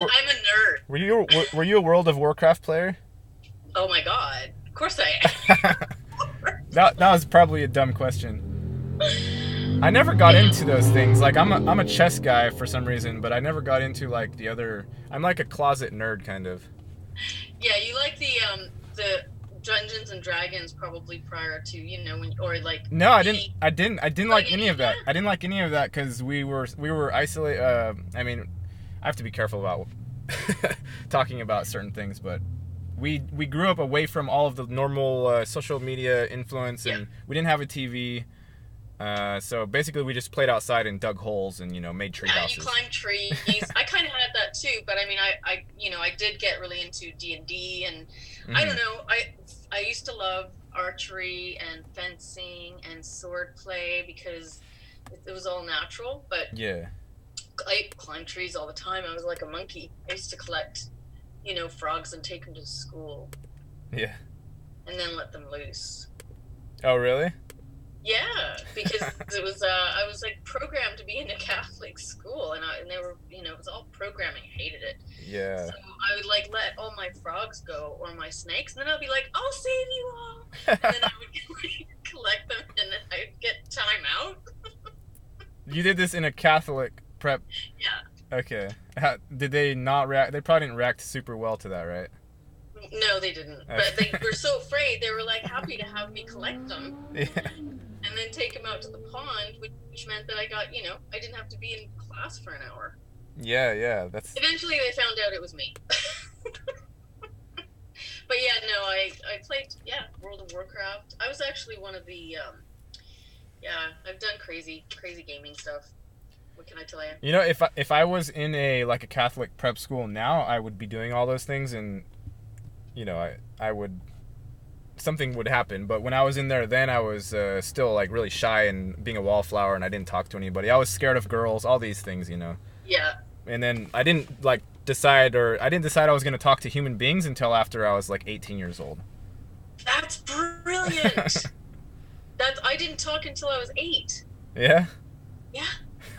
I'm a nerd. Were you were, were you a World of Warcraft player? Oh my god. Of course I am. That that was probably a dumb question. I never got into those things. Like I'm a I'm a chess guy for some reason, but I never got into like the other. I'm like a closet nerd kind of. yeah, you like the um the Dungeons and Dragons probably prior to you know when or like No, I didn't. I didn't. I didn't Oh, like any of that. I didn't like any of that because we were we were isolated. Uh, I mean, I have to be careful about talking about certain things, but we we grew up away from all of the normal uh, social media influence, and we didn't have a TV. Uh, so basically, we just played outside and dug holes and you know made tree Yeah, you climbed trees. I kind of had that too, but I mean, I, I, you know, I did get really into D and D, and I Mhm. don't know. I, I used to love archery and fencing and sword play because it, it was all natural. But Yeah. I climbed trees all the time. I was like a monkey. I used to collect, you know, frogs and take them to school, Yeah. and then let them loose. Oh really? Yeah, because it was uh, I was like programmed to be in a Catholic school, and I, and they were you know it was all programming. I hated it. Yeah. So I would like let all my frogs go or my snakes, and then I'd be like, I'll save you all, and then I would like, collect them, and then I'd get time out. you did this in a Catholic prep. Yeah. Okay. How, did they not react? They probably didn't react super well to that, right? No, they didn't. But they were so afraid. They were like happy to have me collect them Yeah. and then take them out to the pond, which, which meant that I got you know I didn't have to be in class for an hour. Yeah. Yeah. That's. Eventually, they found out it was me. but yeah, no, I I played yeah World of Warcraft. I was actually one of the um, yeah I've done crazy crazy gaming stuff. What can I tell you? You know, if I, if I was in a like a Catholic prep school now, I would be doing all those things, and you know, I I would something would happen. But when I was in there, then I was uh, still like really shy and being a wallflower, and I didn't talk to anybody. I was scared of girls, all these things, you know. Yeah, And then I didn't like decide, or I didn't decide I was going to talk to human beings until after I was like 18 years old. that's brilliant. that's I didn't talk until I was eight. Yeah. Yeah,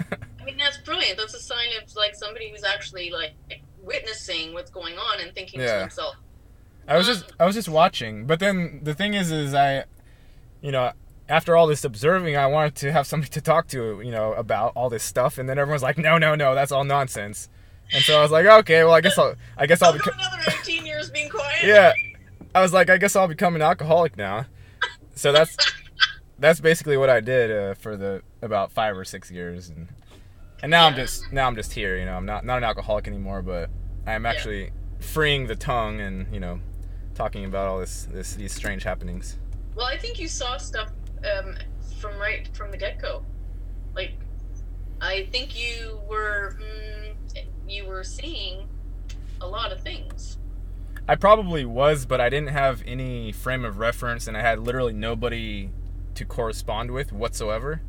I mean that's brilliant. That's a sign of like somebody who's actually like witnessing what's going on and thinking to Yeah. himself, I was just I was just watching, but then the thing is, is I, you know, after all this observing, I wanted to have somebody to talk to, you know, about all this stuff, and then everyone's like, no, no, no, that's all nonsense, and so I was like, okay, well, I guess I'll, I guess I'll I'll be, another eighteen years being quiet. yeah, I was like, I guess I'll become an alcoholic now, so that's that's basically what I did uh, for the about five or six years, and and now I'm just now I'm just here, you know, I'm not not an alcoholic anymore, but I'm actually freeing the tongue and you know talking about all this this these strange happenings. Well, I think you saw stuff um, from right from the get go. Like, I think you were mm, you were seeing a lot of things. I probably was, but I didn't have any frame of reference, and I had literally nobody to correspond with whatsoever.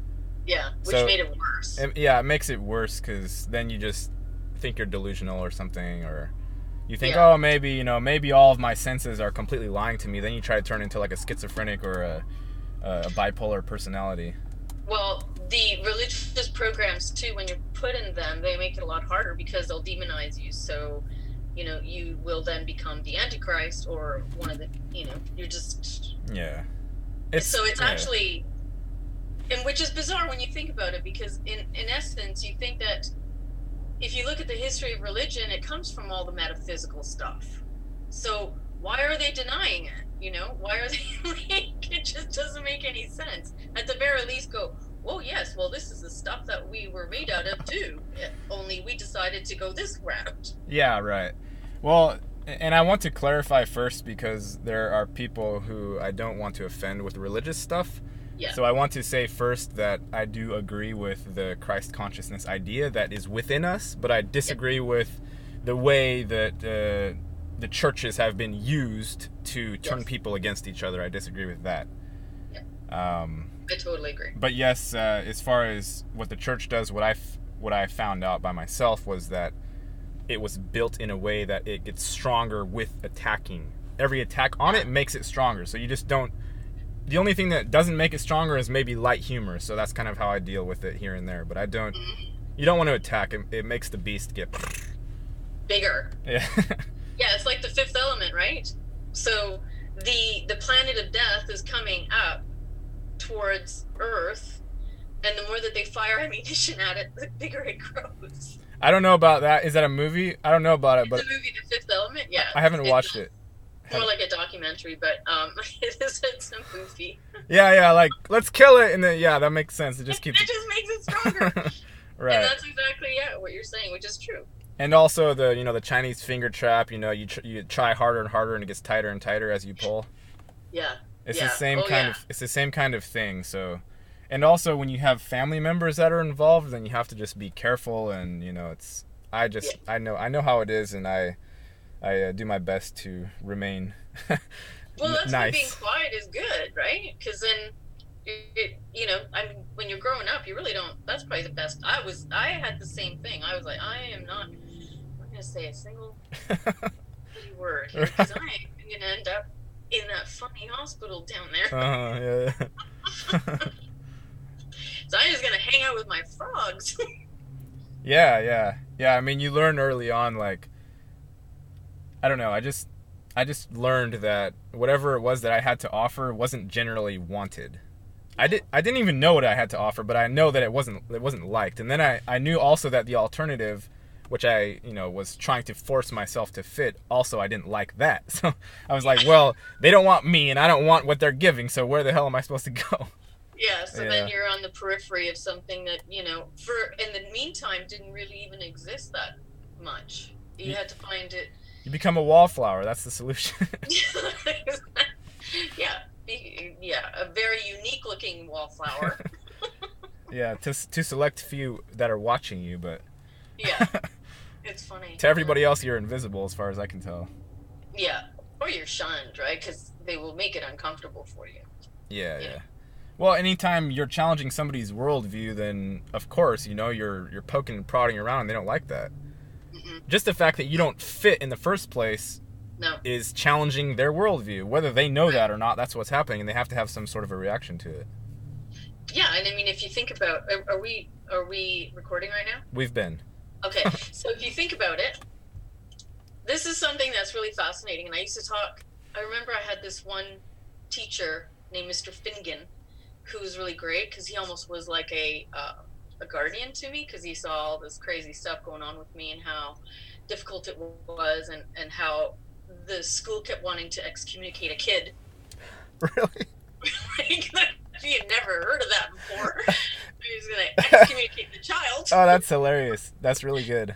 Yeah, which So- made it worse. And, yeah, it makes it worse because then you just think you're delusional or something, or you think, Yeah. oh, maybe you know, maybe all of my senses are completely lying to me. Then you try to turn into like a schizophrenic or a, a bipolar personality. well, the religious programs too, when you're put in them, they make it a lot harder because they'll demonize you. So, you know, you will then become the Antichrist or one of the, you know, you're just Yeah. so it's yeah. actually which is bizarre when you think about it because in in essence you think that if you look at the history of religion it comes from all the metaphysical stuff so why are they denying it you know why are they like it just doesn't make any sense at the very least go oh yes well this is the stuff that we were made out of too only we decided to go this route Yeah, right. Well, and I want to clarify first because there are people who I don't want to offend with religious stuff. Yeah. So I want to say first that I do agree with the Christ consciousness idea that is within us, but I disagree with the way that uh, the churches have been used to turn Yes. people against each other. I disagree with that. Yeah. Um, i totally agree but yes, uh, as far as what the church does, what I f- what I found out by myself was that it was built in a way that it gets stronger with attacking. Every attack on it makes it stronger. So you just don't. The only thing that doesn't make it stronger is maybe light humor. So that's kind of how I deal with it here and there. But I don't. Mm-hmm. You don't want to attack. It, it makes the beast get. bigger. Yeah. Yeah, it's like the fifth element, right? So the the planet of death is coming up towards Earth, and the more that they fire ammunition at it, the bigger it grows. I don't know about that. Is that a movie? I don't know about it, but the movie The Fifth Element, yeah. I haven't It's watched it. More like a documentary, but um, it is it's a movie. Yeah, yeah, like let's kill it, and then yeah, that makes sense. It just keeps. It just makes it stronger. Right. And that's exactly yeah what you're saying, which is true. And also the you know the Chinese finger trap. You know you tr- you try harder and harder, and it gets tighter and tighter as you pull. Yeah. It's Yeah. the same Oh, kind yeah. of it's the same kind of thing. So, and also when you have family members that are involved, then you have to just be careful. And you know, it's I just I know I know how it is, and I I uh, do my best to remain Well, that's why being quiet is good, right? Because then, it, you know, I mean, when you're growing up, you really don't. That's probably the best. I was, I had the same thing. I was like, I am not. I'm gonna say a single word because I am gonna end up in that funny hospital down there. uh, yeah. So I'm just gonna hang out with my frogs. Yeah, yeah, yeah. I mean, you learn early on, like, I don't know. I just, I just learned that whatever it was that I had to offer wasn't generally wanted. I did, I didn't even know what I had to offer, but I know that it wasn't, it wasn't liked. And then I, I knew also that the alternative, which I, you know, was trying to force myself to fit, also I didn't like that. So I was like, well, they don't want me, and I don't want what they're giving. So where the hell am I supposed to go? yeah. So Yeah. then you're on the periphery of something that you know, for in the meantime, didn't really even exist that much. You Ye- had to find it You become a wallflower. That's the solution. yeah, yeah, a very unique looking wallflower. Yeah, to to select few that are watching you, but Yeah, it's funny. to everybody else, you're invisible, as far as I can tell. Yeah, or you're shunned, right? Because they will make it uncomfortable for you. Yeah, Yeah. yeah. Well, anytime you're challenging somebody's worldview, then of course, you know, you're you're poking and prodding around, and they don't like that. Mm-mm. Just the fact that you don't fit in the first place No, is challenging their worldview. Whether they know that or not, that's what's happening, and they have to have some sort of a reaction to it. yeah, and I mean, if you think about, are, are we are we recording right now? We've been. Okay, so if you think about it, this is something that's really fascinating. And I used to talk. I remember I had this one teacher named Mr. Finnegan, who was really great because he almost was like a uh, a guardian to me because he saw all this crazy stuff going on with me and how difficult it was and and how the school kept wanting to excommunicate a kid. Really? like, he had never heard of that before. he was going to excommunicate the child. Oh, that's hilarious. That's really good.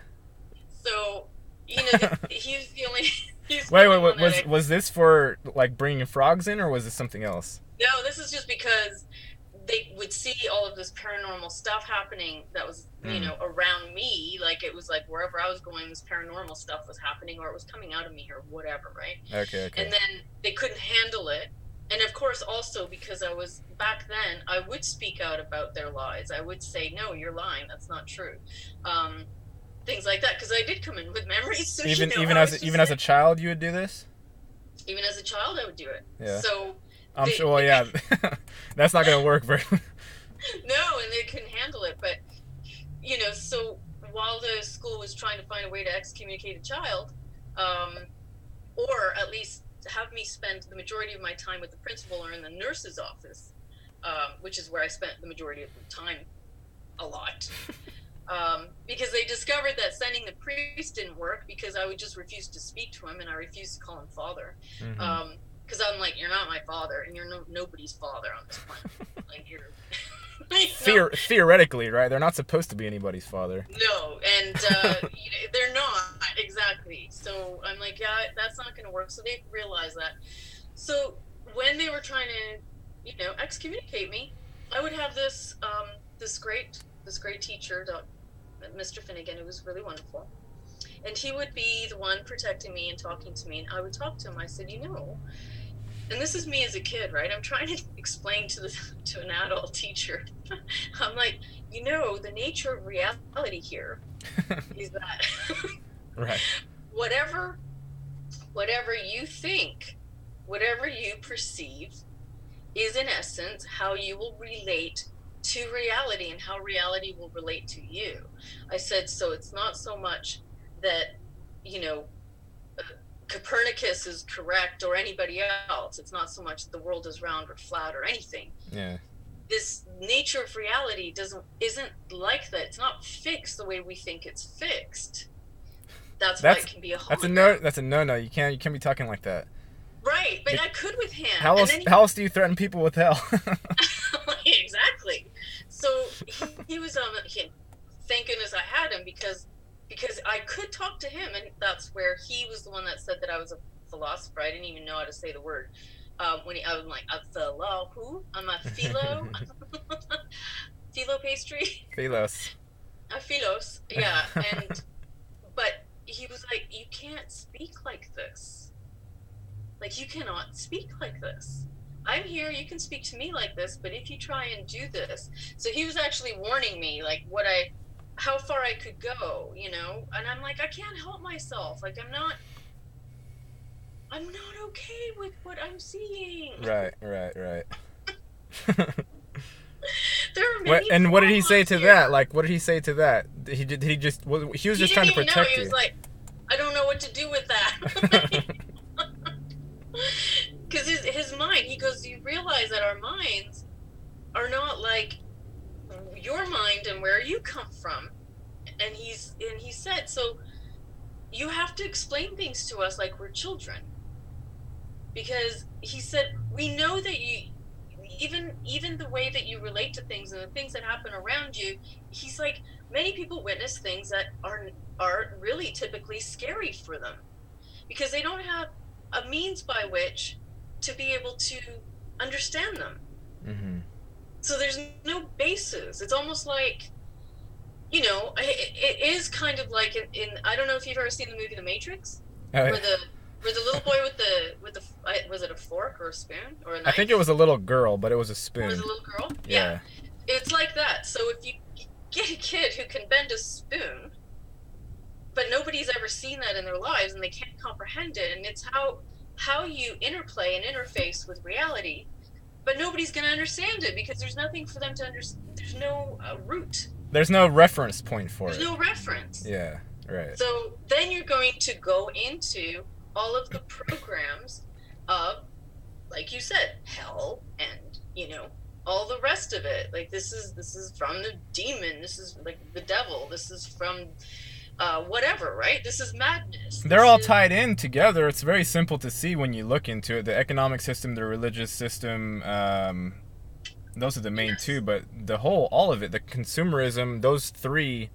So, you know, he's the only. He's Wait, wait, wait. Was was this for like bringing frogs in, or was this something else? no, this is just because they would see all of this paranormal stuff happening that was, you Mm. know, around me. Like it was like wherever I was going, this paranormal stuff was happening, or it was coming out of me, or whatever, right? Okay, okay. And then they couldn't handle it. And of course, also because I was back then, I would speak out about their lies. I would say, "No, you're lying. That's not true." Um, things like that, because I did come in with memories. So, you even know, even as even as a child, you would do this. even as a child, I would do it. Yeah. So I'm They- sure. Well, yeah, that's not gonna work very. no, and they couldn't handle it. But you know, so while the school was trying to find a way to excommunicate a child, um, or at least have me spend the majority of my time with the principal or in the nurse's office, um, which is where I spent the majority of the time, a lot. Um, because they discovered that sending the priest didn't work because I would just refuse to speak to him and I refused to call him father. Mhm. Um, because I'm like, you're not my father, and you're no, nobody's father on this planet. like you're. like, no, Theor- theoretically, right? They're not supposed to be anybody's father. no, and uh, you know, they're not exactly. So I'm like, yeah, that's not going to work. So they realize that. So when they were trying to, you know, excommunicate me, I would have this um, this great this great teacher, Mr. Finnegan, who was really wonderful, and he would be the one protecting me and talking to me. And I would talk to him. I said, you know. And this is me as a kid, right? I'm trying to explain to the to an adult teacher. I'm like, you know, the nature of reality here is that right. whatever whatever you think, whatever you perceive is in essence how you will relate to reality and how reality will relate to you. I said so it's not so much that you know, Copernicus is correct or anybody else. It's not so much the world is round or flat or anything. Yeah. This nature of reality doesn't isn't like that. It's not fixed the way we think it's fixed. That's, That's- why it can be a That's a no. That's a no. No. You can't. You can't be talking like that. Right, but I could with him. How else? he- How else do you threaten people with hell? exactly. So he, he was um he, thank goodness I had him because because I could talk to him and that's where he was the one that said that I was a philosopher. I didn't even know how to say the word. Um, when he, I was like a philo who? I'm a philo philo pastry. Philos. a philos. Yeah, and but he was like, You can't speak like this. Like you cannot speak like this. I'm here, you can speak to me like this, but if you try and do this so he was actually warning me like what I how far I could go, you know? And I'm like, I can't help myself. Like I'm not I'm not okay with what I'm seeing. Right. Right. Right. There are many what, and what did he say to here. that? Like, what did he say to that? He did. He just. He was He just trying to protect know. He you. was like, I don't know what to do with that. Because his, his mind, he goes, You realize that our minds are not like your mind and where you come from. And he's and he said, So you have to explain things to us like we're children. Because he said, We know that you even even the way that you relate to things and the things that happen around you, he's like, many people witness things that are are really typically scary for them because they don't have a means by which to be able to understand them. hmm So there's no basis. It's almost like, you know, it, it is kind of like in, in I don't know if you've ever seen the movie The Matrix, Uh, where the where the little boy with the with the was it a fork or a spoon or a knife? I think it was a little girl, but it was a spoon. was a little girl? yeah. it's like that. So if you get a kid who can bend a spoon, but nobody's ever seen that in their lives and they can't comprehend it, and it's how how you interplay and interface with reality, but nobody's going to understand it because there's nothing for them to understand. There's no uh, root. There's no reference point for There's it. no reference. Yeah. Right. So then you're going to go into all of the programs of, like you said, hell and you know all the rest of it. Like this is this is from the demon. This is like the devil. This is from uh, whatever. Right? This is madness. They're This all is- tied in together. It's very simple to see when you look into it. The economic system, the religious system, um, those are the main Yes. two. But the whole, all of it, the consumerism, those three,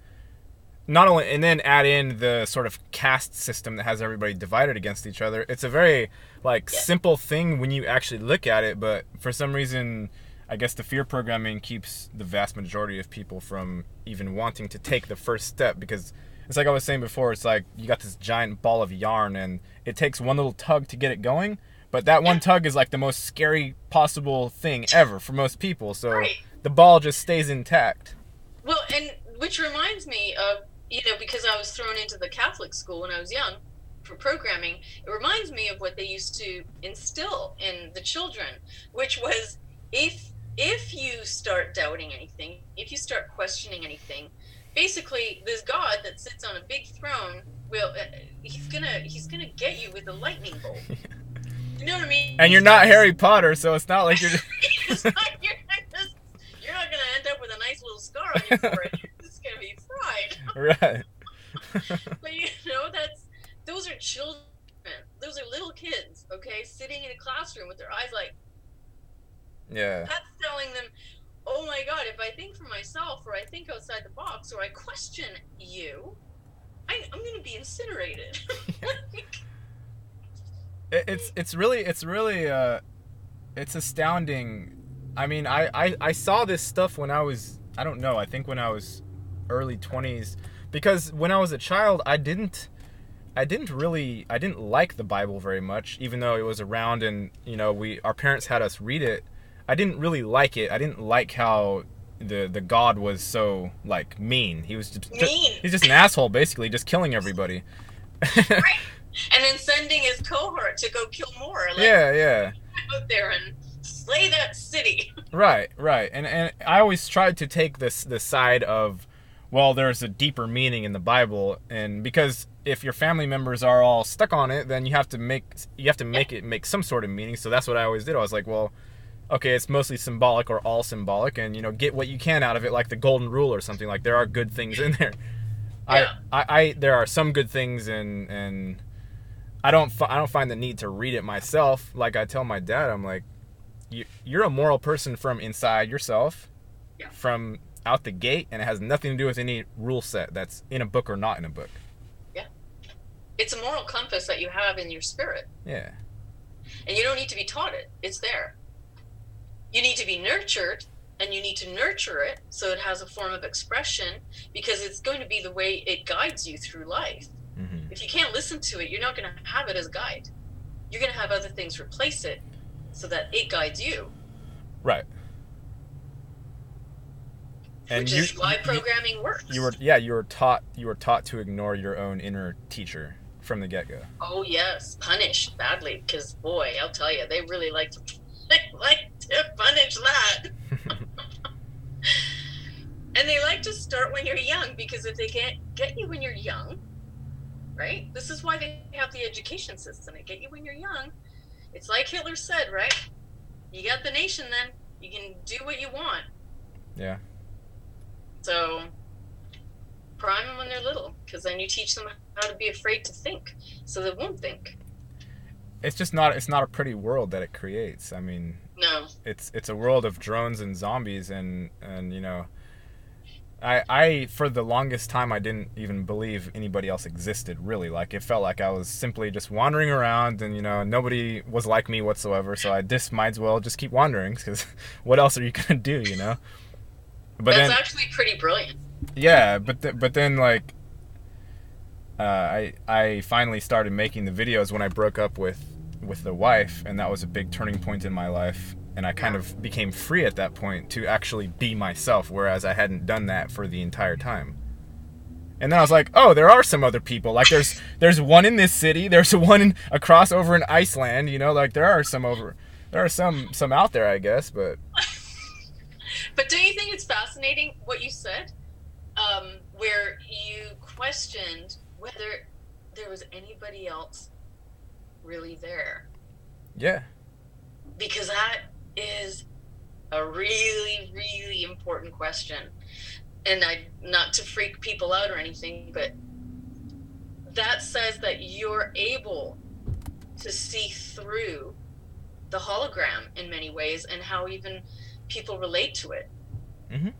not only, and then add in the sort of caste system that has everybody divided against each other. It's a very like Yeah. simple thing when you actually look at it. But for some reason, I guess the fear programming keeps the vast majority of people from even wanting to take the first step because it's like I was saying before, it's like you got this giant ball of yarn and it takes one little tug to get it going, but that one Yeah. tug is like the most scary possible thing ever for most people. So Right. the ball just stays intact. Well, and which reminds me of you know because I was thrown into the Catholic school when I was young for programming. It reminds me of what they used to instill in the children, which was if if you start doubting anything, if you start questioning anything, basically this God that sits on a big throne will uh, he's gonna he's gonna get you with a lightning bolt. You know what I mean? And you're not Harry Potter, so it's not like you're It's not- you're, not just- you're not gonna end up with a nice little scar on your forehead. It's gonna be fried. right. But you know, that's those are children. Those are little kids, okay, sitting in a classroom with their eyes like Yeah. that's telling them, "Oh my God! If I think for myself, or I think outside the box, or I question you, I, I'm going to be incinerated." It- it's it's really it's really uh it's astounding i mean I, I i saw this stuff when i was i don't know i think when i was early 20s because when i was a child i didn't i didn't really i didn't like the bible very much even though it was around and you know we our parents had us read it i didn't really like it i didn't like how the the god was so like mean he was just, Mean. he's just an asshole basically just killing everybody right. And then sending his cohort to go kill more. Like, yeah yeah out there and slay that city. Right, right. And and I always tried to take this the side of well, there's a deeper meaning in the Bible and because if your family members are all stuck on it, then you have to make you have to make it make some sort of meaning. So that's what I always did. I was like, well, okay, it's mostly symbolic or all symbolic, and you know, get what you can out of it, like the golden rule or something. Like there are good things in there. Yeah. I, I, I, there are some good things, and and I don't, fi- I don't find the need to read it myself. Like I tell my dad, I'm like, you, you're a moral person from inside yourself, Yeah. from out the gate, and it has nothing to do with any rule set that's in a book or not in a book. Yeah, it's a moral compass that you have in your spirit, Yeah. and you don't need to be taught it. It's there. You need to be nurtured, and you need to nurture it so it has a form of expression because it's going to be the way it guides you through life. hmm If you can't listen to it, you're not going to have it as a guide. You're going to have other things replace it so that it guides you, Right. And which you, is why you- programming works. you were yeah you were taught you were taught to ignore your own inner teacher from the get go. Oh yes, punished badly because boy, I'll tell you, they really like to like to punish that. and they like to start when you're young because if they can't get you when you're young, right? This is why they have the education system. They get you when you're young. It's like Hitler said, right? You got the nation then. You can do what you want. Yeah. So prime them when they're little because then you teach them how to be afraid to think so they won't think. It's just not it's not a pretty world that it creates. I mean, No. it's it's a world of drones and zombies and and you know I I for the longest time I didn't even believe anybody else existed really like it felt like I was simply just wandering around and you know nobody was like me whatsoever so I just might as well just keep wandering because what else are you gonna do you know but That's then actually pretty brilliant. yeah but th- but then like uh, I I finally started making the videos when I broke up with with the wife and that was a big turning point in my life and I kind of became free at that point to actually be myself whereas I hadn't done that for the entire time. And then I was like, "Oh, there are some other people. Like there's there's one in this city, there's one in, across over in Iceland, you know, like there are some over there are some some out there, I guess, but But don't you think it's fascinating what you said? Um, where you questioned whether there was anybody else really there. yeah. Because that is a really, really important question. And I not to freak people out or anything, but that says that you're able to see through the hologram in many ways and how even people relate to it. Mhm.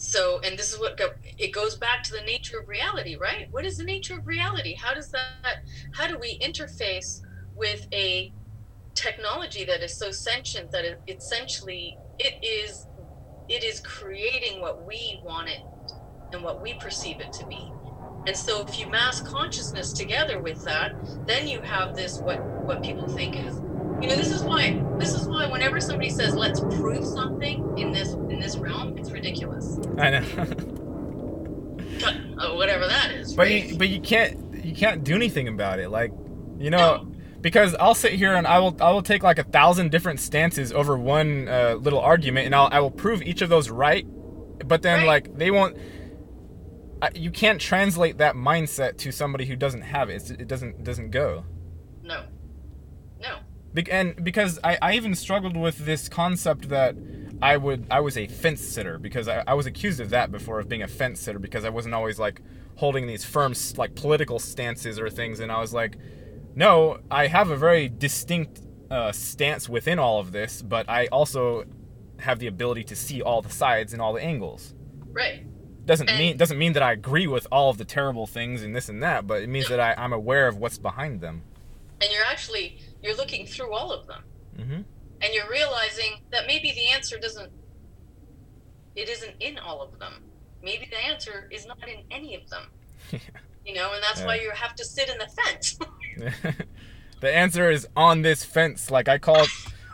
So, and this is what go, it goes back to the nature of reality, right? What is the nature of reality? How does that, how do we interface with a technology that is so sentient that it essentially it is it is creating what we want it and what we perceive it to be and so if you mass consciousness together with that then you have this what what people think is you know this is why this is why whenever somebody says let's prove something in this in this realm it's ridiculous I know. uh, whatever that is but right? you but you can't you can't do anything about it like you know because i'll sit here and i will i will take like a thousand different stances over one uh, little argument and I'll, i will prove each of those right but then Right. like they won't I, you can't translate that mindset to somebody who doesn't have it. It's, it doesn't doesn't go. No. No. Be- and because I, I even struggled with this concept that I would I was a fence sitter because I, I was accused of that before of being a fence sitter because I wasn't always like holding these firm like political stances or things. And I was like no I have a very distinct uh, stance within all of this but I also have the ability to see all the sides and all the angles. Right doesn't And- mean doesn't mean that I agree with all of the terrible things and this and that but it means that I, I'm aware of what's behind them. And you're actually you're looking through all of them. Mm-hmm. and you're realizing that maybe the answer doesn't it isn't in all of them. Maybe the answer is not in any of them. You know and that's why you have to sit in the fence. The answer is on this fence. Like I call it,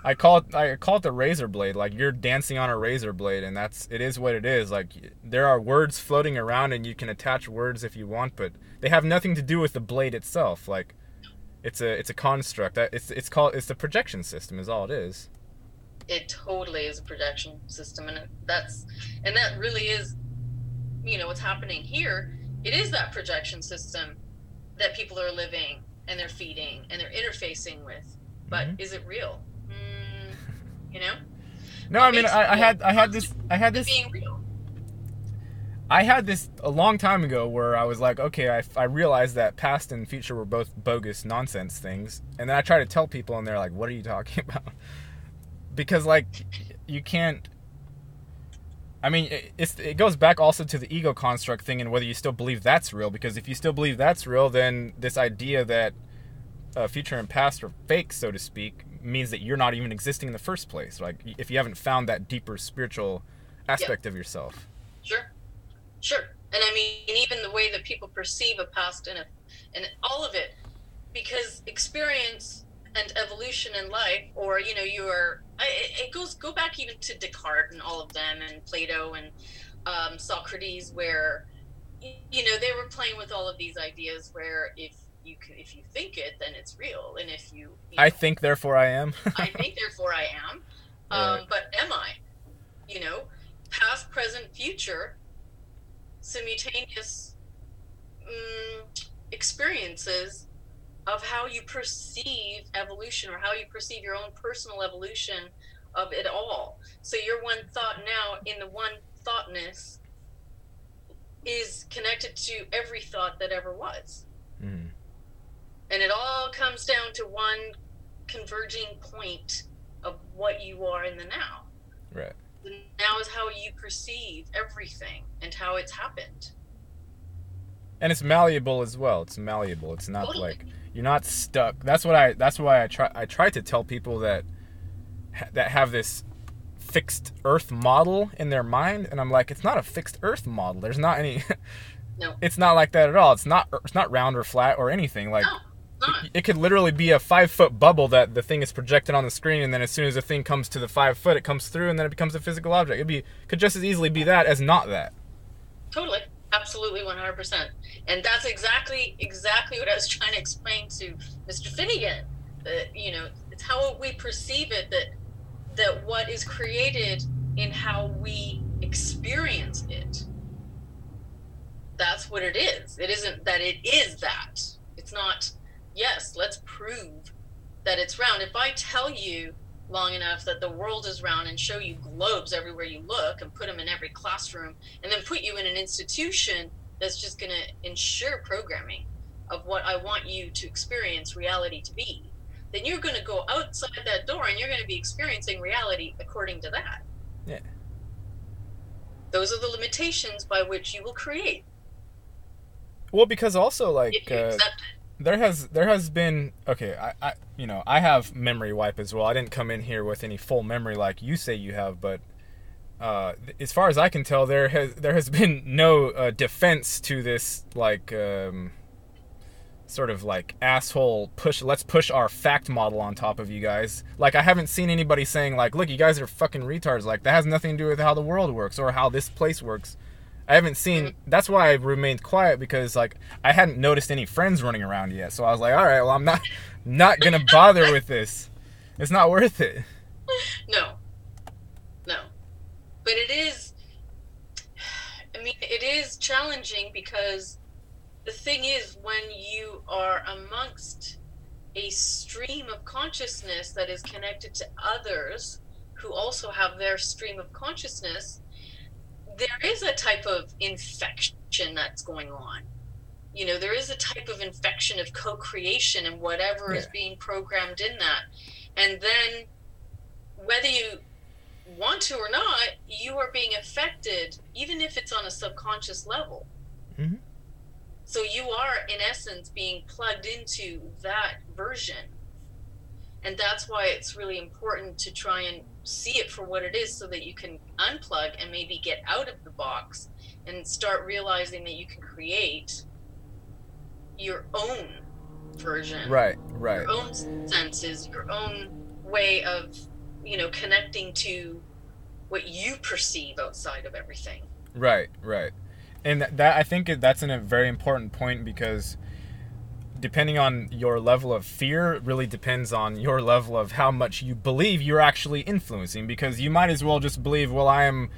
I call it, I call it the razor blade. Like you're dancing on a razor blade, and that's it is what it is. Like there are words floating around, and you can attach words if you want, but they have nothing to do with the blade itself. Like it's a it's a construct. That it's it's called it's the projection system is all it is. it totally is a projection system and it, that's and that really is you know what's happening here it is that projection system that people are living and they're feeding and they're interfacing with. But Mhm. is it real? You know, No, I mean I, I had I had this I had this being real. I had this a long time ago where I was like, okay, I, I realized that past and future were both bogus nonsense things, and then I try to tell people, and they're like, what are you talking about? Because like, you can't. I mean, it, it's it goes back also to the ego construct thing, and whether you still believe that's real. Because if you still believe that's real, then this idea that uh, future and past are fake, so to speak, means that you're not even existing in the first place. Like, if you haven't found that deeper spiritual aspect of yourself. Sure, sure. And I mean, even the way that people perceive a past and a, and all of it, because experience and evolution in life, or you know, you are. it goes go back even to Descartes and all of them, and Plato and um, Socrates, where you know they were playing with all of these ideas. Where if you c- if you think it, then it's real, and if you, you I think, therefore, I am. I think, therefore I am. Um, Right. But am I? You know, past, present, future, simultaneous mm, experiences of how you perceive evolution or how you perceive your own personal evolution of it all. So your one thought now in the one thoughtness is connected to every thought that ever was Mhm. And it all comes down to one converging point of what you are in the now. Right. The now is how you perceive everything and how it's happened. and it's malleable as well it's malleable it's not Totally. like you're not stuck that's what i that's why i try i try to tell people that that have this fixed earth model in their mind and i'm like it's not a fixed earth model there's not any No. it's not like that at all it's not it's not round or flat or anything like No, not. it could literally be a five foot bubble that the thing is projected on the screen and then as soon as the thing comes to the five foot it comes through and then it becomes a physical object it'd be could just as easily be that as not that Totally. Absolutely 100%. And that's exactly exactly what I was trying to explain to Mr. Finnegan. That, you know, it's how we perceive it that that what is created in how we experience it. That's what it is. It isn't that it is that. It's not, yes, let's prove that it's round. If I tell you long enough that the world is round and show you globes everywhere you look and put them in every classroom and then put you in an institution that's just going to ensure programming of what I want you to experience reality to be, then you're going to go outside that door and you're going to be experiencing reality according to that. Yeah. Those are the limitations by which you will create well because also like uh. There has there has been okay I, I you know i have memory wipe as well. I didn't come in here with any full memory like you say you have but uh, as far as i can tell there has there has been no uh, defense to this like um, sort of like asshole push let's push our fact model on top of you guys. Like i haven't seen anybody saying like look you guys are fucking retards. Like that has nothing to do with how the world works or how this place works I haven't seen. That's why I remained quiet because like I hadn't noticed any friends running around yet. So I was like, all right, well I'm not not gonna bother with this. It's not worth it. No. No. But it is I mean it is challenging because the thing is when you are amongst a stream of consciousness that is connected to others who also have their stream of consciousness there is a type of infection that's going on. You know there is a type of infection of co-creation and whatever is being programmed in that. And then whether you want to or not you are being affected even if it's on a subconscious level. Mhm. so you are in essence being plugged into that version. And that's why it's really important to try and see it for what it is so that you can unplug and maybe get out of the box and start realizing that you can create your own version Right, right. your own senses your own way of you know connecting to what you perceive outside of everything Right, right. And that, that I think that's an, a very important point because depending on your level of fear, really depends on your level of how much you believe you're actually influencing. Because you might as well just believe, well, I am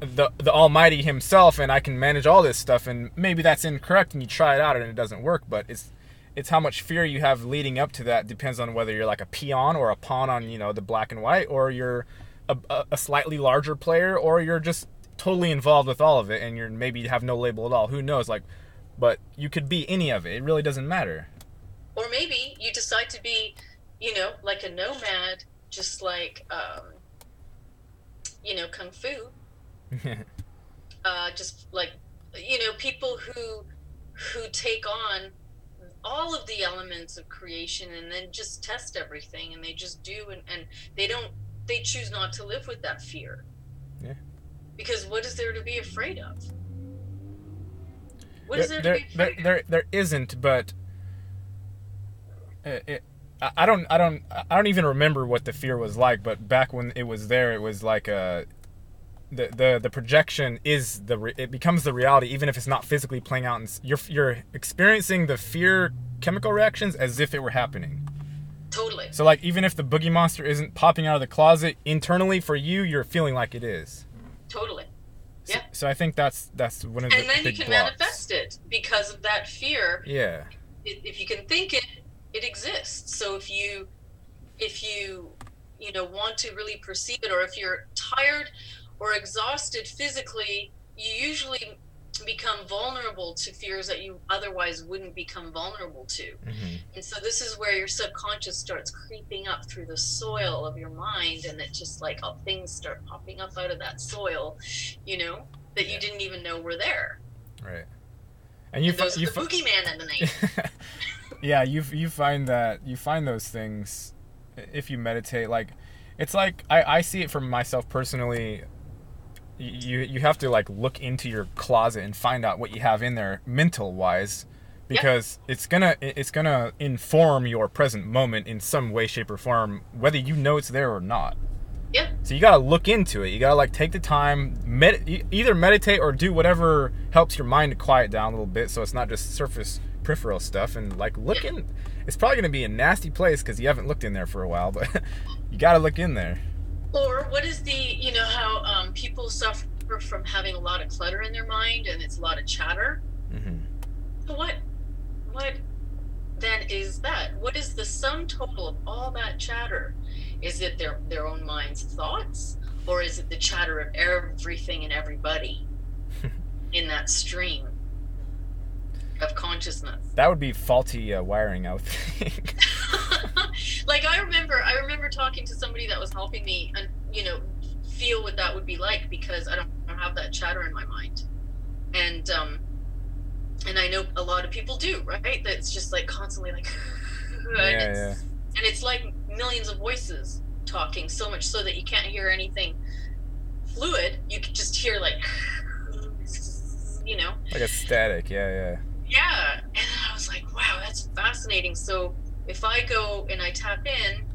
the the Almighty Himself, and I can manage all this stuff. And maybe that's incorrect, and you try it out and it doesn't work. But it's it's how much fear you have leading up to that depends on whether you're like a peon or a pawn on you know the black and white or you're a, a slightly larger player or you're just totally involved with all of it and you're maybe have no label at all who knows like but you could be any of it it really doesn't matter or maybe you decide to be you know like a nomad just like um you know kung fu. Uh just like you know people who who take on all of the elements of creation and then just test everything and they just do and, and they don't they choose not to live with that fear. Yeah. Because what is there to be afraid of? What there, is there, there, there, there, there isn't but it, it, I don't I don't I don't even remember what the fear was like but back when it was there it was like a the the the projection is the re- it becomes the reality even if it's not physically playing out and you're you're experiencing the fear chemical reactions as if it were happening. Totally. So like even if the boogie monster isn't popping out of the closet internally for you you're feeling like it is. Totally. Yeah. so, so i think that's that's one of the and then you can blocks. manifest it because of that fear. Yeah. If you can think it it exists so if you if you you know want to really perceive it or if you're tired or exhausted physically, you usually become vulnerable to fears that you otherwise wouldn't become vulnerable to. Mm-hmm. And so this is where your subconscious starts creeping up through the soil of your mind and it just like all things start popping up out of that soil, you know, that you didn't even know were there. Right. And you and those you the boogeyman in the night. yeah, you you find that you find those things if you meditate like it's like I, I see it from myself personally. You you have to like look into your closet and find out what you have in there mental wise because yep. it's gonna it's gonna inform your present moment in some way shape or form whether you know it's there or not. Yeah so you gotta look into it. You gotta like take the time med- either meditate or do whatever helps your mind to quiet down a little bit so it's not just surface peripheral stuff and like look in it's probably gonna be a nasty place because you haven't looked in there for a while but you gotta look in there or what is the, you know, how um, people suffer from having a lot of clutter in their mind and it's a lot of chatter. Mm-hmm. So what, what then is that? What is the sum total of all that chatter? Is it their their own mind's thoughts, or is it the chatter of everything and everybody in that stream of consciousness? That would be faulty uh, wiring, I would think. like I remember, I remember talking to somebody that was helping me, and you know, feel what that would be like because I don't, I don't have that chatter in my mind, and um, and I know a lot of people do, right? That's just like constantly like, yeah, and, it's, yeah. and it's like millions of voices talking so much so that you can't hear anything fluid. You can just hear like, you know, like a static. Yeah, yeah. Yeah, and then I was like, wow, that's fascinating. So if I go and I tap in,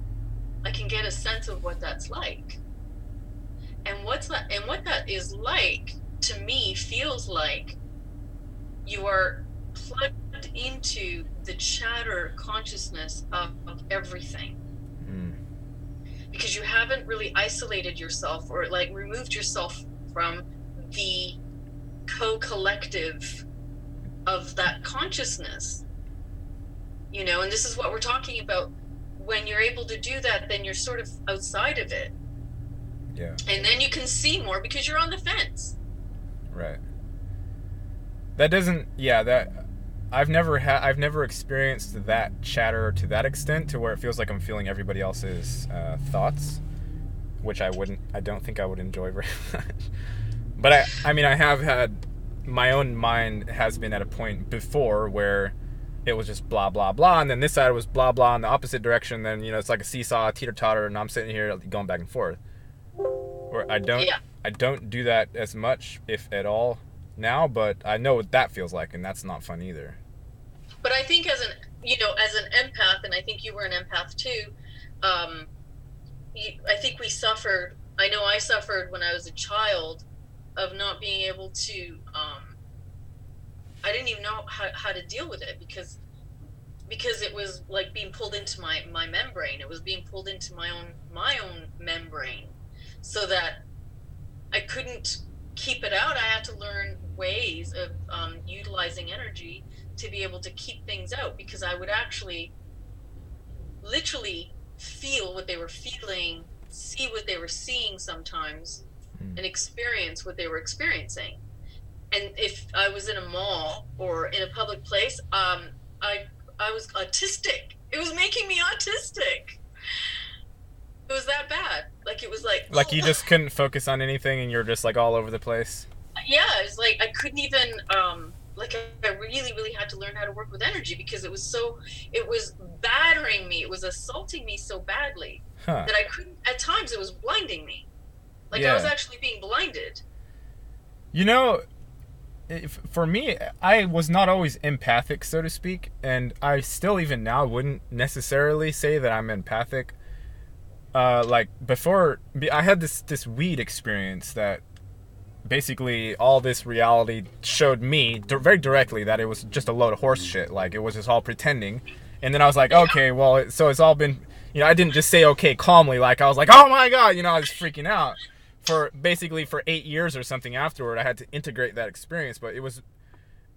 I can get a sense of what that's like. And what's that and what that is like to me feels like you are plugged into the chatter consciousness of, of everything. Mm. Because you haven't really isolated yourself or like removed yourself from the co-collective of that consciousness you know and this is what we're talking about. When you're able to do that then you're sort of outside of it. Yeah. And then you can see more because you're on the fence. Right. That doesn't yeah that i've never had i've never experienced that chatter to that extent to where it feels like i'm feeling everybody else's uh, thoughts which i wouldn't i don't think i would enjoy very much. But i i mean i have had my own mind has been at a point before where it was just blah blah blah, and then this side was blah blah in the opposite direction. Then you know it's like a seesaw, teeter totter, and I'm sitting here going back and forth. Or I don't, yeah. I don't do that as much, if at all, now. But I know what that feels like, and that's not fun either. But I think as an, you know, as an empath, and I think you were an empath too. Um, you, I think we suffered. I know I suffered when I was a child of not being able to um, I didn't even know how, how to deal with it because because it was like being pulled into my my membrane. It was being pulled into my own my own membrane, so that I couldn't keep it out. I had to learn ways of um, utilizing energy to be able to keep things out because I would actually literally feel what they were feeling, see what they were seeing sometimes, Hmm. and experience what they were experiencing. And if I was in a mall or in a public place, um, I I was autistic. It was making me autistic. It was that bad. Like it was like Like you just couldn't focus on anything, and you're just like all over the place. yeah, it was like I couldn't even um like I, I really really had to learn how to work with energy because it was so it was battering me. It was assaulting me so badly Huh. that I couldn't at times it was blinding me. Like I was actually being blinded. You know, if, for me, I was not always empathic, so to speak, and I still, even now, wouldn't necessarily say that I'm empathic. Uh, like before, I had this this weed experience that basically all this reality showed me very directly that it was just a load of horse shit. Like it was just all pretending, and then I was like, okay, well, so it's all been. You know, I didn't just say okay calmly. Like I was like, oh my god, you know, I was freaking out for basically for eight years or something afterward i had to integrate that experience but it was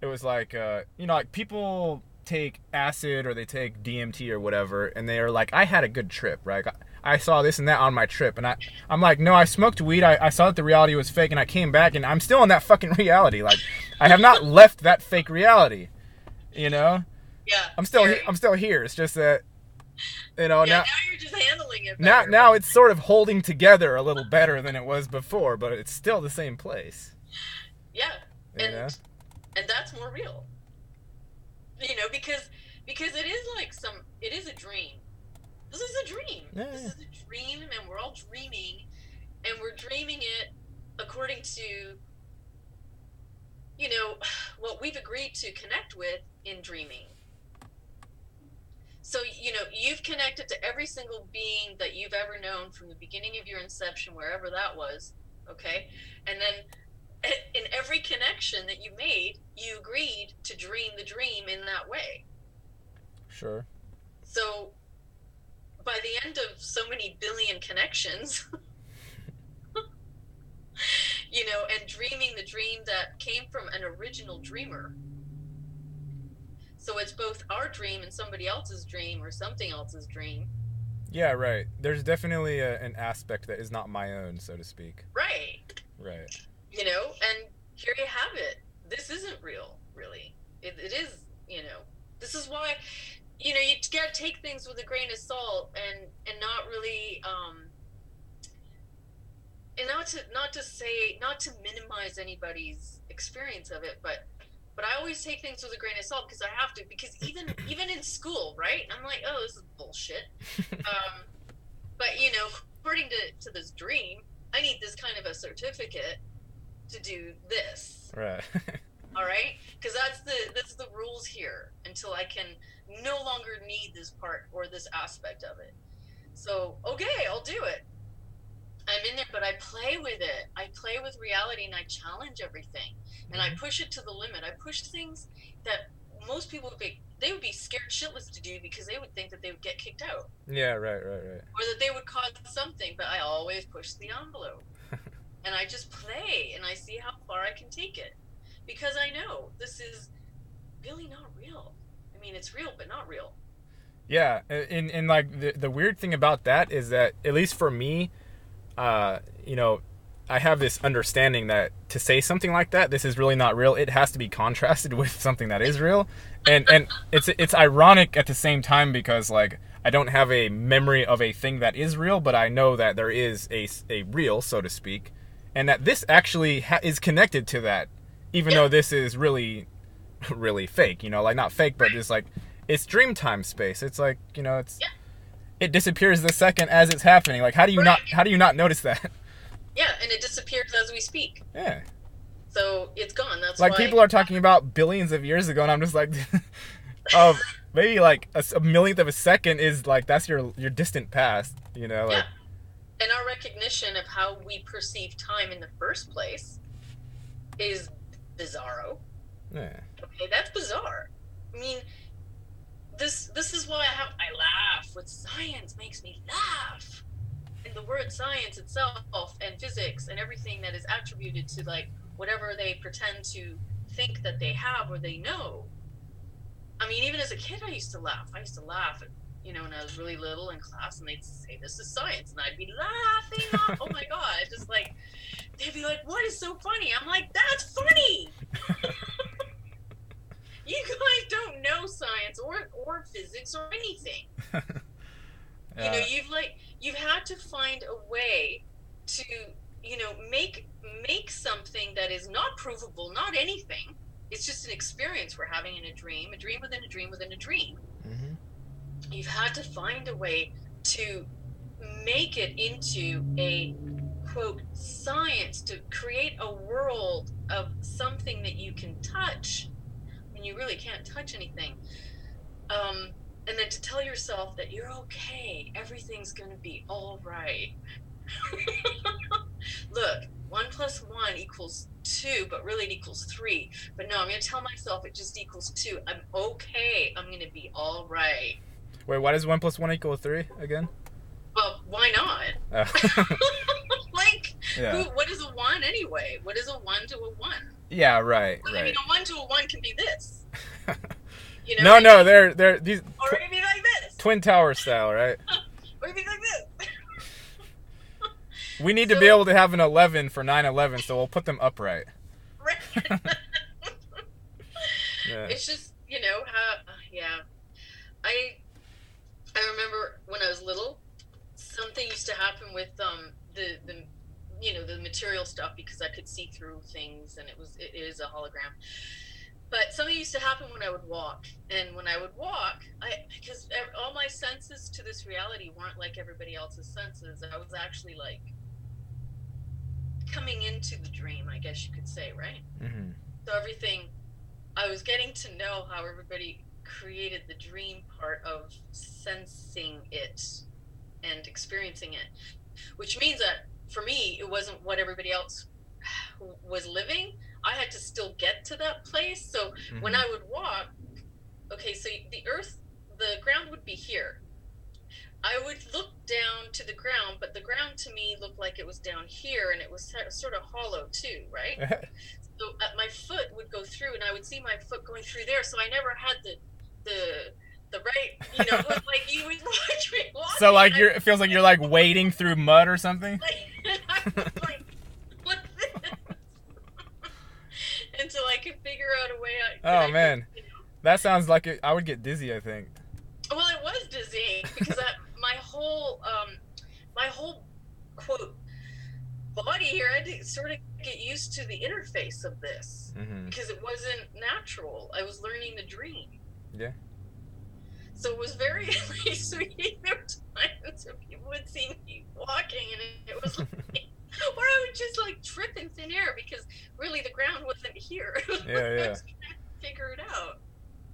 it was like uh, you know like people take acid or they take dmt or whatever and they are like i had a good trip right i saw this and that on my trip and i i'm like no i smoked weed i, I saw that the reality was fake and i came back and i'm still in that fucking reality like i have not left that fake reality you know Yeah. i'm still very. he- i'm still here it's just that you know yeah, now now you're just handling it. better. now it's sort of holding together a little better than it was before but it's still the same place Yeah. you And know and that's more real. You know, because because it is like some it is a dream. This is a dream. Yeah, this is a dream and we're all dreaming and we're dreaming it according to you know what we've agreed to connect with in dreaming. So, you know, you've connected to every single being that you've ever known from the beginning of your inception, wherever that was, okay? And then eh, in every connection that you made, you agreed to dream the dream in that way. sure So by the end of so many billion connections, you know, and dreaming the dream that came from an original dreamer. So it's both our dream and somebody else's dream or something else's dream. Yeah, right. There's definitely a, an aspect that is not my own, so to speak. Right. Right. You know, and here you have it. This isn't real, really. It, it is, you know. This is why, you know, you gotta take things with a grain of salt and and not really, um, and not to not to say not to minimize anybody's experience of it, but but I always take things with a grain of salt because I have to. Because even even in school, right? I'm like, oh, this is bullshit. um, but you know, according to to this dream, I need this kind of a certificate to do this. Right. All right, because that's the that's the rules here until I can no longer need this part or this aspect of it. So okay, I'll do it. I'm in there, but I play with it. I play with reality and I challenge everything and I mm-hmm. push it to the limit. I push things that most people would be they would be scared shitless to do because they would think that they would get kicked out yeah, right, right, right. or that they would cause something. But I always push the envelope and I just play and I see how far I can take it because I know this is really not real. I mean, it's real, but not real. Yeah, and and like the the weird thing about that is that at least for me, uh, you know, I have this understanding that to say something like that, this is really not real. It has to be contrasted with something that is real, and and it's it's ironic at the same time because like I don't have a memory of a thing that is real, but I know that there is a a real, so to speak, and that this actually ha- is connected to that, even Yeah. though this is really, really fake. You know, like not fake, but it's like it's dream time space. It's like you know, it's Yeah. It disappears the second as it's happening. Like how do you not how do you not notice that? Yeah, and it disappears as we speak. yeah, So it's gone. That's like why people are talking about billions of years ago, and I'm just like, of maybe like a millionth of a second is like that's your your distant past. You know, like Yeah. and our recognition of how we perceive time in the first place is bizarro. yeah, Okay, that's bizarre. I mean, this this is why I have I laugh. With science makes me laugh. And the word science itself and physics and everything that is attributed to like whatever they pretend to think that they have or they know I mean, even as a kid, I used to laugh. I used to laugh at, you know, when I was really little in class and they'd say, this is science. And I'd be laughing. Oh my God. Just like, they'd be like, what is so funny? I'm like, that's funny. you guys don't know science or, or physics or anything. yeah. You know, you've like, you've had to find a way to, you know, make, make something that is not provable, not anything it's just an experience we're having in a dream, a dream within a dream within a dream. Mm-hmm. You've had to find a way to make it into a quote science to create a world of something that you can touch when you really can't touch anything. Um, and then to tell yourself that you're okay, everything's going to be all right. Look, one plus one equals two, but really it equals three. But no, I'm going to tell myself it just equals two. I'm okay. I'm going to be all right. Wait, why does one plus one equal three again? Well, why not? Oh. like, yeah. who, what is a one anyway? What is a one to a one? Yeah, right. Well, right. I mean, a one to a one can be this. You know no, no, mean? they're they're these. Or tw- maybe like this. Twin tower style, right? or maybe like this. We need so, to be able to have an 11 for 9/11, so we'll put them upright. Right. yeah. It's just you know how yeah. I I remember when I was little, something used to happen with um the the you know the material stuff because I could see through things and it was it is a hologram. But something used to happen when I would walk, and when I would walk, I because all my senses to this reality weren't like everybody else's senses. I was actually like coming into the dream, I guess you could say, right? Mm-hmm. So everything, I was getting to know how everybody created the dream part of sensing it and experiencing it, which means that for me, it wasn't what everybody else was living. I had to still get to that place. So mm-hmm. when I would walk, okay, so the earth, the ground would be here. I would look down to the ground, but the ground to me looked like it was down here, and it was sort of hollow too, right? so uh, my foot would go through, and I would see my foot going through there. So I never had the the the right, you know, like you would watch me. So like you're, it feels like you're like wading through mud or something. Like, like what this? Until I could figure out a way out. Oh man, could, you know. that sounds like it, I would get dizzy. I think. Well, it was dizzying because I my whole um, my whole quote body here I had to sort of get used to the interface of this mm-hmm. because it wasn't natural. I was learning the dream. Yeah. So it was very sweet. There were times when people would see me walking and it, was like, or I would just like trip in thin air because really the ground wasn't here. Yeah, yeah. figure it out.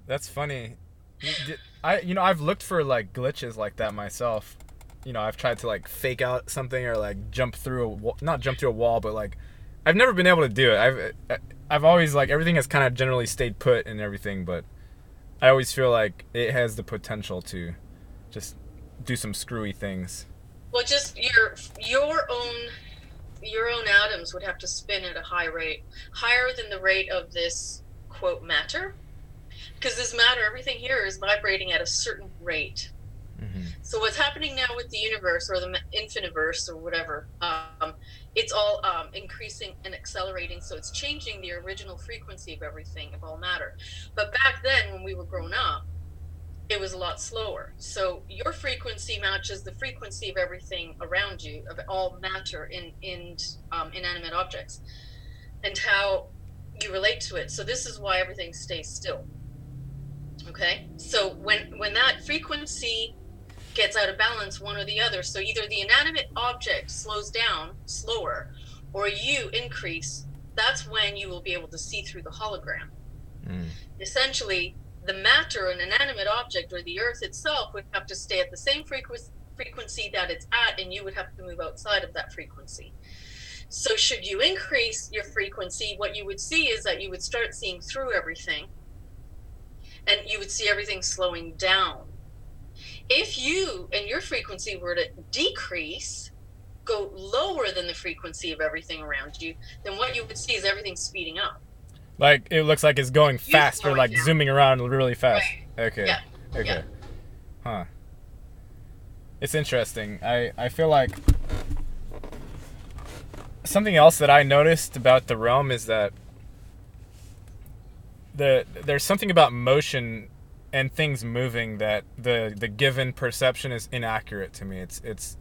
That's funny. I you know I've looked for like glitches like that myself. You know I've tried to like fake out something or like jump through a wall, not jump through a wall, but like I've never been able to do it. I've I've always like everything has kind of generally stayed put and everything, but I always feel like it has the potential to just do some screwy things. Well, just your your own your own atoms would have to spin at a high rate, higher than the rate of this quote matter because this matter, everything here is vibrating at a certain rate. Mm-hmm. So what's happening now with the universe or the infiniverse or whatever, um, it's all um, increasing and accelerating. So it's changing the original frequency of everything of all matter. But back then, when we were grown up, it was a lot slower. So your frequency matches the frequency of everything around you, of all matter in in um, inanimate objects, and how you relate to it. So this is why everything stays still. Okay, so when when that frequency gets out of balance, one or the other, so either the inanimate object slows down slower, or you increase, that's when you will be able to see through the hologram. Mm. Essentially, the matter, an inanimate object, or the Earth itself, would have to stay at the same frequency frequency that it's at, and you would have to move outside of that frequency. So, should you increase your frequency, what you would see is that you would start seeing through everything and you would see everything slowing down. If you and your frequency were to decrease, go lower than the frequency of everything around you, then what you would see is everything speeding up. Like it looks like it's going You fast or like down. zooming around really fast. Right. Okay. Yeah. Okay. Yeah. Huh. It's interesting. I I feel like something else that I noticed about the realm is that the there's something about motion and things moving that the the given perception is inaccurate to me. It's it's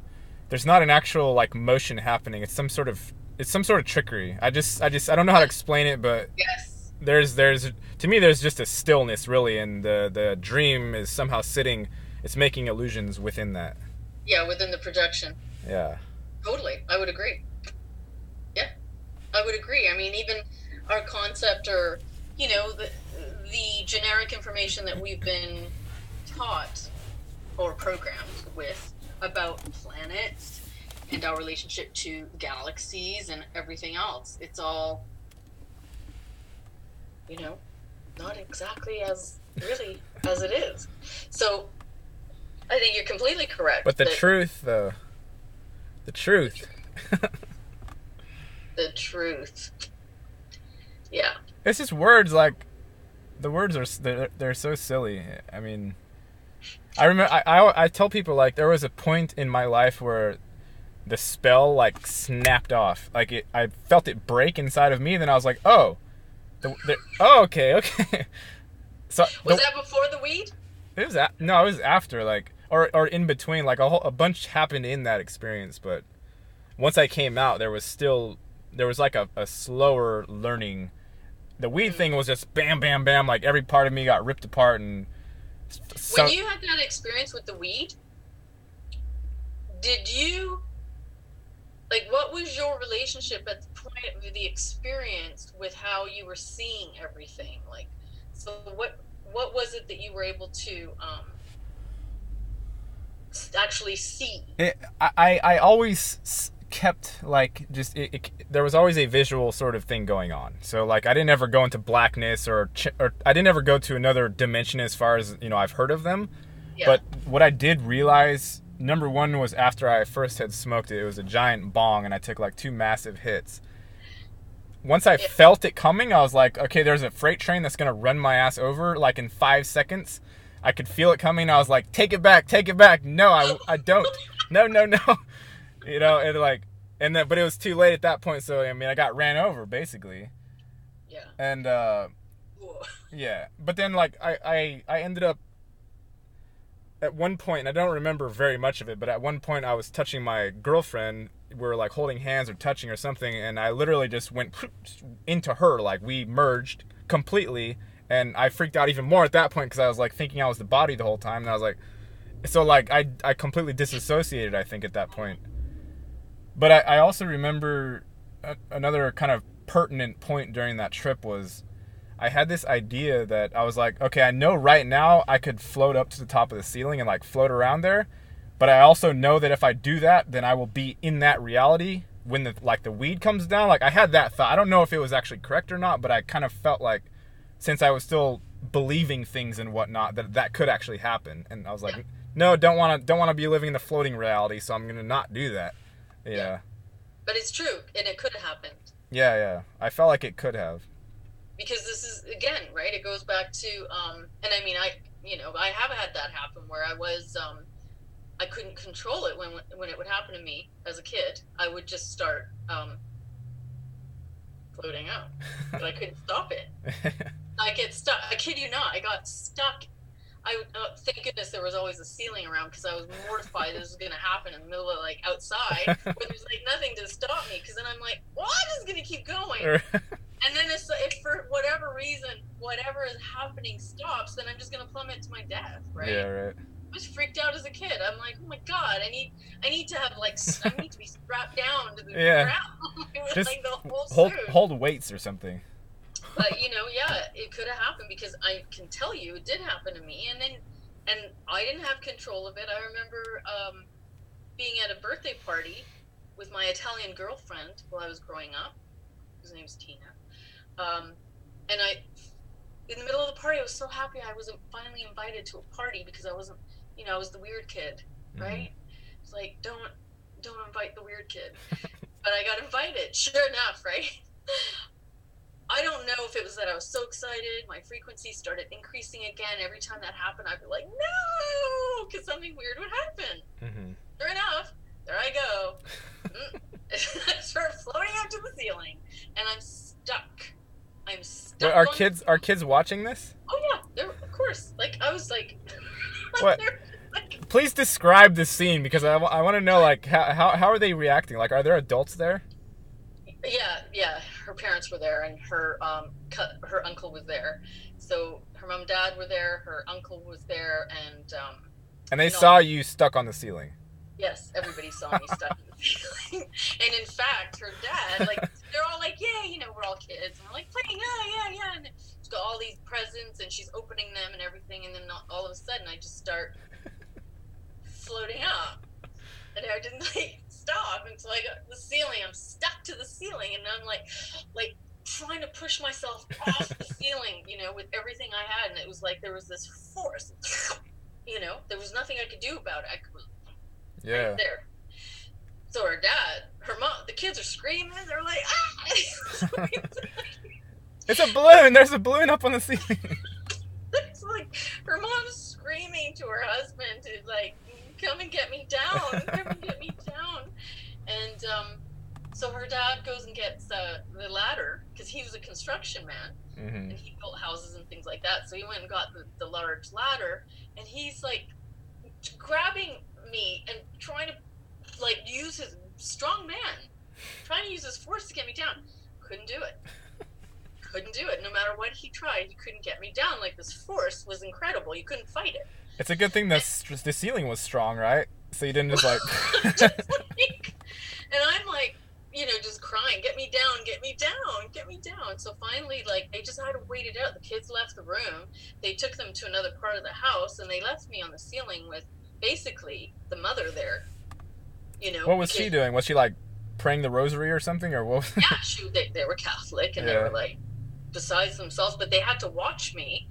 there's not an actual like motion happening. It's some sort of it's some sort of trickery. I just I just I don't know how to explain it, but Yes. there's there's to me there's just a stillness really and the the dream is somehow sitting it's making illusions within that. Yeah, within the projection. Yeah. Totally. I would agree. Yeah. I would agree. I mean, even our concept or, you know, the, the generic information that we've been taught or programmed with about planets and our relationship to galaxies and everything else. It's all, you know, not exactly as really as it is. So I think you're completely correct. But the truth though the truth the truth. Yeah. it's just words like the words are they're, they're so silly. I mean I remember I, I I tell people like there was a point in my life where the spell like snapped off. Like it I felt it break inside of me And then I was like, "Oh, the, the, oh okay, okay." So Was the- that before the weed? It was a- no, it was after like or or in between like a whole a bunch happened in that experience, but once I came out, there was still there was like a, a slower learning. The weed thing was just bam, bam, bam. Like every part of me got ripped apart, and so, when you had that experience with the weed, did you like what was your relationship at the point of the experience with how you were seeing everything? Like, so what what was it that you were able to um, actually see? it, I I I always kept like just it, it, there was always a visual sort of thing going on. So like I didn't ever go into blackness or ch- or I didn't ever go to another dimension as far as you know I've heard of them. Yeah. But what I did realize, number one was after I first had smoked it, it was a giant bong, and I took like two massive hits. Once I Yeah. felt it coming, I was like, okay, there's a freight train that's gonna run my ass over like in five seconds. I could feel it coming. I was like, take it back, take it back. No, I, I don't. No, no, no. You know, and like, and then, but it was too late at that point. So I mean, I got ran over basically, yeah. and uh, Whoa. yeah, but then like I I I ended up at one point, and I don't remember very much of it, but at one point I was touching my girlfriend. We were like holding hands or touching or something, and I literally just went into her. Like we merged completely, and I freaked out even more at that point because I was like thinking I was the body the whole time, and I was like, so like I I completely disassociated. I think at that point. But I, I also remember a, another kind of pertinent point during that trip was I had this idea that I was like, okay, I know right now I could float up to the top of the ceiling and like float around there, but I also know that if I do that, then I will be in that reality when the like the weed comes down. Like I had that thought. I don't know if it was actually correct or not, but I kind of felt like since I was still believing things and whatnot that that could actually happen, and I was like, no, don't want to don't want to be living in a floating reality, so I'm gonna not do that. Yeah. Yeah. But it's true, and it could have happened. Yeah, yeah. I felt like it could have. Because this is again right it goes back to um and i mean i you know i have had that happen where i was um i couldn't control it when when it would happen to me as a kid. I would just start um floating out but i couldn't stop it. I get stuck i kid you not i got stuck. I uh, thank goodness there was always a ceiling around because I was mortified this was gonna happen in the middle of like outside where there's like nothing to stop me because then I'm like, well, I'm just gonna keep going. And then if, if for whatever reason, whatever is happening stops, then I'm just gonna plummet to my death, right? yeah, right. I was freaked out as a kid. I'm like, oh my god, I need, I need to have like, I need to be strapped down to the Yeah. ground with Just like the whole Hold suit. hold weights or something. But you know, yeah, it could have happened because I can tell you it did happen to me, and then, and I didn't have control of it. I remember um, being at a birthday party with my Italian girlfriend while I was growing up. Whose name's Tina. Um, and I, in the middle of the party, I was so happy I wasn't finally invited to a party because I wasn't, you know, I was the weird kid, Mm-hmm. right? It's like don't, don't invite the weird kid. but I got invited. Sure enough, right? I don't know if it was that I was so excited, my frequency started increasing again. Every time that happened, I'd be like, no, because something weird would happen. Mm-hmm. Sure enough, there I go. Mm. I start floating up to the ceiling, and I'm stuck. I'm stuck. Wait, are kids are kids watching this? Oh yeah, they're, of course. Like I was like, What? like, Please describe this scene because I, I want to know like how, how how are they reacting? Like, are there adults there? yeah, yeah. Her parents were there, and her um, cu- her uncle was there. So her mom and dad were there. Her uncle was there, and um, And they No. saw you stuck on the ceiling. Yes, everybody saw me stuck in the ceiling. And in fact, her dad, like, they're all like, yeah, you know, we're all kids. And we're like, playing, yeah, yeah, yeah. And she's got all these presents and she's opening them and everything. And then all of a sudden, I just start floating up. And I didn't, like, stop until I got the ceiling. I'm stuck to the ceiling. And I'm like, like, trying to push myself off the ceiling, you know, with everything I had. And it was like there was this force. You know, there was nothing I could do about it. I could, Yeah. right there. So her dad, her mom, the kids are screaming. They're like, ah! It's a balloon. There's a balloon up on the ceiling. it's like her mom's screaming to her husband to like, come and get me down, come and get me down. And um, so her dad goes and gets uh, the ladder because he was a construction man hmm and he built houses and things like that. So he went and got the, the large ladder, and he's like grabbing me and trying to like use his strong man, trying to use his force to get me down. Couldn't do it. Couldn't do it. No matter what he tried, he couldn't get me down. Like this force was incredible. You couldn't fight it. It's a good thing the s- the ceiling was strong, right? So you didn't just like. Just like- and I'm like, you know, just crying, get me down, get me down, get me down. So finally, like, they just had to wait it out. The kids left the room. They took them to another part of the house, and they left me on the ceiling with basically the mother there. You know, what was she doing? Was she like praying the rosary or something, or what? Yeah, she, they, they were Catholic, and they were like besides themselves, but they had to watch me.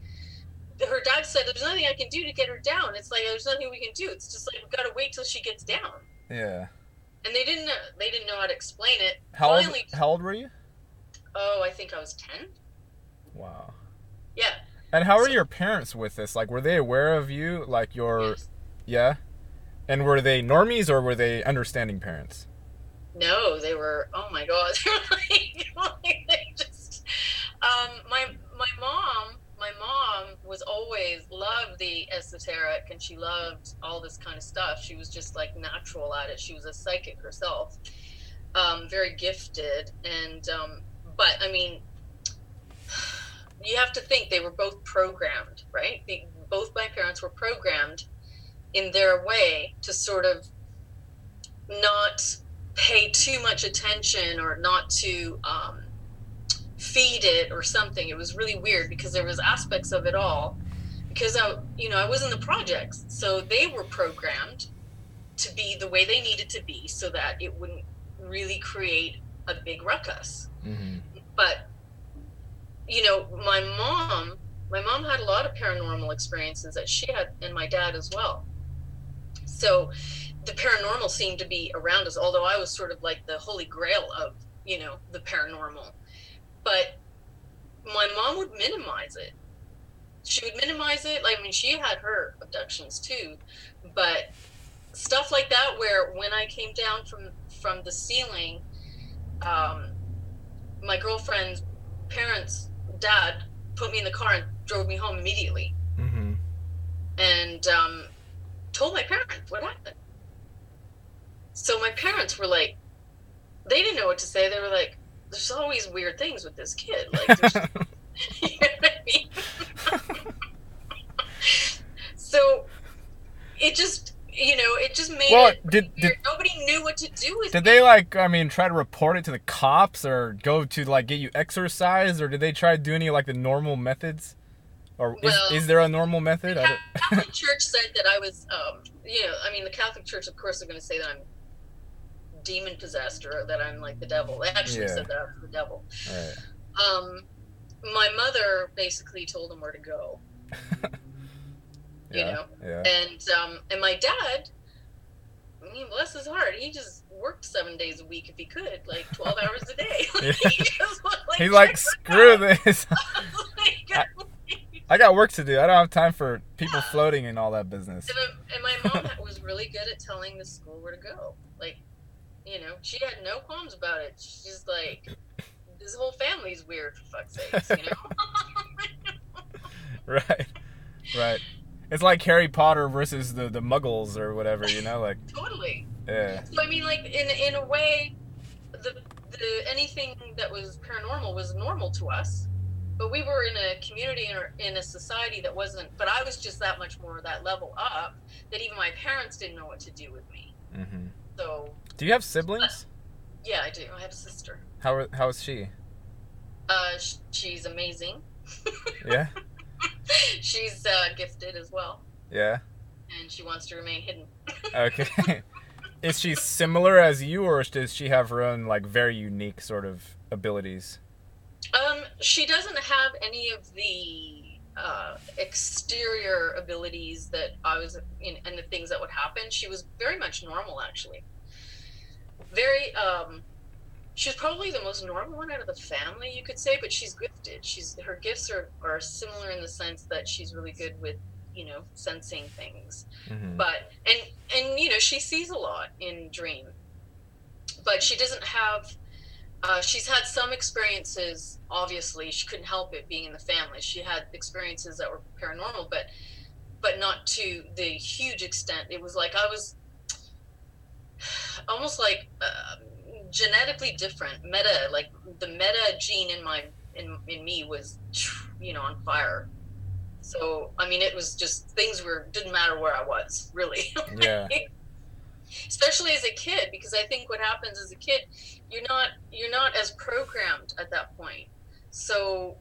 Her dad said, "There's nothing I can do to get her down." It's like there's nothing we can do. It's just like we've got to wait till she gets down. yeah. And they didn't. They didn't know how to explain it. How old? Finally- How old were you? Oh, I think I was ten. Wow. Yeah. And how were So- your parents with this? Like, were they aware of you? Like your Yes. Yeah. And were they normies or were they understanding parents? No, they were. Oh my god. Um, my my mom, my mom was always loved the esoteric, and she loved all this kind of stuff. She was just like natural at it. She was a psychic herself, um, very gifted, and um, but I mean, you have to think they were both programmed, right? They, both my parents were programmed in their way to sort of not pay too much attention or not to um, feed it or something. It was really weird because there was aspects of it all. Because I, you know, I was in the projects, so they were programmed to be the way they needed to be, so that it wouldn't really create a big ruckus. Mm-hmm. But you know, my mom, my mom had a lot of paranormal experiences that she had, and my dad as well. So the paranormal seemed to be around us, although I was sort of like the holy grail of, you know, the paranormal. But my mom would minimize it. She would minimize it. Like, I mean, she had her abductions too, but stuff like that, where when I came down from from the ceiling, um, my girlfriend's parents, dad, put me in the car and drove me home immediately, Mm-hmm. and um, told my parents what happened. So my parents were like, they didn't know what to say. They were like, "There's always weird things with this kid." Like, there's, you know what I mean? so it just, you know, it just made Well, it. did- did- Nobody knew what to do with it. Did me. they like? I mean, try to report it to the cops or go to like get you exorcised, or did they try to do any like the normal methods? Or is, Well, is there a normal method? The Catholic Church said that I was, um, you know, I mean, the Catholic Church, of course, are going to say that I'm demon possessed or that I'm like the devil. They actually Yeah. said that I was the devil. Right. Um, my mother basically told him where to go, you Yeah. know, Yeah. and um, and my dad, I mean, bless his heart, he just worked seven days a week if he could, like twelve hours a day. Yeah. he just like, He's like, screw this this. Like, I got work to do. I don't have time for people floating and all that business. And, and my mom was really good at telling the school where to go. Like, you know, she had no qualms about it. She's like, this whole family's weird, for fuck's sakes, you know? Right. Right. It's like Harry Potter versus the, the muggles or whatever, you know? Like, totally. yeah. So, I mean, like, in, in a way, the, the anything that was paranormal was normal to us. But we were in a community or in a society that wasn't, but I was just that much more that level up that even my parents didn't know what to do with me. hmm So, Do you have siblings? yeah, I do. I have a sister. How, how is she? Uh, sh- she's amazing. Yeah? she's uh, gifted as well, Yeah? and she wants to remain hidden. Okay. is she similar as you, or does she have her own, like, very unique sort of abilities? Um, she doesn't have any of the uh, exterior abilities that I was in, and the things that would happen. She was very much normal, actually. Very. Um, she's probably the most normal one out of the family, you could say. But she's gifted. She's her gifts are are similar in the sense that she's really good with, you know, sensing things. hmm but and and you know she sees a lot in dream but she doesn't have uh, she's had some experiences obviously she couldn't help it being in the family. She had experiences that were paranormal but but not to the huge extent. It was like i was almost like uh, genetically different. Meta like the meta gene in my in, in me was you know on fire. So i mean it was just things were didn't matter where i was really. Yeah. especially as a kid because i think what happens as a kid you're not you're not as programmed at that point so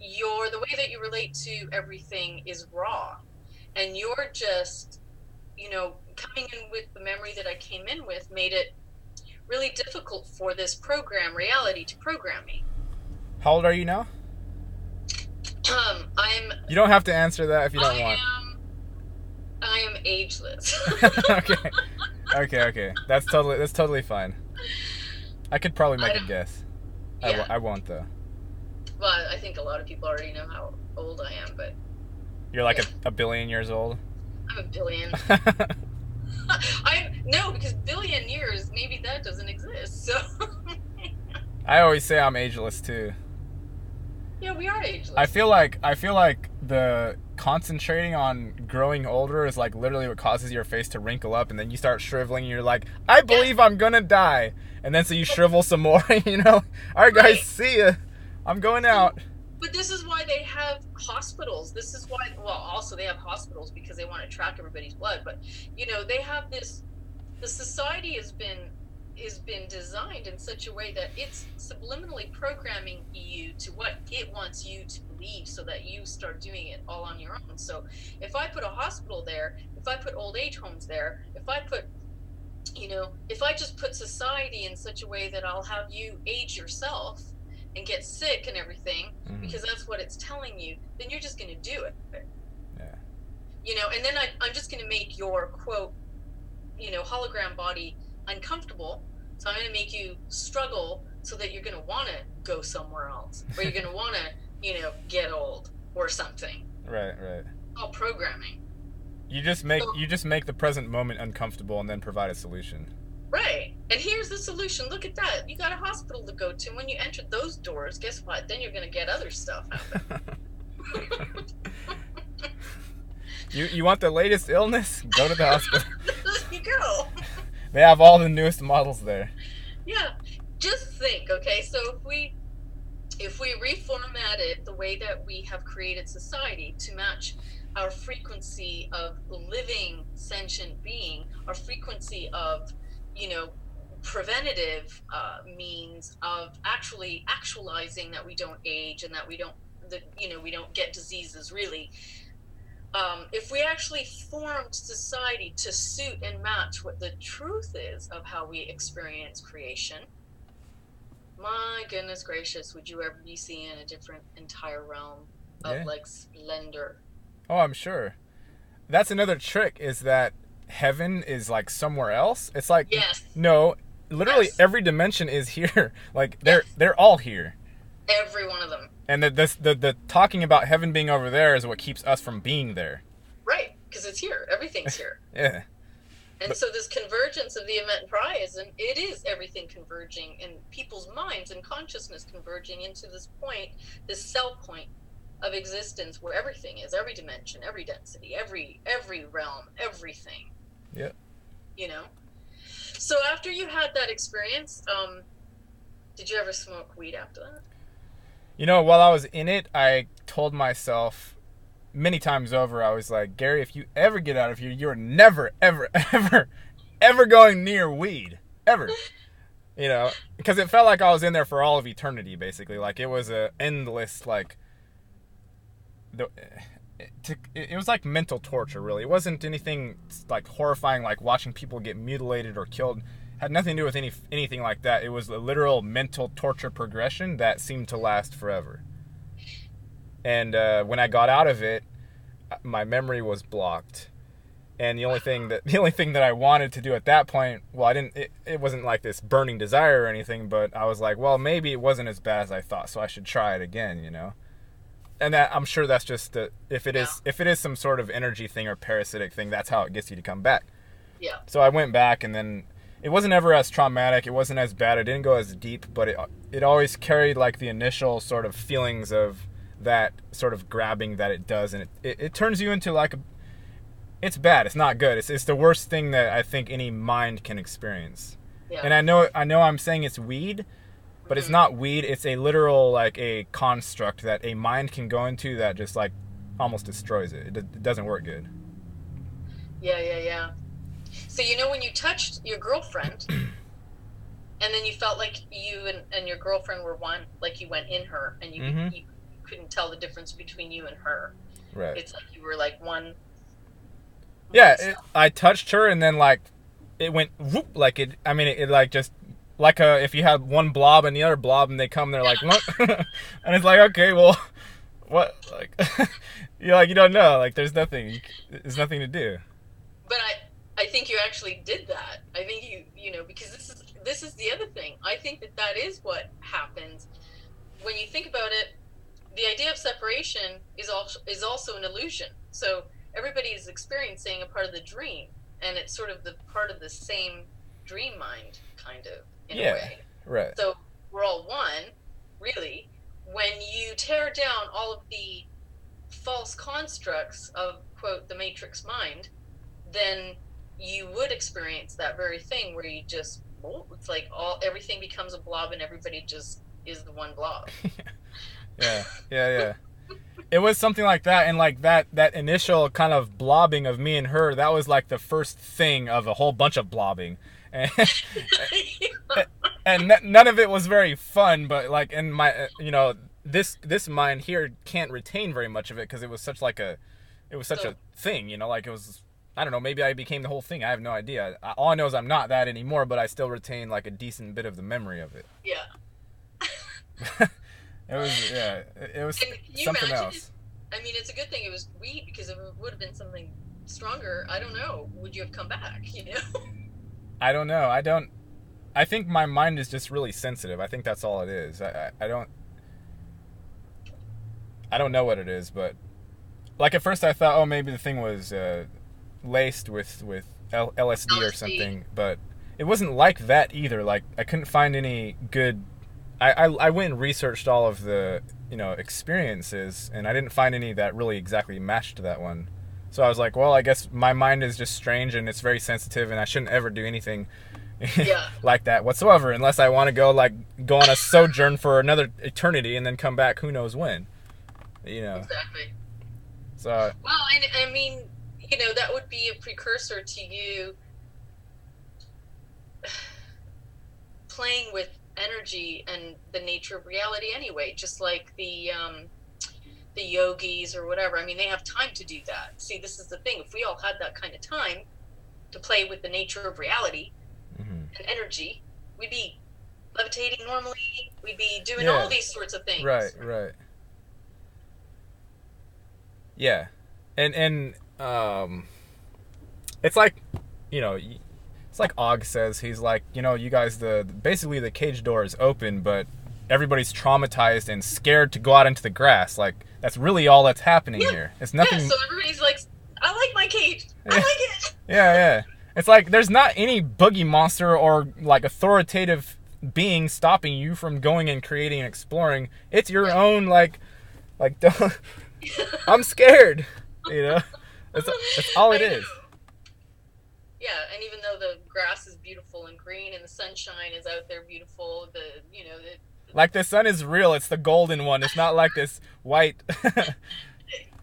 your the way that you relate to everything is raw and you're just you know coming in with the memory that i came in with made it really difficult for this program reality to program me How old are you now? um i'm You don't have to answer that if you don't I want. am i am ageless okay. Okay, okay. That's totally that's totally fine. I could probably make a guess. I, yeah w- I won't though. well i think a lot of people already know how old i am but You're like a, a billion years old. i'm a billion I no, because billion years, maybe that doesn't exist. So I always say I'm ageless too. Yeah, we are ageless. I feel like I feel like the concentrating on growing older is like literally what causes your face to wrinkle up and then you start shriveling and you're like, I believe I'm gonna die. And then so you shrivel some more, you know? Alright guys, Right. see ya. I'm going out. but this is why they have hospitals. This is why. Well, also they have hospitals because they want to track everybody's blood. But you know, they have this. The society has been has been designed in such a way that it's subliminally programming you to what it wants you to believe so that you start doing it all on your own. So if I put a hospital there, if I put old age homes there, if I put you know, if I just put society in such a way that I'll have you age yourself and get sick and everything Mhm. because that's what it's telling you, then you're just going to do it. Yeah. You know, and then I, I'm just going to make your quote, you know, hologram body uncomfortable. So I'm going to make you struggle so that you're going to want to go somewhere else or you're going to want to, you know, get old or something. Right, right. All programming. You just make you just make the present moment uncomfortable and then provide a solution. Right. And here's the solution. Look at that. You got a hospital to go to. When you enter those doors, guess what? Then you're going to get other stuff you you want the latest illness? Go to the hospital. there you go. They have all the newest models there. Yeah. Just think, okay? So if we if we reformat it the way that we have created society to match our frequency of living sentient being, our frequency of, you know, preventative uh, means of actually actualizing that we don't age and that we don't that you know we don't get diseases really um, if we actually formed society to suit and match what the truth is of how we experience creation, my goodness gracious, would you ever be seeing a different entire realm of Yeah. like splendor? Oh, I'm sure. That's another trick is that heaven is like somewhere else. It's like Yes. no, literally Yes. every dimension is here. Like they're Yes. they're all here. Every one of them. And the, this, the the talking about heaven being over there is what keeps us from being there. Right. Because it's here. Everything's here. Yeah. And But- so this convergence of the event horizon, it is everything converging in people's minds and consciousness converging into this point, this cell point of existence where everything is, every dimension, every density, every every realm, everything. Yeah. You know? So after you had that experience, um, did you ever smoke weed after that? You know, while I was in it, I told myself many times over, I was like, Gary, if you ever get out of here, you're never, ever, ever, ever going near weed. Ever. You know, because it felt like I was in there for all of eternity, basically. Like it was a endless, like, the, eh, it, to, it was like mental torture, really. It wasn't anything like horrifying, like watching people get mutilated or killed. Had nothing to do with any anything like that. It was a literal mental torture progression that seemed to last forever. And uh, when I got out of it, uh, my memory was blocked. And the only thing that the only thing that I wanted to do at that point, well, I didn't. It, it wasn't like this burning desire or anything, but I was like, well, maybe it wasn't as bad as I thought, so I should try it again, you know. And that I'm sure that's just the, if it is if it is some sort of energy thing or parasitic thing, that's how it gets you to come back. Yeah. So I went back, and then it wasn't ever as traumatic. It wasn't as bad. It didn't go as deep, but it it always carried like the initial sort of feelings of that sort of grabbing that it does, and it it, it turns you into like a. It's bad. It's not good. It's it's the worst thing that I think any mind can experience. Yeah. And I know I know I'm saying it's weed, but it's Mhm. not weed. It's a literal like a construct that a mind can go into that just like almost destroys it. It, it doesn't work good. Yeah, yeah, yeah. So you know when you touched your girlfriend, and then you felt like you and, and your girlfriend were one, like you went in her, and you, Mhm. you couldn't tell the difference between you and her. Right. It's like you were like one. Yeah, it. I touched her and then like it went whoop like it. I mean, it, it like just like a if you had one blob and the other blob and they come, they're like, what? and it's like okay, well, what? Like you're like you don't know. Like there's nothing. There's nothing to do. But I, I think you actually did that. I think you, you know, because this is this is the other thing. I think that that is what happens when you think about it. The idea of separation is also is also an illusion. So everybody is experiencing a part of the dream, and it's sort of the part of the same dream mind, kind of in Yeah. a way. Right. So we're all one, really. When you tear down all of the false constructs of quote the matrix mind, then you would experience that very thing where you just it's like all everything becomes a blob and everybody just is the one blob. Yeah. Yeah. Yeah. It was something like that, and like that that initial kind of blobbing of me and her. That was like the first thing of a whole bunch of blobbing. And, and none of it was very fun but like in my uh, you know this this mind here can't retain very much of it because it was such like a it was such So- a thing you know like it was i don't know maybe i became the whole thing i have no idea all i know is i'm not that anymore but i still retain like a decent bit of the memory of it yeah. it was yeah it, was something else I mean, it's a good thing it was weed because if it would have been something stronger, I don't know, would you have come back? You know? i don't know i don't i think my mind is just really sensitive i think that's all it is i i, I don't I don't know what it is, but like at first I thought, oh, maybe the thing was uh, laced with with L- LSD or something, but it wasn't like that either. Like I couldn't find any good. I, I I went and researched all of the you know experiences, and I didn't find any that really exactly matched that one. So I was like, well, I guess my mind is just strange and it's very sensitive, and I shouldn't ever do anything. Yeah. like that whatsoever unless I want to go like go on a sojourn for another eternity and then come back who knows when you know Exactly. so uh, Well, and I mean, you know, that would be a precursor to you playing with energy and the nature of reality anyway, just like the um, the yogis or whatever. I mean, they have time to do that. See, this is the thing. If we all had that kind of time to play with the nature of reality mhm. and energy, we'd be levitating normally. We'd be doing Yeah. all these sorts of things. right right yeah and and um it's like you know, it's like Og says. He's like, you know, you guys, the basically the cage door is open, but everybody's traumatized and scared to go out into the grass. Like that's really all that's happening Yeah. here. It's nothing. Yeah, so everybody's like, I like my cage. I Yeah. like it. Yeah, yeah. It's like there's not any boogie monster or like authoritative being stopping you from going and creating and exploring. It's your own like like don't I'm scared. You know? That's, that's all it is. Yeah, and even though the grass is beautiful and green and the sunshine is out there beautiful, the you know the Like the sun is real, it's the golden one. It's not like this white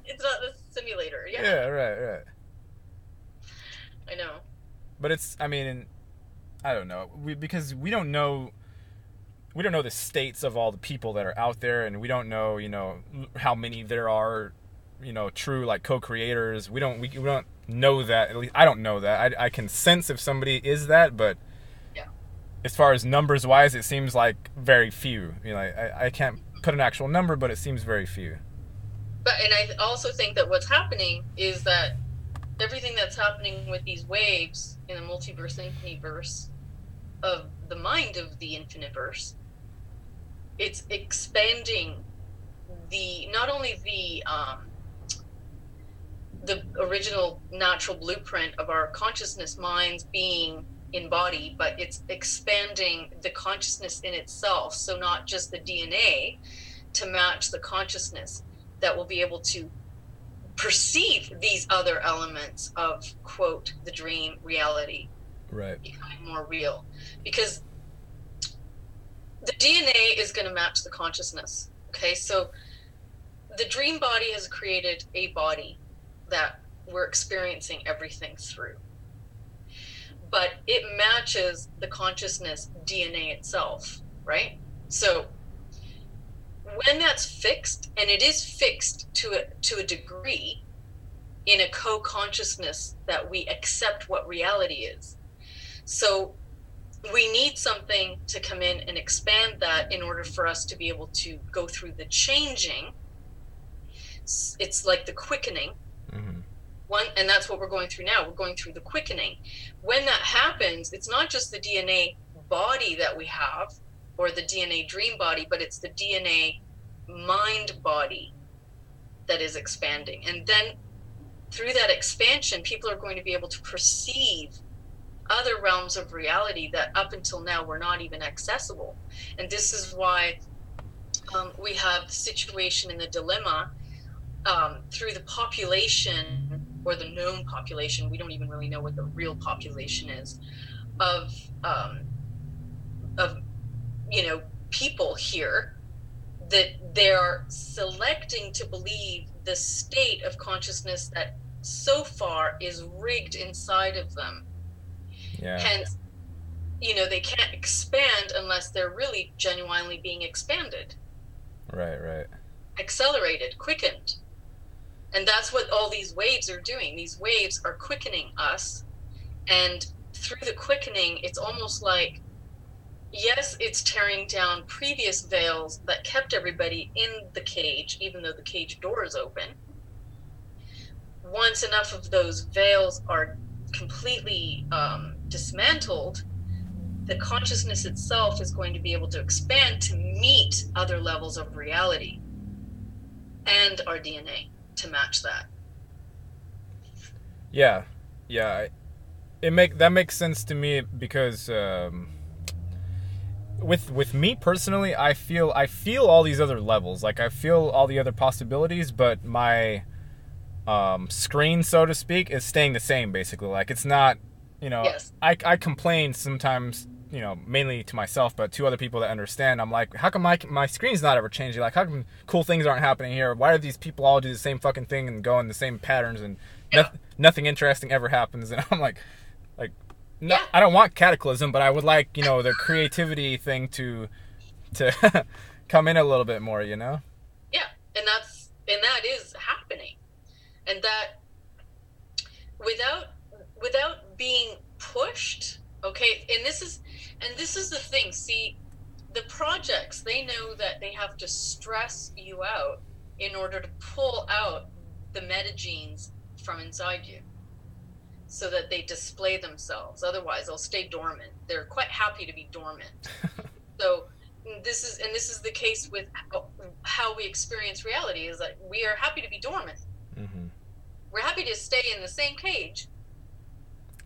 it's not the simulator. Yeah, Yeah, right, right. I know. But it's I mean I don't know. We because we don't know we don't know the states of all the people that are out there and we don't know, you know, how many there are, you know, true like co-creators. We don't we, we don't know that. At least I don't know that. I I can sense if somebody is that, but Yeah. As far as numbers wise, it seems like very few. You know, I, I can't put an actual number, but it seems very few. But and I also think that what's happening is that everything that's happening with these waves in the multiverse, infinite verse of the mind of the infinite verse, it's expanding the not only the um, the original natural blueprint of our consciousness minds being in body, but it's expanding the consciousness in itself. So not just the DNA to match the consciousness that will be able to perceive these other elements of quote the dream reality Right. becoming more real because the DNA is going to match the consciousness. Okay, so the dream body has created a body that we're experiencing everything through, but it matches the consciousness DNA itself, right? So when that's fixed, and it is fixed to a, to a degree in a co-consciousness that we accept what reality is so we need something to come in and expand that in order for us to be able to go through the changing. It's like the quickening. One, and that's what we're going through now. We're going through the quickening. When that happens, it's not just the DNA body that we have or the DNA dream body, but it's the DNA mind body that is expanding. And then through that expansion, people are going to be able to perceive other realms of reality that up until now were not even accessible. And this is why um, we have the situation in the dilemma um, through the population or the known population. We don't even really know what the real population is of um, of you know people here that they're selecting to believe the state of consciousness that so far is rigged inside of them Yeah. hence you know they can't expand unless they're really genuinely being expanded Right, right. accelerated quickened and that's what all these waves are doing. These waves are quickening us. And through the quickening it's almost like yes it's tearing down previous veils that kept everybody in the cage even though the cage door is open. Once enough of those veils are completely um, dismantled the consciousness itself is going to be able to expand to meet other levels of reality and our DNA to match that. Yeah, yeah. It make that makes sense to me because um, with with me personally, I feel I feel all these other levels. Like I feel all the other possibilities, but my um, screen, so to speak, is staying the same. Basically, like it's not. You know, Yes. I I complain sometimes. You know, mainly to myself, but to other people that understand. I'm like, how come my my screen's not ever changing? Like, how come cool things aren't happening here? Why do these people all do the same fucking thing and go in the same patterns and Yeah. noth- nothing interesting ever happens? And I'm like, like, no, Yeah. I don't want cataclysm, but I would like you know the creativity thing to to come in a little bit more. You know? Yeah, and that's and that is happening, and that without without being pushed. Okay, and this is and this is the thing. See, the projects they know that they have to stress you out in order to pull out the metagenes from inside you. so that they display themselves. Otherwise, they'll stay dormant. They're quite happy to be dormant. so this is and this is the case with how we experience reality is that we are happy to be dormant. Mm-hmm. We're happy to stay in the same cage.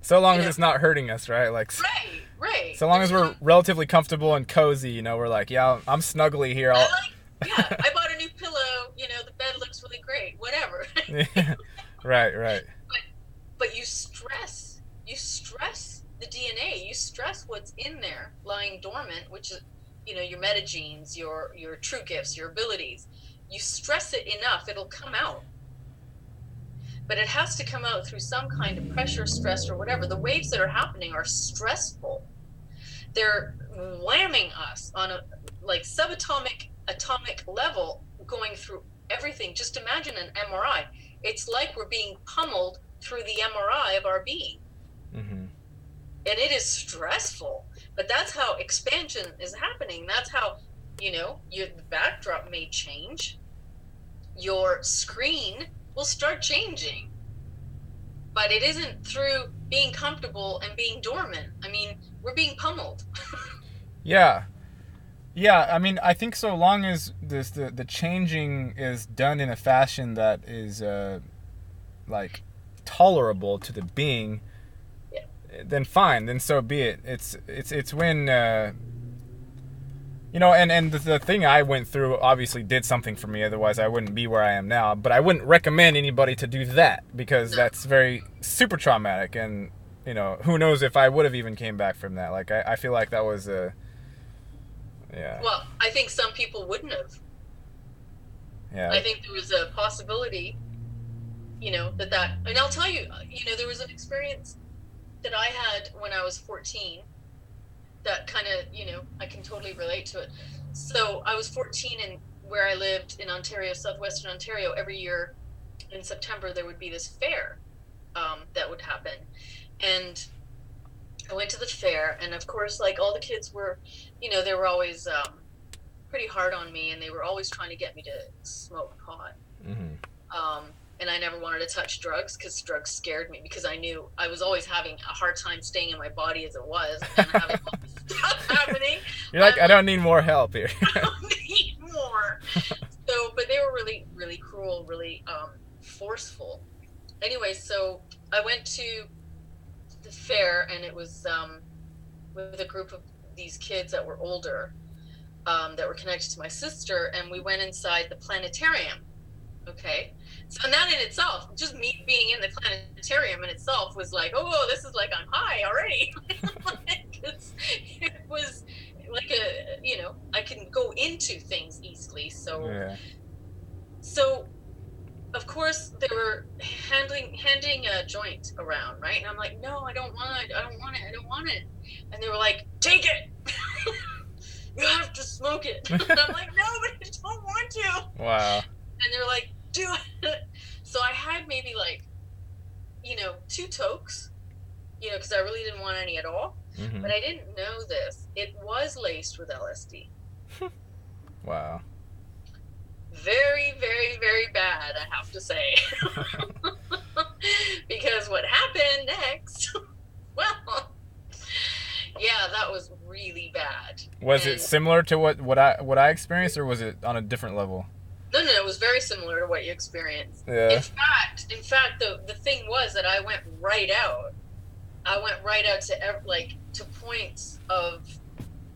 So long as it's not hurting us, right? Like right, right. So long as we're relatively comfortable and cozy, you know, we're like, yeah, I'm snuggly here. I'll... Like, yeah, I bought a new pillow. You know, the bed looks really great. Whatever. right, right. But but you stress, you stress the DNA. You stress what's in there, lying dormant, which is you know your metagenes your your true gifts your abilities you stress it enough it'll come out but it has to come out through some kind of pressure stress or whatever the waves that are happening are stressful they're whamming us on a like subatomic atomic level going through everything just imagine an mri it's like we're being pummeled through the mri of our being mm-hmm. and it is stressful but that's how expansion is happening. That's how, you know, your backdrop may change. Your screen will start changing. But it isn't through being comfortable and being dormant. I mean, we're being pummeled. yeah. Yeah, I mean, I think so long as this the the changing is done in a fashion that is uh like tolerable to the being, then fine, then so be it. It's it's it's when uh, you know, and and the, the, thing I went through obviously did something for me. Otherwise, I wouldn't be where I am now. But I wouldn't recommend anybody to do that because that's very super traumatic, and you know, who knows if I would have even came back from that. Like I, I feel like that was a yeah. Well, I think some people wouldn't have. Yeah. I think there was a possibility, you know, that that, and I'll tell you, you know, there was an experience that I had when I was 14 that kind of, you know, I can totally relate to it. So I was 14 and where I lived in Ontario, southwestern Ontario, every year in September there would be this fair um, that would happen. And I went to the fair, and of course, like all the kids were, you know, they were always um, pretty hard on me, and they were always trying to get me to smoke pot. Mm-hmm. Um, and I never wanted to touch drugs because drugs scared me because I knew I was always having a hard time staying in my body as it was and having stuff happening. You're like, I'm I don't need more help here. I don't need more. so, but they were really, really cruel, really um, forceful. Anyway, so I went to the fair and it was um, with a group of these kids that were older um, that were connected to my sister, and we went inside the planetarium. Okay so that in itself, just me being in the planetarium in itself was like, oh, oh this is like I'm high already. it was like a, you know, I can go into things easily. So, yeah. so of course they were handling handing a joint around, right? And I'm like, no, I don't want it. I don't want it. I don't want it. And they were like, take it. you have to smoke it. and I'm like, no, but I don't want to. Wow. And they're like, do it. So I had maybe like, you know, two tokes, you know, because I really didn't want any at all. Mm-hmm. But I didn't know this. It was laced with LSD. wow. Very, very, very bad, I have to say. because what happened next, well, yeah, that was really bad. Was and it similar to what, what I what I experienced, or was it on a different level? No, no, it was very similar to what you experienced. Yeah. In fact, in fact, the the thing was that I went right out. I went right out to ev- like to points of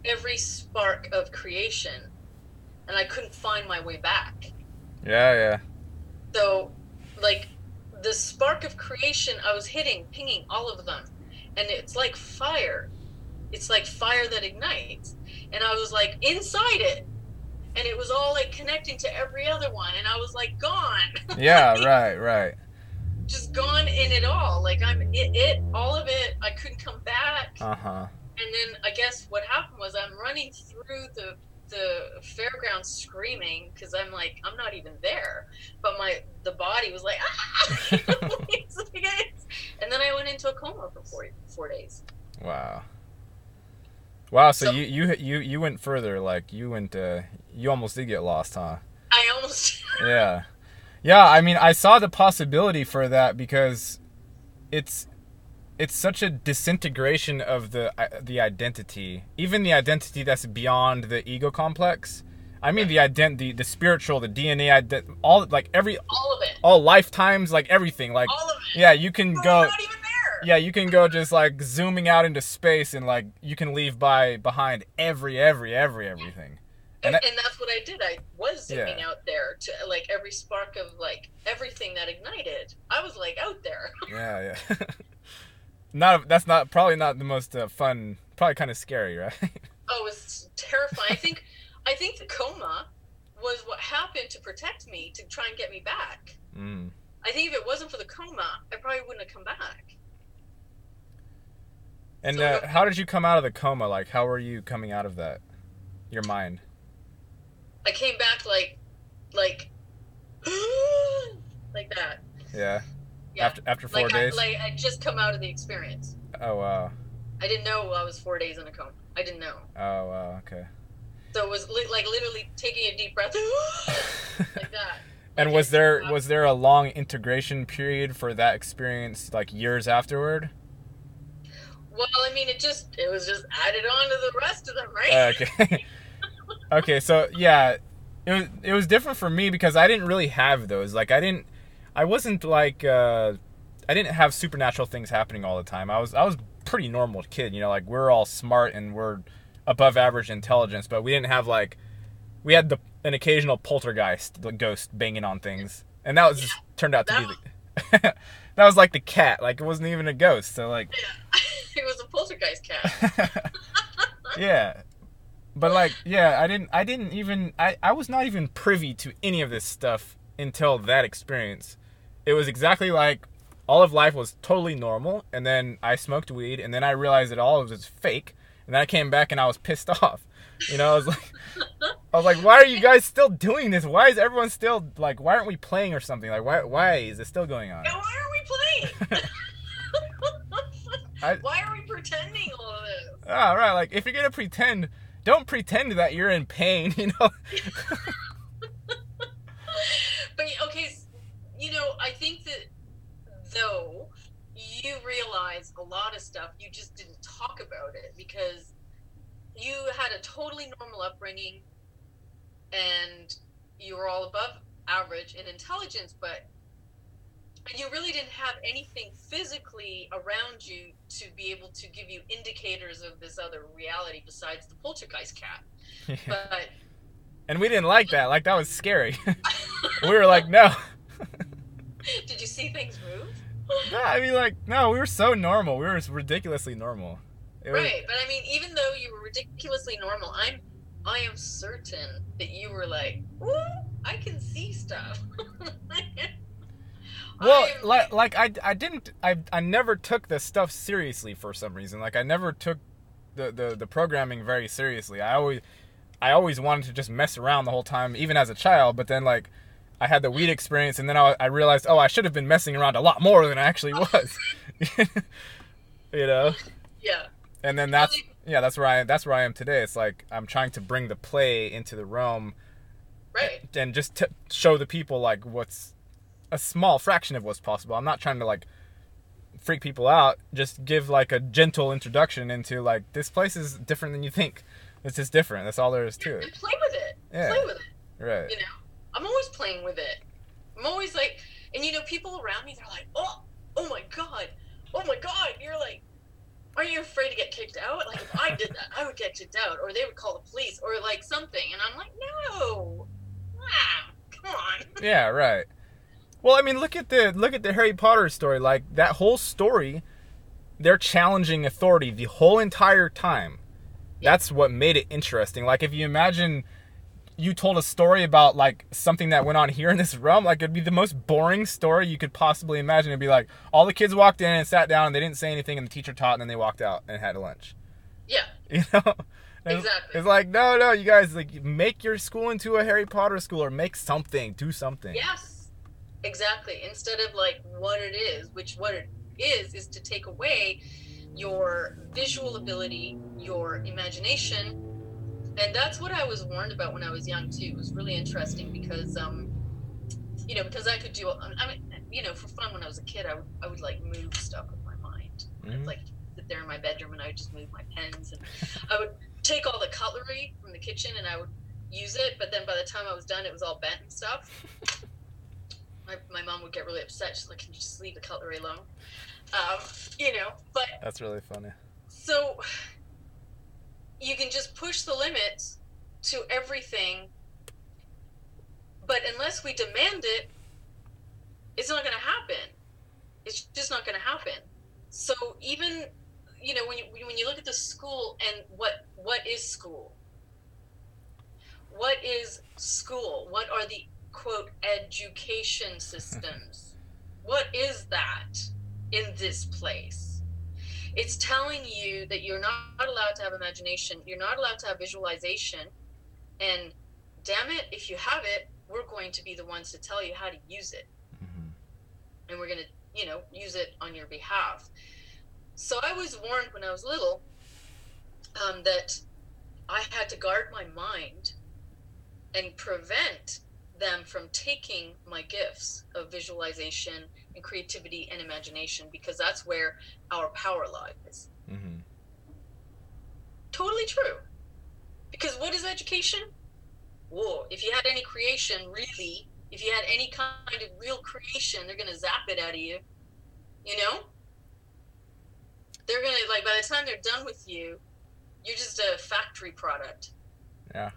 every spark of creation, and I couldn't find my way back. Yeah, yeah. So, like, the spark of creation, I was hitting, pinging all of them, and it's like fire. It's like fire that ignites, and I was like inside it and it was all like connecting to every other one and i was like gone. Yeah right right. just gone in it all. Like i'm it, it all of it i couldn't come back. Uh-huh. And then i guess what happened was i'm running through the the fairgrounds screaming because i'm like i'm not even there. But my the body was like ah! and then i went into a coma for four, four days. Wow Wow, so, so, you you you you went further. Like you went, uh, you almost did get lost, huh? I almost. yeah, yeah. I mean, I saw the possibility for that because it's it's such a disintegration of the uh, the identity, even the identity that's beyond the ego complex. I mean the identity, the spiritual, the DNA, ident- all like every All of it. all lifetimes, like everything, like All of it. yeah, you can But go. We're not even there. Yeah, you can go just like zooming out into space and like you can leave by behind every every every everything. And, And and that's what I did. I was zooming Yeah. out there to like every spark of like everything that ignited. I was like out there. Yeah, yeah. not that's not probably not the most uh, fun. Probably kind of scary, right? Oh, it was terrifying. I think I think the coma was what happened to protect me to try and get me back. mm. I think if it wasn't for the coma, I probably wouldn't have come back. And So- uh, how did you come out of the coma? Like, how were you coming out of that? Your mind. I came back like like like that. Yeah. Yeah. After after four like days. I, like I just come out of the experience. oh wow. I didn't know I was four days in a coma. I didn't know. Oh wow. Okay. So it was li- like literally taking a deep breath like that. and was there was there a long integration period for that experience, like years afterward? Well, I mean, it just it was just added on to the rest of them, right? okay. okay, so yeah, it was it was different for me because I didn't really have those. Like I didn't I wasn't like uh I didn't have supernatural things happening all the time. I was I was pretty normal kid, you know, like we're all smart and we're above average intelligence, but we didn't have like we had the an occasional poltergeist, the ghost banging on things. And that was just turned out to be the That was like the cat, like it wasn't even a ghost. So like Yeah. it was a poltergeist cat. yeah but like yeah i didn't i didn't even I, I was not even privy to any of this stuff until that experience it was exactly like all of life was totally normal and then i smoked weed and then i realized that all of it was fake and then i came back and i was pissed off you know i was like i was like why are you guys still doing this why is everyone still like why aren't we playing or something like why why is it still going on And why are we? I- why are we pretending all of this? all right like if you're gonna pretend don't pretend that you're in pain you know But okay, you know, I think that though you realize a lot of stuff, you just didn't talk about it because you had a totally normal upbringing and you were all above average in intelligence, but you really didn't have anything physically around you to be able to give you indicators of this other reality besides the poltergeist cat. But and we didn't like that like that was scary we were like no did you see things move? no i mean like no we were so normal we were ridiculously normal was, Right, but I mean, even though you were ridiculously normal, I'm, I am certain that you were like, "Ooh, I can see stuff." Well I like, like I, I didn't I, I never took the stuff seriously for some reason. Like i never took the, the the programming very seriously. I always i always wanted to just mess around the whole time even as a child but then like i had the weed experience and then i, I realized oh i should have been messing around a lot more than i actually was. You know? Yeah, and then that's yeah that's where i that's where i am today. It's like i'm trying to bring the play into the realm right. and just to show the people like what's a small fraction of what's possible i'm not trying to like freak people out just give like a gentle introduction into like this place is different than you think it's just different that's all there is to And it play with it. Yeah. Play with it. right You know, I'm always playing with it. I'm always like, and you know, people around me, they're like, "Oh, oh my god, oh my god!" You're like, "Are you afraid to get kicked out?" Like if I did that, I would get kicked out, or they would call the police, or like something. And I'm like, "No, wow, come on." yeah right well i mean look at the look at the harry potter story like that whole story they're challenging authority the whole entire time. That's what made it interesting. Like if you imagine you told a story about like something that went on here in this realm like it'd be the most boring story you could possibly imagine. It'd be like all the kids walked in and sat down and they didn't say anything and the teacher taught and then they walked out and had lunch. Yeah, you know? It's- Exactly. it's like no no you guys like make your school into a harry potter school or make something do something. Yes, exactly. Instead of like what it is, which what it is is to take away your visual ability, your imagination, and that's what I was warned about when I was young too. It was really interesting because, um, you know, because I could do. I mean, you know, for fun when I was a kid, I would I would like move stuff with my mind. Mm-hmm. It's like sit there in my bedroom and I would just move my pens and I would take all the cutlery from the kitchen and I would use it, but then by the time I was done, it was all bent and stuff. My, my mom would get really upset. She's like, "Can you just leave the cutlery alone?" Um, you know, but that's really funny. So you can just push the limits to everything, but unless we demand it, it's not going to happen. It's just not going to happen. So even you know when you when you look at the school and what what is school? What is school? What are the quote education systems? what is that in this place? It's telling you that you're not allowed to have imagination, you're not allowed to have visualization, and damn it, if you have it, we're going to be the ones to tell you how to use it. Mm-hmm. And we're going to, you know, use it on your behalf. So I was warned when I was little um, that I had to guard my mind and prevent them from taking my gifts of visualization and creativity and imagination because that's where our power lies. Mm-hmm. Totally true. Because what is education? Whoa, if you had any creation, really, if you had any kind of real creation, they're going to zap it out of you. You know? They're going to, like, by the time they're done with you, you're just a factory product. Yeah.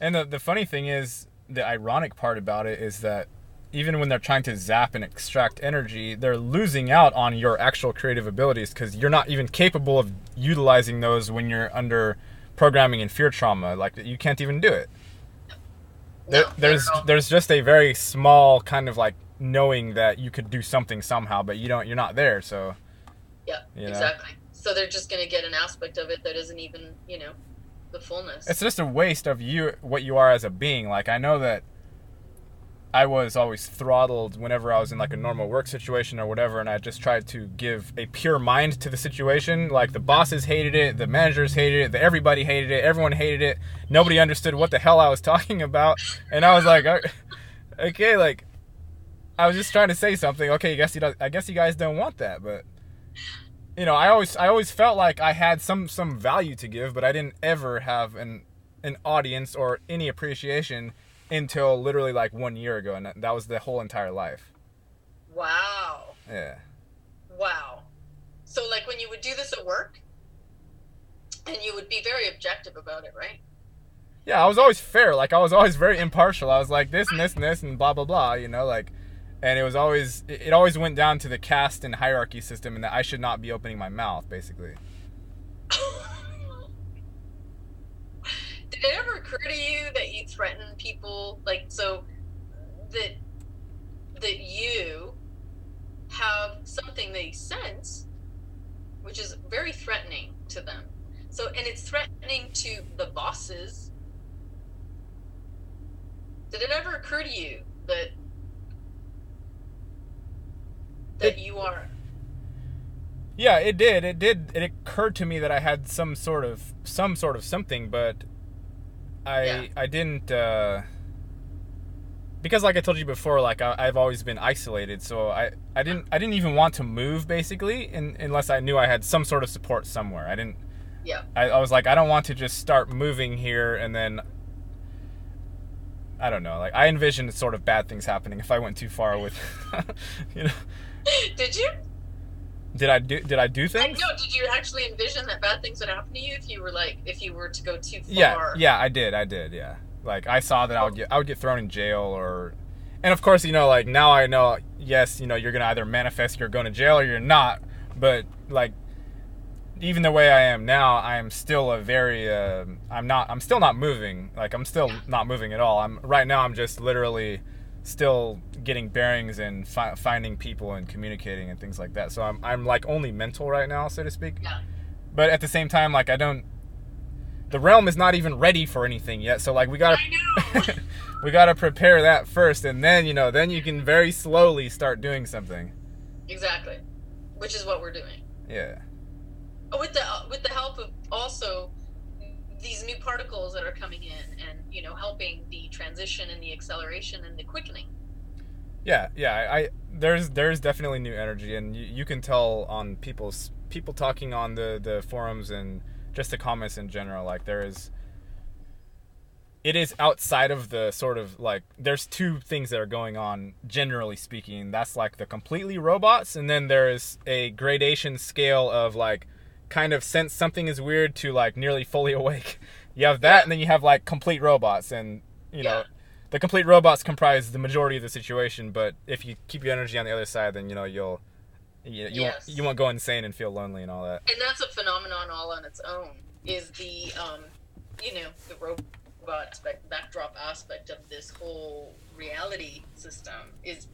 And the, the funny thing is, the ironic part about it is that even when they're trying to zap and extract energy, they're losing out on your actual creative abilities because you're not even capable of utilizing those when you're under programming and fear trauma. Like you can't even do it. There, there's there's just a very small kind of like knowing that you could do something somehow, but you don't. You're not there. So. Yeah. You know? Exactly. So they're just gonna get an aspect of it that isn't even you know the fullness. It's just a waste of you what you are as a being. Like I know that I was always throttled whenever I was in like a normal work situation or whatever, and I just tried to give a pure mind to the situation. Like the bosses hated it, the managers hated it, the everybody hated it, everyone hated it. Nobody understood what the hell I was talking about, and I was like, okay, like I was just trying to say something. Okay, I guess you I guess you guys don't want that, but you know, I always I always felt like I had some some value to give, but I didn't ever have an an audience or any appreciation until literally like one year ago, and that was the whole entire life. Wow. Yeah. Wow. So like when you would do this at work, and you would be very objective about it, right? Yeah, I was always fair. Like I was always very impartial. I was like this and this and this and blah blah blah. You know, like and it was always it always went down to the caste and hierarchy system and that I should not be opening my mouth basically. Did it ever occur to you that you threaten people like so that that you have something they sense which is very threatening to them. So and it's threatening to the bosses. Did it ever occur to you that that you are yeah it did it did it occurred to me that i had some sort of some sort of something but i yeah. i didn't uh because like i told you before like I, have always been isolated so i i didn't i didn't even want to move basically in, unless i knew i had some sort of support somewhere i didn't yeah I, I was like i don't want to just start moving here and then I don't know. Like I envisioned sort of bad things happening if I went too far with, you know, did you? Did I do? Did I do things? No. Did you actually envision that bad things would happen to you if you were like if you were to go too far? Yeah, yeah, I did. I did. Yeah, like I saw that I would get I would get thrown in jail or, and of course you know like now I know yes you know you're gonna either manifest you're going to jail or you're not, but like even the way I am now, I am still a very uh, I'm not I'm still not moving. Like I'm still not moving at all. I'm right now I'm just literally still getting bearings and fi- finding people and communicating and things like that. So I'm I'm like only mental right now, so to speak. Yeah. But at the same time, like I don't. The realm is not even ready for anything yet, so like we gotta we gotta prepare that first, and then you know then you can very slowly start doing something. Exactly, which is what we're doing. Yeah. With the with the help of also these new particles that are coming in and you know helping the transition and the acceleration and the quickening Yeah, yeah. I, there's there's definitely new energy, and you, you can tell on people's people talking on the the forums and just the comments in general. Like there is, it is outside of the sort of like there's two things that are going on generally speaking. That's like the completely robots, and then there is a gradation scale of like kind of sense something is weird to like nearly fully awake. You have that, and then you have like complete robots, and you know. Yeah. The complete robots comprise the majority of the situation, but if you keep your energy on the other side, then you know you'll you, you, Yes. won't, you won't go insane and feel lonely and all that. and that's a phenomenon all on its own is the um you know the robot aspect backdrop aspect of this whole reality system is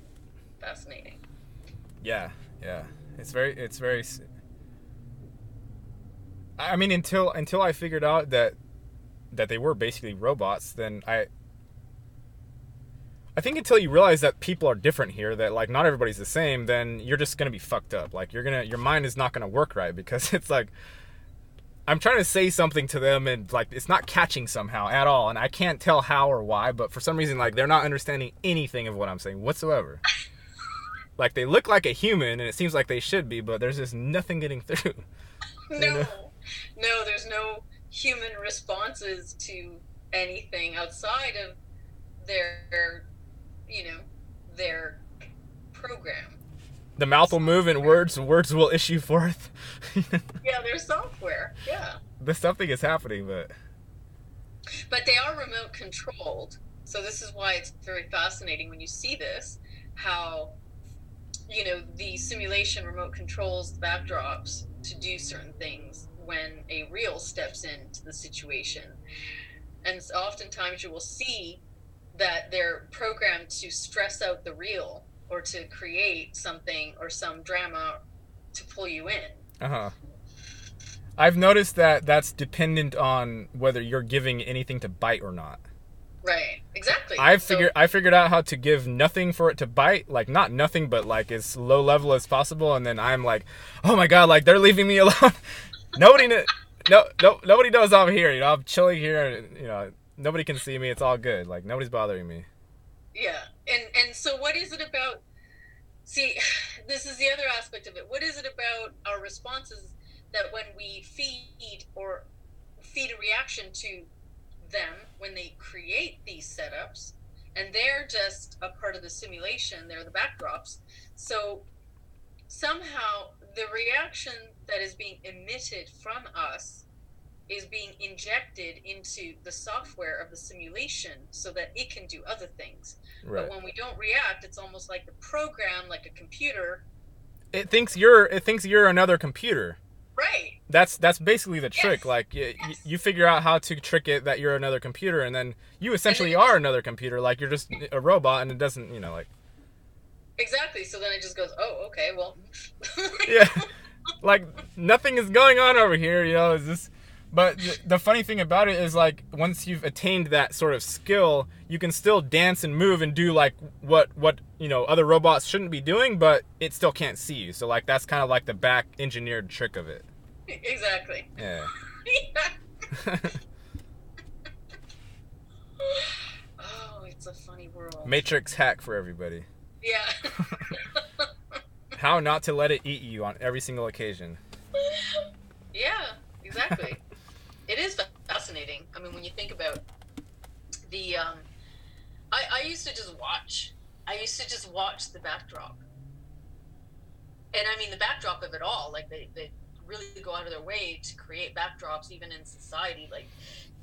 fascinating Yeah, yeah. It's very, it's very. I mean, until until I figured out that that they were basically robots, then I. I think until you realize that people are different here, that like not everybody's the same, then you're just gonna be fucked up. Like you're gonna, your mind is not gonna work right because it's like. I'm trying to say something to them and like it's not catching somehow at all, and I can't tell how or why, but for some reason like they're not understanding anything of what I'm saying whatsoever. like they look like a human and it seems like they should be, but there's just nothing getting through. no know? no there's no human responses to anything outside of their you know their program. The mouth will move and words words will issue forth. yeah their software yeah. The something is happening, but but they are remote controlled so this is why it's very fascinating when you see this how you know the simulation remote controls the backdrops to do certain things when a real steps into the situation. And oftentimes you will see that they're programmed to stress out the real or to create something or some drama to pull you in uh huh. I've noticed that that's dependent on whether you're giving anything to bite or not. right exactly I've So- figured I figured out how to give nothing for it to bite, like not nothing, but like as low level as possible, and then I'm like, oh my god, like they're leaving me alone. nobody, kn- no, no, nobody knows I'm here. You know, I'm chilling here. and, You know, nobody can see me. It's all good. Like nobody's bothering me. Yeah, and and so what is it about? See, this is the other aspect of it. What is it about our responses that when we feed or feed a reaction to them when they create these setups, and they're just a part of the simulation. They're the backdrops. So somehow the reaction that is being emitted from us is being injected into the software of the simulation so that it can do other things. Right. But when we don't react, it's almost like the program, like a computer. It thinks you're. It thinks you're another computer. Right. That's that's basically the trick. Yes. Like you, Yes. you figure out how to trick it that you're another computer, and then you essentially it- are another computer. Like you're just a robot, and it doesn't. You know, like Exactly. So then it just goes, oh, okay, well. yeah, like nothing is going on over here. You know, is this? But th- the funny thing about it is like once you've attained that sort of skill, you can still dance and move and do like what what you know other robots shouldn't be doing, but it still can't see you. So like that's kind of like the back engineered trick of it. exactly. Yeah. oh, it's a funny world. Matrix hack for everybody. yeah. How not to let it eat you on every single occasion. yeah, exactly. It is fascinating. I mean, when you think about the, um, I, I used to just watch. I used to just watch the backdrop. And I mean, the backdrop of it all, like they, they really go out of their way to create backdrops, even in society, like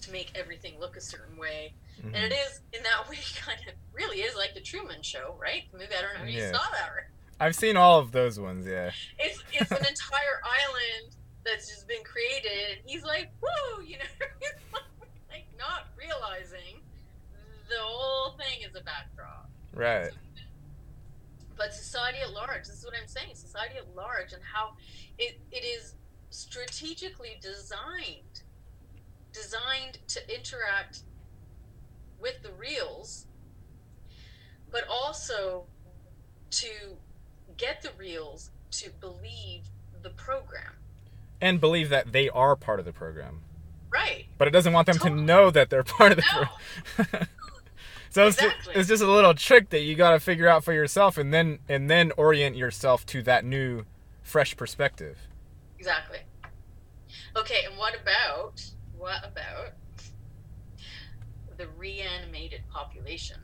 to make everything look a certain way. Mhm. And it is, in that way, kind of really is like the Truman Show, right? Maybe I don't know if you saw that, right? I've seen all of those ones, yeah. it's it's an entire island that's just been created and he's like woo you know like not realizing the whole thing is a backdrop Right. but society at large this is what i'm saying society at large and how it, it is strategically designed designed to interact with the reals but also to get the reals to believe the program And believe that they are part of the program. right But it doesn't want them to know that they're part of the No. program. So it's, Exactly. it's just a little trick that you got to figure out for yourself, and then and then orient yourself to that new, fresh perspective. Exactly. Okay, and what about what about the reanimated population?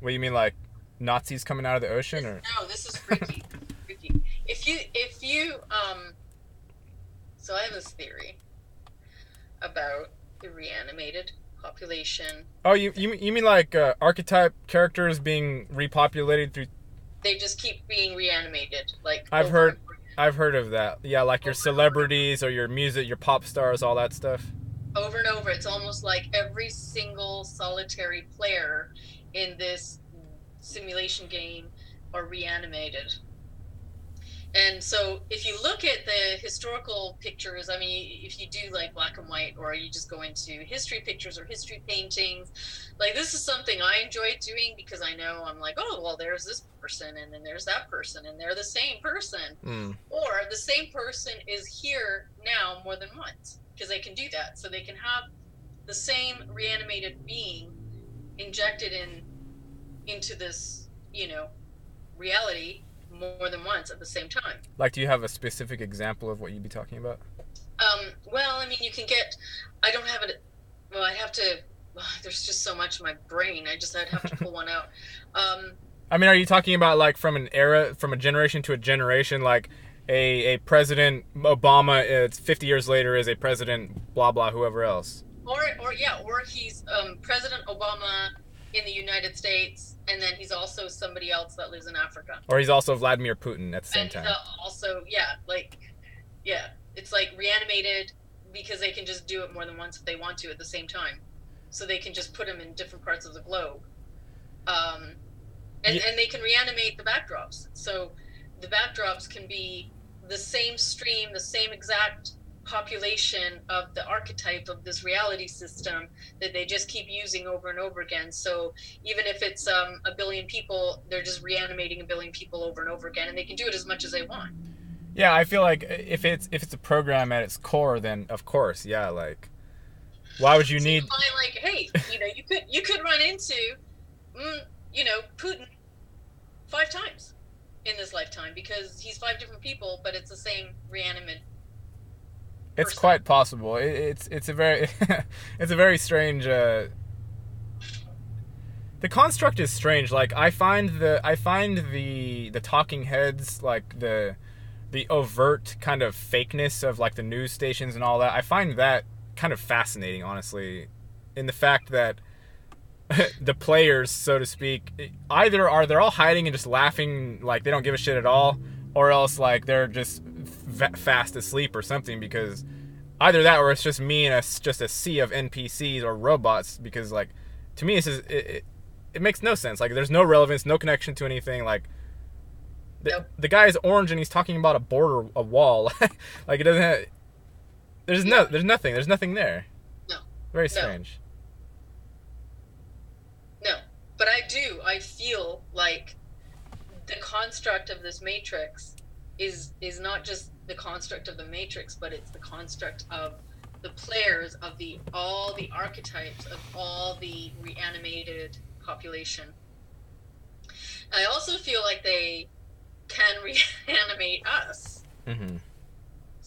What do you mean, like Nazis coming out of the ocean, or No, this is freaky. freaky. If you if you um so I have this theory about the reanimated population. oh, you you you mean like uh, archetype characters being repopulated through? They just keep being reanimated. Like I've heard- and over again. I've heard of that. Yeah, like your celebrities or your music, your pop stars, all that stuff. over and over. It's almost like every single solitary player in this simulation game are reanimated. And so, if you look at the historical pictures, I mean, if you do like black and white, or you just go into history pictures or history paintings, like this is something I enjoy doing because I know I'm like, oh, well, there's this person, and then there's that person, and they're the same person Mm. or the same person is here now more than once because they can do that so they can have the same reanimated being injected in into this you know reality more than once at the same time Like, do you have a specific example of what you'd be talking about? um, well i mean you can get i don't have it well i have to there's just so much in my brain i just i'd have to pull one out um, I mean, are you talking about like from an era, from a generation to a generation, like a a president Obama? It's fifty years later is a president, blah blah, whoever else. or or yeah or he's um, president obama in the united states and then he's also somebody else that lives in africa. Or he's also Vladimir Putin at the same and time. also yeah like yeah it's like reanimated because they can just do it more than once if they want to at the same time. So they can just put them in different parts of the globe. Um, and, Ye- and they can reanimate the backdrops. So the backdrops can be the same stream the same exact population of the archetype of this reality system that they just keep using over and over again so even if it's um, a billion people they're just reanimating a billion people over and over again and they can do it as much as they want Yeah, I feel like if it's if it's a program at its core, then of course, yeah, like why would you So need? find like hey you know you could you could run into mm, you know putin five times in this lifetime because he's five different people but it's the same reanimate It's quite possible. It, it's it's a very it's a very strange. Uh, the construct is strange. Like I find the I find the the talking heads like the the overt kind of fakeness of like the news stations and all that. I find that kind of fascinating, honestly, in the fact that the players, so to speak, either are they're all hiding and just laughing like they don't give a shit at all, or else like they're just fast asleep or something because either that or it's just me and a, just a sea of NPCs or robots because like to me this is it, it, it makes no sense. Like there's no relevance no connection to anything. Like the, Nope. the guy is orange and he's talking about a border a wall. Like it doesn't have, there's no there's nothing there's nothing there. No. very No. strange. No. But i do i feel like the construct of this matrix is is not just the construct of the matrix but it's the construct of the players of the all the archetypes of all the reanimated population. I also feel like they can reanimate us. Hmm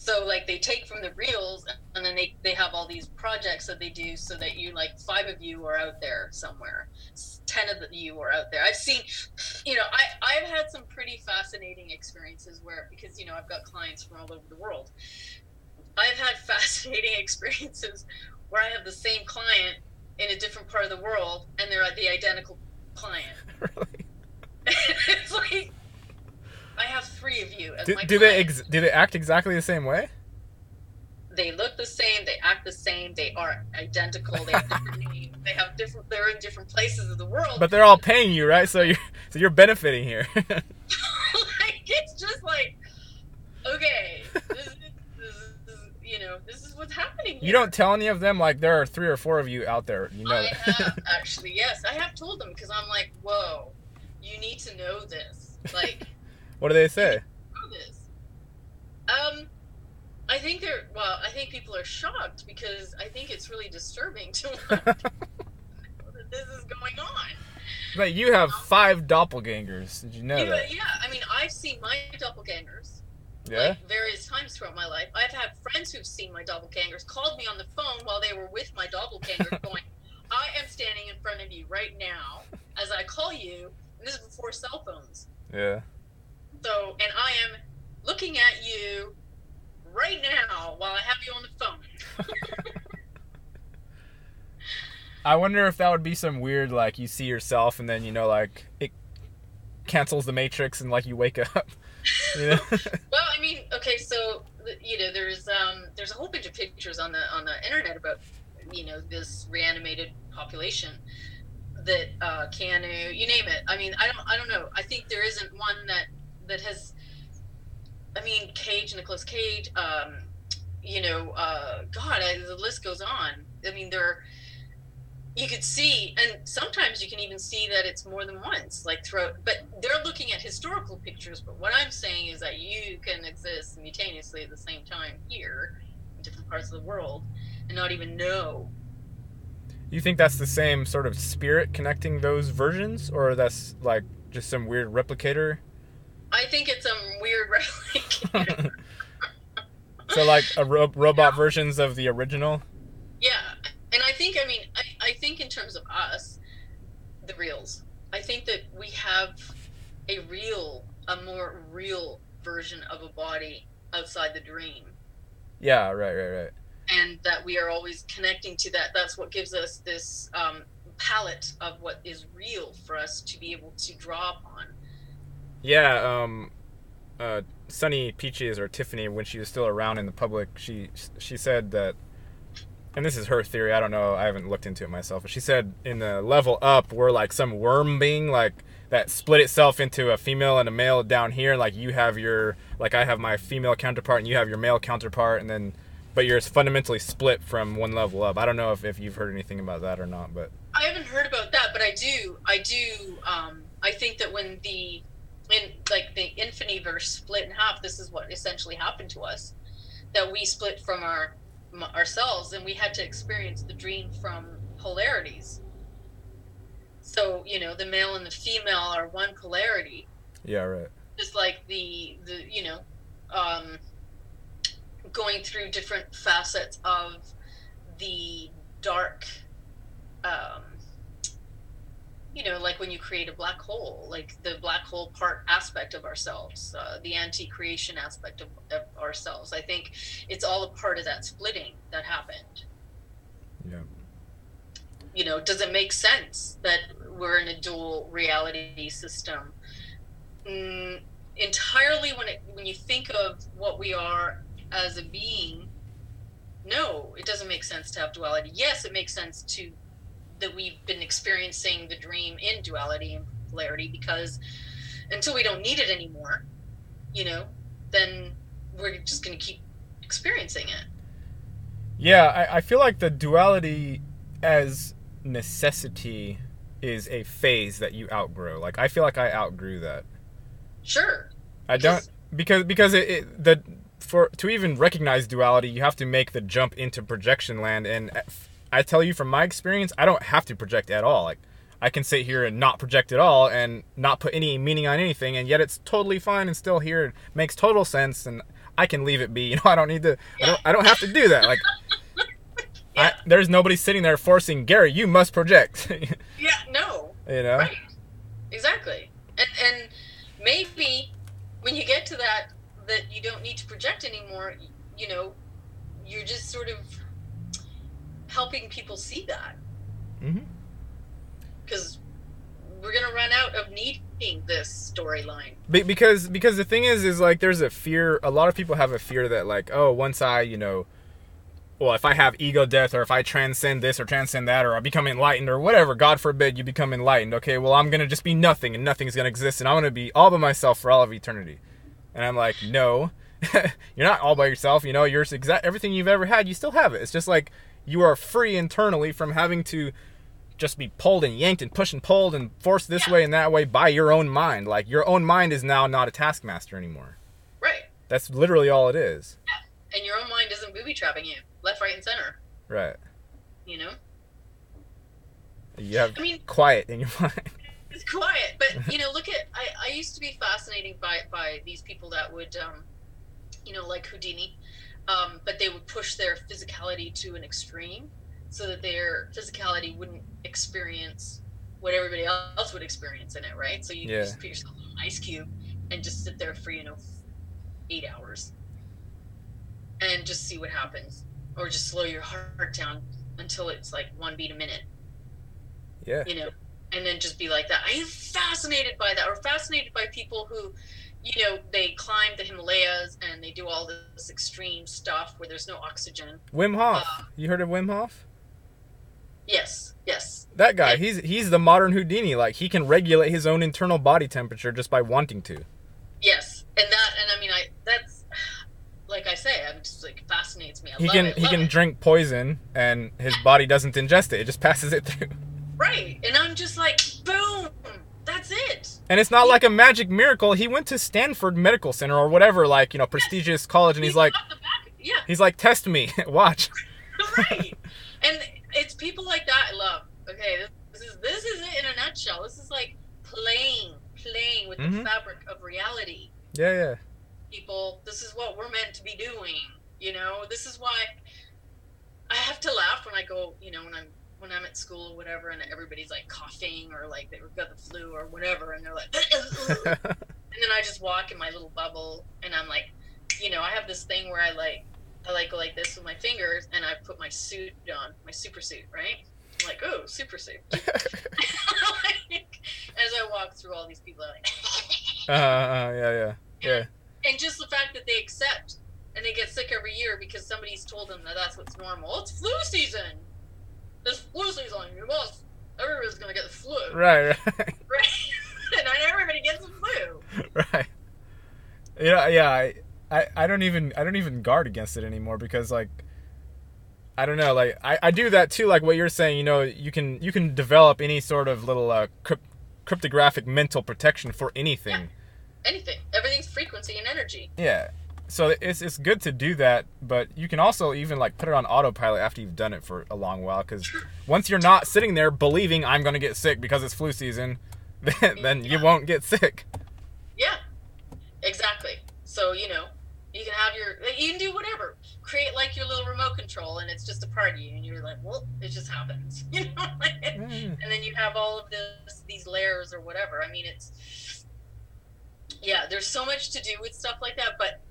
so like they take from the reals and then they, they have all these projects that they do so that you like five of you are out there somewhere. Ten of you are out there. I've seen you know i i've had some pretty fascinating experiences where because you know i've got clients from all over the world. I've had fascinating experiences where i have the same client in a different part of the world and they're the identical client. Really? It's like i have three of you do, do they ex- do they act exactly the same way they look the same, they act the same, they are identical, they have different names, they have different they're in different places of the world. but they're all paying you right so you're so you're benefiting here like it's just like okay, this is, this is you know, this is what's happening here. you don't tell any of them like there are three or four of you out there you know I have actually, yes, I have told them because I'm like, whoa, you need to know this. Like what do they say. Um I think they're well, I think people are shocked because I think it's really disturbing to that this is going on. But you have five doppelgangers. Did you know yeah, that? yeah, I mean, I've seen my doppelgangers Yeah. like various times throughout my life. I've had friends who've seen my doppelgangers called me on the phone while they were with my doppelganger, going, "I am standing in front of you right now as I call you." And this is before cell phones. Yeah. So, and I am looking at you right now while I have you on the phone. I wonder if that would be some weird like you see yourself and then you know like it cancels the matrix and like you wake up. You know? Well, I mean, okay, so you know, there's um, there's a whole bunch of pictures on the on the internet about you know this reanimated population that uh, Keanu, you name it. I mean, I don't I don't know. I think there isn't one that that has. I mean, Cage, Nicolas Cage. Um, you know, uh, God, I, the list goes on. I mean, there. You could see, and sometimes you can even see that it's more than once, like throughout. But they're looking at historical pictures. But what I'm saying is that you can exist simultaneously at the same time here, in different parts of the world, and not even know. you think that's the same sort of spirit connecting those versions or that's like just some weird replicator? I think it's some weird relic. so like a ro- robot versions of the original? Yeah, and I think I mean I, I think in terms of us, the reals, I think that we have a real, a more real version of a body outside the dream, Yeah, right, right, right. and that we are always connecting to that. That's what gives us this um, palette of what is real for us to be able to draw upon. Yeah, um, uh, Sunny Peaches or Tiffany, when she was still around in the public, she she said that, and this is her theory. I don't know. I haven't looked into it myself. But she said in the level up, we're like some worm being like that split itself into a female and a male down here. Like you have your like I have my female counterpart and you have your male counterpart, and then but you're fundamentally split from one level up. I don't know if, if you've heard anything about that or not, but I haven't heard about that, but I do. I do. Um, I think that when the in like the infinity verse split in half, this is what essentially happened to us. That we split from our m- ourselves, and we had to experience the dream from polarities. So you know, the male and the female are one polarity, yeah, right. just like the the you know, um, going through different facets of the dark um, you know, like when you create a black hole, like the black hole part aspect of ourselves, uh, the anti-creation aspect of, of ourselves. I think it's all a part of that splitting that happened. Yeah. You know, does it make sense that we're in a dual reality system? Mm, entirely when it when you think of what we are as a being, no, it doesn't make sense to have duality. Yes, it makes sense to that we've been experiencing the dream in duality and polarity because until we don't need it anymore, you know, then we're just going to keep experiencing it. Yeah, I, I feel like the duality as necessity is a phase that you outgrow. Like I feel like I outgrew that. Sure. I don't because because it, it the for to even recognize duality, you have to make the jump into projection land. And I tell you from my experience, I don't have to project at all. Like I can sit here and not project at all and not put any meaning on anything, and yet it's totally fine and still here. It makes total sense, and I can leave it be. You know, I don't need to. I don't. I don't have to do that. Like. I, there's nobody sitting there forcing Gary. You must project. Yeah, no. you know. Right. Exactly. And and maybe when you get to that that you don't need to project anymore, you know, you're just sort of helping people see that. Hmm because we're gonna run out of needing this storyline. Be- because because the thing is is like there's a fear a lot of people have a fear that like oh once i you know well if i have ego death or if i transcend this or transcend that or i become enlightened or whatever god forbid you become enlightened okay well i'm gonna just be nothing and nothing's gonna exist and i'm gonna be all by myself for all of eternity. And i'm like no. You're not all by yourself you know you're exact everything you've ever had you still have it. It's just like you are free internally from having to just be pulled and yanked and pushed and pulled and forced this Yeah. way and that way by your own mind. Like your own mind is now not a taskmaster anymore. Right. That's literally all it is. Yeah. And your own mind isn't booby trapping you left, right, and center. Right. You know. You have I mean, quiet in your mind. it's quiet, but you know, look at I, I used to be fascinated by by these people that would, um, you know, like Houdini, um, but they would push their physicality to an extreme so that their physicality wouldn't experience what everybody else would experience in it, right? So you Yeah. just put yourself in an ice cube and just sit there for you know eight hours and just see what happens, or just slow your heart down until it's like one beat a minute Yeah. you know, and then just be like that. I am fascinated by that, or fascinated by people who, you know, they climb the Himalayas and they do all this extreme stuff where there's no oxygen. Wim Hof. Uh, You heard of Wim Hof? Yes, yes, That guy, he's he's the modern Houdini. Like he can regulate his own internal body temperature just by wanting to. yes, and that, and I mean, I that's like I say, I'm just like fascinates me. I He love can it, he can it. drink poison and his body doesn't ingest it. It just passes it through. right, and I'm just like, boom, that's it. And it's not like a magic miracle. He went to Stanford Medical Center or whatever, like, you know, prestigious college and he's like the back, yeah, he's like, "Test me. Watch." right. And it's people like that I love. Okay, this, is this is it in a nutshell. This is like playing, playing with the Mhm. fabric of reality. Yeah, yeah. People, this is what we're meant to be doing. You know, this is why I have to laugh when I go. You know, when I'm when I'm at school or whatever, and everybody's like coughing or like they've got the flu or whatever, and they're like, and then I just walk in my little bubble, and I'm like, you know, I have this thing where I like, I like go like this with my fingers, and I put my suit on, my super suit, right? I'm like, oh, super suit. Like, as I walk through all these people, I'm like, uh, uh, yeah, yeah. Yeah. and just the fact that they accept and they get sick every year because somebody's told them that that's what's normal. It's flu season. It's flu season. You must. Everybody's gonna get the flu, Right, right. right? and not everybody gets the flu. right. Yeah, yeah. I, I, I don't even I don't even guard against it anymore because like I don't know like I, I do that too like what you're saying you know you can you can develop any sort of little uh, crypt- cryptographic mental protection for anything Anything. Everything's frequency and energy. yeah so it's it's good to do that but you can also even like put it on autopilot after you've done it for a long while because once you're not sitting there believing I'm gonna get sick because it's flu season then, then you won't get sick Yeah, exactly. So you know, you can have your, you can do whatever. Create like your little remote control, and it's just a party, and you're like, well, it just happens, you know. Mm. and then you have all of this, these layers or whatever. I mean, it's, yeah, there's so much to do with stuff like that. But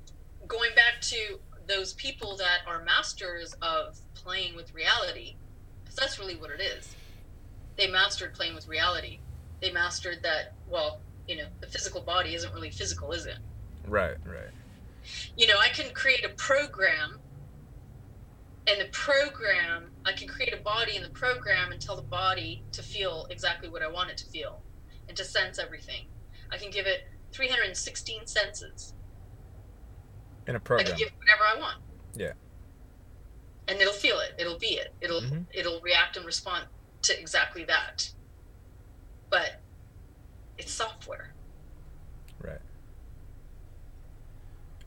going back to those people that are masters of playing with reality, because that's really what it is. They mastered playing with reality. They mastered that. Well, you know, the physical body isn't really physical, is it? right right you know, I can create a program, and the program, I can create a body in the program and tell the body to feel exactly what I want it to feel and to sense everything. I can give it 316 senses. In a program I can give whatever I want. Yeah. And it'll feel it. It'll be it. It'll Mhm. it'll react and respond to exactly that. But it's software. Right.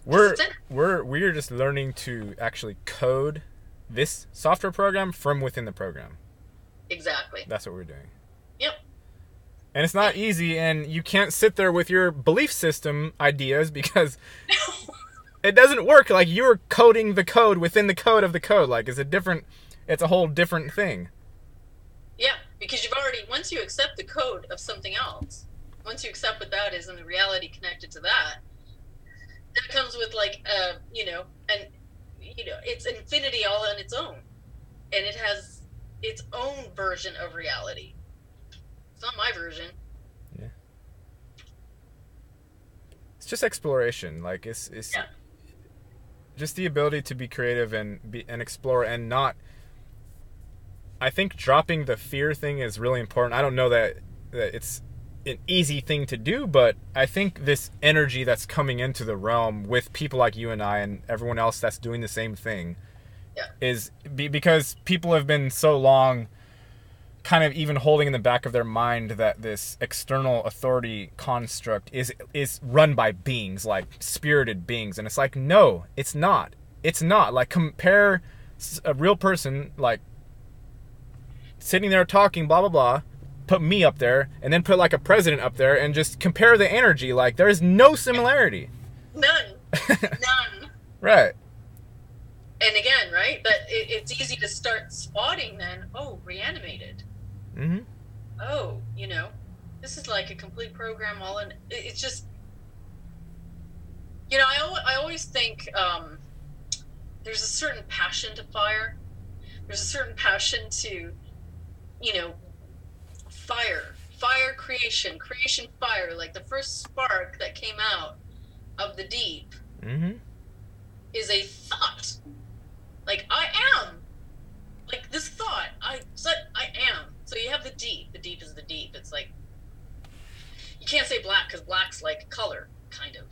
We're we're we're just learning to actually code this software program from within the program. Exactly. That's what we're doing. Yep. And it's not easy and you can't sit there with your belief system ideas because it doesn't work like you're coding the code within the code of the code like it's a different it's a whole different thing. Yeah, because you've already once you accept the code of something else, once you accept what that is and the reality connected to that, that comes with like uh, you know, and you know, it's infinity all on its own. And it has its own version of reality. It's not my version. Yeah. It's just exploration like it's it's Yeah. Just the ability to be creative and be and explore and not I think dropping the fear thing is really important. I don't know that that it's an easy thing to do, but I think this energy that's coming into the realm with people like you and I and everyone else that's doing the same thing Yeah. is be, because people have been so long kind of even holding in the back of their mind that this external authority construct is is run by beings like spirited beings and it's like no it's not it's not like compare a real person like sitting there talking, blah blah blah. Put me up there, and then put like a president up there, and just compare the energy. Like there is no similarity. None. None. Right. And again, right? But it, it's easy to start spotting then. Oh, reanimated. Hmm Oh, you know, this is like a complete program. All in. It's just. You know, I, I always think um, there's a certain passion to fire. There's a certain passion to, you know, fire, fire creation, creation fire. Like the first spark that came out of the deep mm-hmm. is a thought. Like I am. Like this thought. I so I am. So you have the deep. The deep is the deep. It's like you can't say black because black's like color, kind of.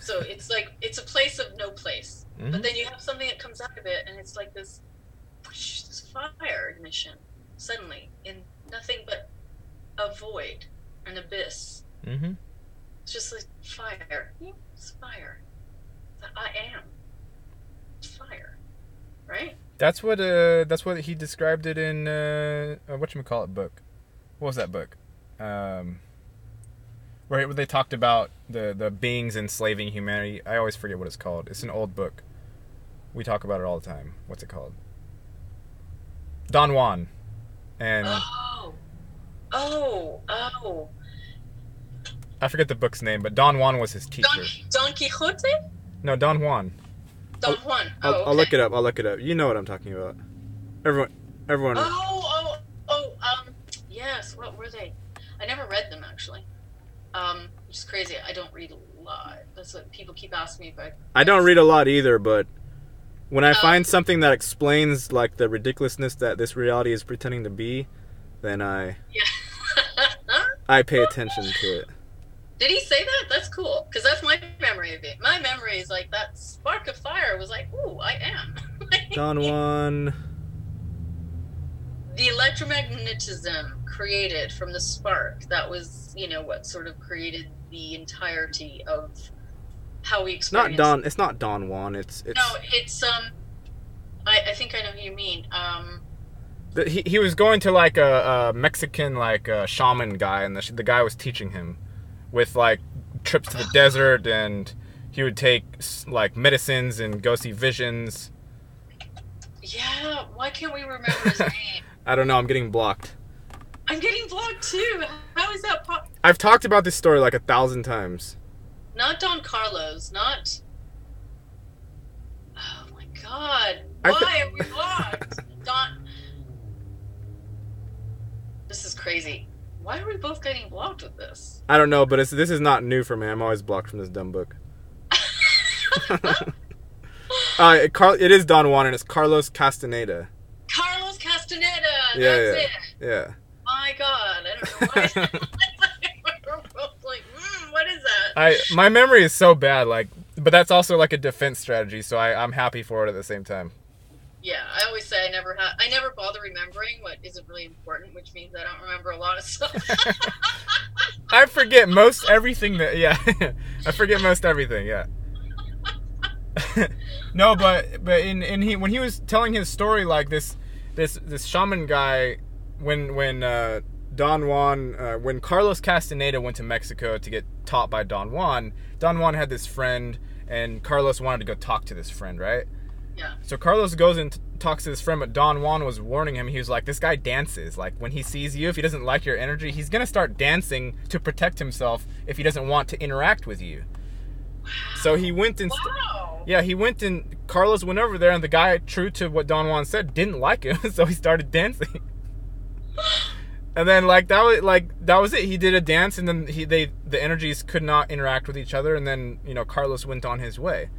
So it's like it's a place of no place. hmm But then you have something that comes out of it, and it's like this, whoosh, this fire ignition suddenly in nothing but a void, an abyss. hmm It's just like fire. It's fire. I am. It's fire. Right? That's what uh that's what he described it in uh, uh what you call it book. What was that book? Um where where they talked about the the beings enslaving humanity. I always forget what it's called. It's an old book. We talk about it all the time. What's it called? Don Juan. And Oh. Oh. Oh. I forget the book's name, but Don Juan was his teacher. Don, Don Quixote? No, Don Juan. Don Juan. I'll, Oh, I'll look it up. I'll look it up. You know what I'm talking about. Everyone everyone Oh, oh, oh, um, yes. What were they? I never read them actually. Um, which is crazy. I don't read a lot. That's what people keep asking me if I. I don't read a lot either, but when I Oh. find something that explains like the ridiculousness that this reality is pretending to be, then I Yeah. I pay attention to it. Did he say that? That's cool. Because that's my memory of it. My memory is like that spark of fire was like, ooh, I am. Don Juan. the electromagnetism created from the spark that was you know what sort of created the entirety of how we It's not Don. It's not Don Juan. It's it's. no it's um I, I think i know who you mean um the, he he was going to like a, a Mexican like uh shaman guy, and the the guy was teaching him with like trips to the desert, and he would take like medicines and go see visions. yeah why can't we remember his name I don't know. I'm getting blocked. i'm getting blocked too how is that pop I've talked about this story like a thousand times. not don carlos not oh my god why thi- are we blocked don this is crazy why are we both getting blocked with this I don't know, but it's, this is not new for me. I'm always blocked from this dumb book. uh, it, Carl, it is Don Juan, and it's Carlos Castaneda. Carlos Castaneda. Yeah, that's yeah. it. Yeah. My God, I don't know why. We're like, mm, what is that? I my memory is so bad, like, but that's also like a defense strategy. So I, I'm happy for it at the same time. Yeah, I always say I never have. I never bother remembering what isn't really important, which means I don't remember a lot of stuff. I forget most everything that yeah, I forget most everything. Yeah. no, but but in in he when he was telling his story like this this this shaman guy when when uh, Don Juan uh, when Carlos Castaneda went to Mexico to get taught by Don Juan, Don Juan had this friend and Carlos wanted to go talk to this friend, right? Yeah, So Carlos goes and t- talks to his friend, but Don Juan was warning him. He was like, "This guy dances. Like when he sees you, if he doesn't like your energy, he's gonna start dancing to protect himself if he doesn't want to interact with you." So he went and st- wow. yeah, he went and Carlos went over there, and the guy, true to what Don Juan said, didn't like him, so he started dancing. and then like that was like that was it. He did a dance, and then he they the energies could not interact with each other, and then you know Carlos went on his way.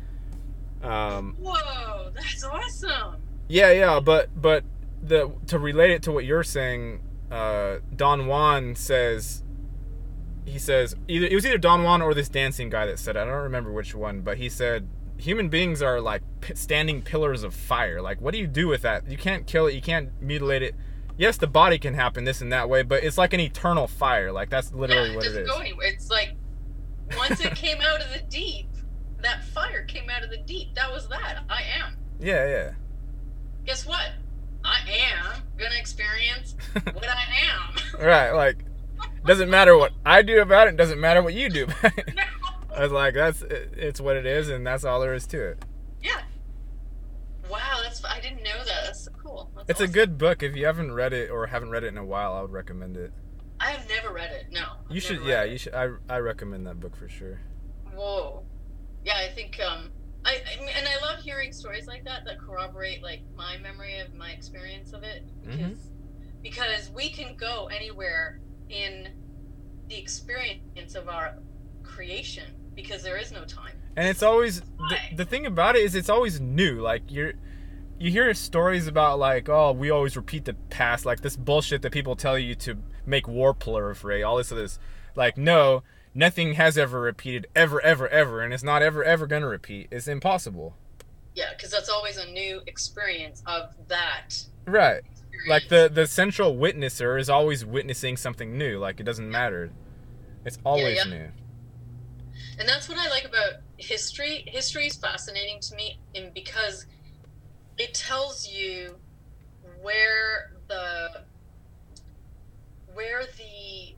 Um, Whoa, that's awesome. yeah, yeah, but but the to relate it to what you're saying, uh, Don Juan says he says either it was either Don Juan or this dancing guy that said. I don't remember which one, but he said human beings are like standing pillars of fire. Like, what do you do with that? You can't kill it. You can't mutilate it. Yes, the body can happen this and that way, but it's like an eternal fire. Like that's literally yeah, it what it doesn't go anywhere. It's like once it came out of the deep, that fire came out of the deep. That was that. I am. Yeah, yeah. Guess what? I am gonna experience what I am. right, like doesn't matter what I do about it. Doesn't matter what you do. About it. no. I was like, that's it's what it is, and that's all there is to it. Yeah. Wow, that's I didn't know that. That's so cool. That's It's a good book. If you haven't read it or haven't read it in a while, I would recommend it. I have never read it. No. I've You should, yeah, it. you should. I I recommend that book for sure. Whoa. Yeah, I think um I, I mean, and I love hearing stories like that that corroborate like my memory of my experience of it. Because Mhm. because we can go anywhere in the experience of our creation because there is no time. and it's always the, the thing about it is it's always new. Like you're you hear stories about like oh we always repeat the past like this bullshit that people tell you to make war proliferate all this of this. Like no nothing has ever repeated ever ever ever and it's not ever ever gonna repeat it's impossible Yeah, because that's always a new experience of that. right Experience. like the the central witnesser is always witnessing something new like it doesn't matter it's always yeah. new and that's what I like about history. History is fascinating to me, and because it tells you where the where the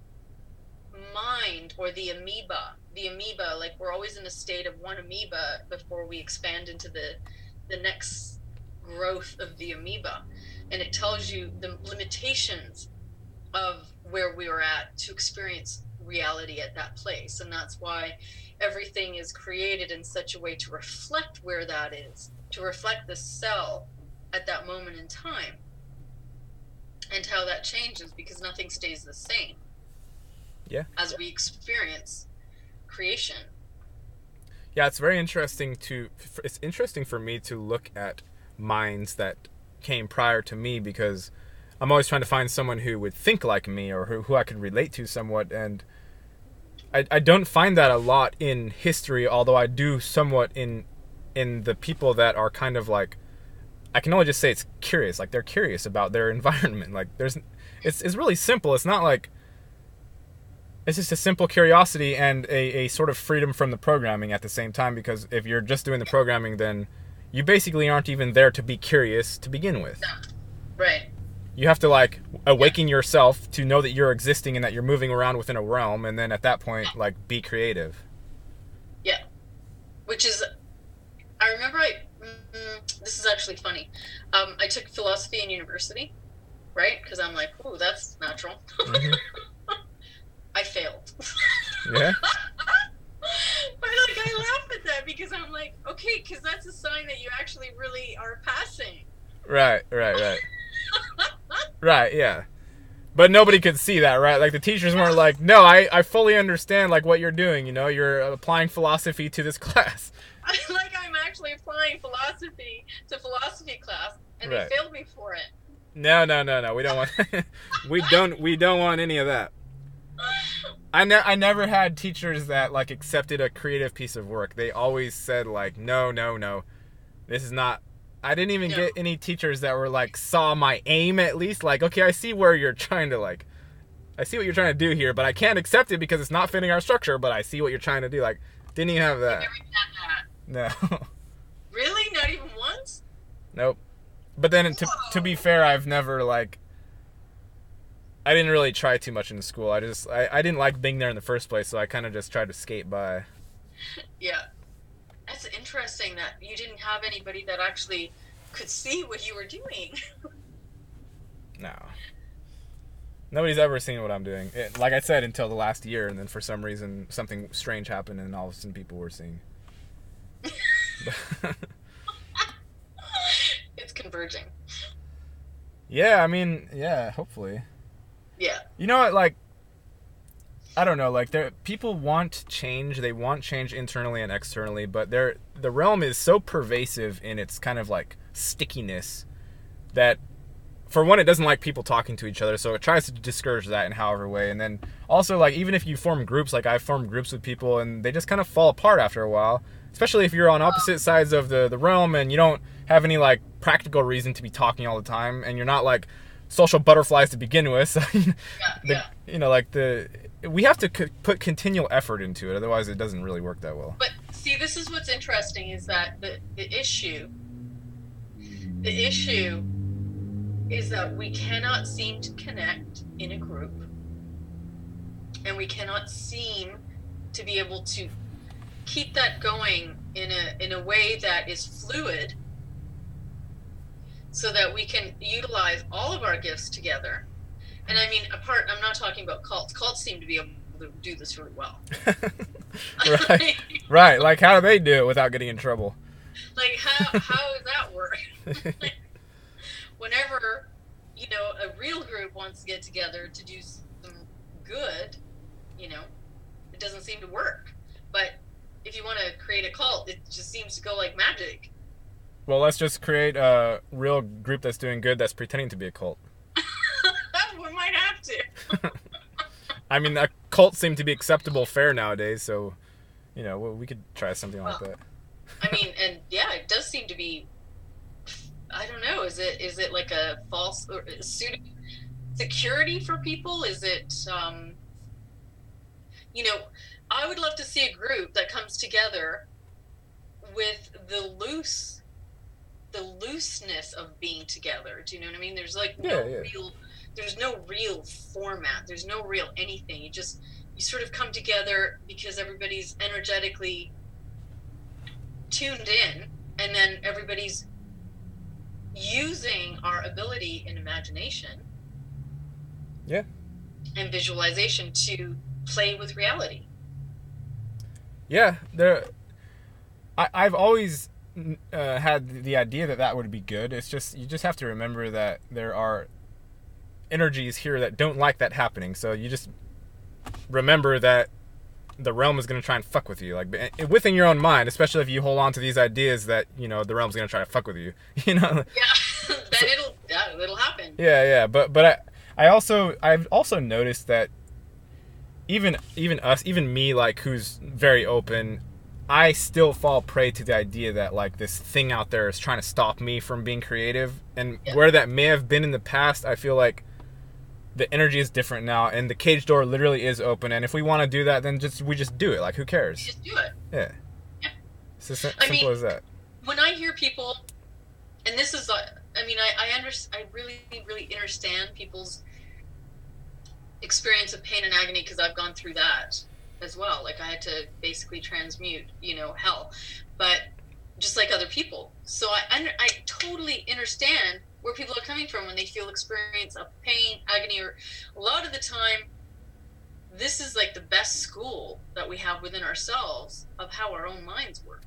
mind or the amoeba, the amoeba, like we're always in a state of one amoeba before we expand into the the next growth of the amoeba, and it tells you the limitations of where we are at to experience reality at that place. And that's why everything is created in such a way to reflect where that is to reflect the cell at that moment in time and how that changes because nothing stays the same Yeah. as we experience creation Yeah, it's very interesting to. It's interesting for me to look at minds that came prior to me because I'm always trying to find someone who would think like me or who, who I could relate to somewhat, and I, I don't find that a lot in history. Although I do somewhat in in the people that are kind of like. I can only just say it's curious. Like they're curious about their environment. Like there's, it's it's really simple. It's not like it's just a simple curiosity and a, a sort of freedom from the programming at the same time because if you're just doing the programming then you basically aren't even there to be curious to begin with. No. right. You have to like awaken yourself to know that you're existing and that you're moving around within a realm and then at that point like be creative. Yeah. Which is i remember i mm, this is actually funny. Um, i took philosophy in university right? Because i'm like ooh that's natural. Mhm. i failed yeah but like I laugh at that because I'm like, okay, because that's a sign that you actually really are passing. right right right right yeah but nobody could see that right like the teachers weren't like no i i fully understand like what you're doing you know you're applying philosophy to this class like I'm actually applying philosophy to philosophy class, and Right. they failed me for it. No, no, no, no. We don't want. we don't. We don't want any of that. I ne- I never had teachers that like accepted a creative piece of work. They always said like, no, no, no, this is not. I didn't even No. get any teachers that were like saw my aim at least. Like, okay, I see where you're trying to like. I see what you're trying to do here, but I can't accept it because it's not fitting our structure. But I see what you're trying to do. Like, didn't even have that. That. No, Really? Not even once? nope. But then to to be fair, I've never like. I didn't really try too much in school. I just I, I didn't like being there in the first place, so I kind of just tried to skate by. Yeah. That's interesting that you didn't have anybody that actually could see what you were doing. No. Nobody's ever seen what I'm doing. It, like I said, until the last year, and then for some reason something strange happened, and all of a sudden people were seeing. it's converging. yeah, I mean, yeah, hopefully. Yeah. You know what? Like, I don't know. Like, there people want change. They want change internally and externally, but there the realm is so pervasive in its kind of like stickiness that, for one, it doesn't like people talking to each other, so it tries to discourage that in however way. And then also, like, even if you form groups, like I've formed groups with people, and they just kind of fall apart after a while. Especially if you're on opposite sides of the the realm and you don't have any like practical reason to be talking all the time, and you're not like social butterflies to begin with. So, Yeah. the, yeah. you know like the we have to c- put continual effort into it otherwise it doesn't really work that well But see, this is what's interesting is that the, the issue, the issue is that we cannot seem to connect in a group and we cannot seem to be able to keep that going in a in a way that is fluid so that we can utilize all of our gifts together. And i mean apart i'm not talking about cults. Cults seem to be able to do this really well. Right. Right. Like how do they do it without getting in trouble? Like how how does that work? Whenever you know a real group wants to get together to do some good you know it doesn't seem to work. But if you want to create a cult it just seems to go like magic well let's just create a real group that's doing good that's pretending to be a cult we might have to i mean a cult seem to be acceptable fair nowadays so you know we could try something well, like that i mean and yeah it does seem to be I don't know. Is it is it like a false or pseudo security for people? Is it um, you know? I would love to see a group that comes together with the loose the looseness of being together. Do you know what I mean? There's like no yeah. real there's no real format. There's no real anything. You just you sort of come together because everybody's energetically tuned in and then everybody's using our ability in imagination yeah and visualization to play with reality yeah there I, i've always uh, had the idea that that would be good. It's just you just have to remember that there are energies here that don't like that happening. So you just remember that the realm is going to try and fuck with you. Like within your own mind especially if you hold on to these ideas that you know the realm's going to try to fuck with you. You know? Yeah. Then it'll yeah, it'll happen. Yeah yeah. But but i i also i've also noticed that even even us even me like who's very open i still fall prey to the idea that like this thing out there is trying to stop me from being creative. And yeah. where that may have been in the past i feel like the energy is different now and the cage door literally is open. And if we want to do that then just we just do it. Like who cares? You just do it. Yeah. Yeah. It's as simple mean, as that. when i hear people and this is uh, i mean i i understand i really really understand people's experience of pain and agony because i've gone through that as well like i had to basically transmute you know hell but just like other people so i i totally understand where people are coming from when they feel experience of pain, agony, or a lot of the time, this is like the best school that we have within ourselves of how our own minds work.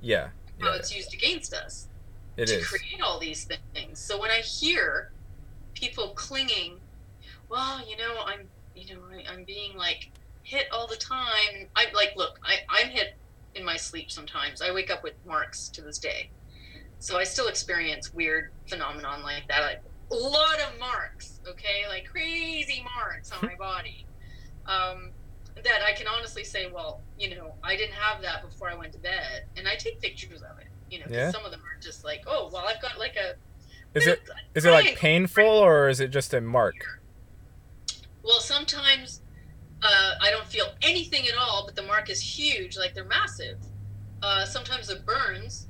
Yeah. How it's used against us it to is. create all these things. So when I hear people clinging, well, you know, I'm, you know, I, am being like hit all the time. I'm like, look, I, I'm hit in my sleep sometimes. I wake up with marks to this day. So I still experience weird phenomenon like that. Like a lot of marks, okay, like crazy marks on my body. Um, that I can honestly say, well, you know, I didn't have that before I went to bed, and I take pictures of it. You know, yeah. some of them are just like, oh, well, I've got like a. Is it is it like painful or is it just a mark? Well, sometimes uh, I don't feel anything at all, but the mark is huge, like they're massive. Uh, sometimes it burns,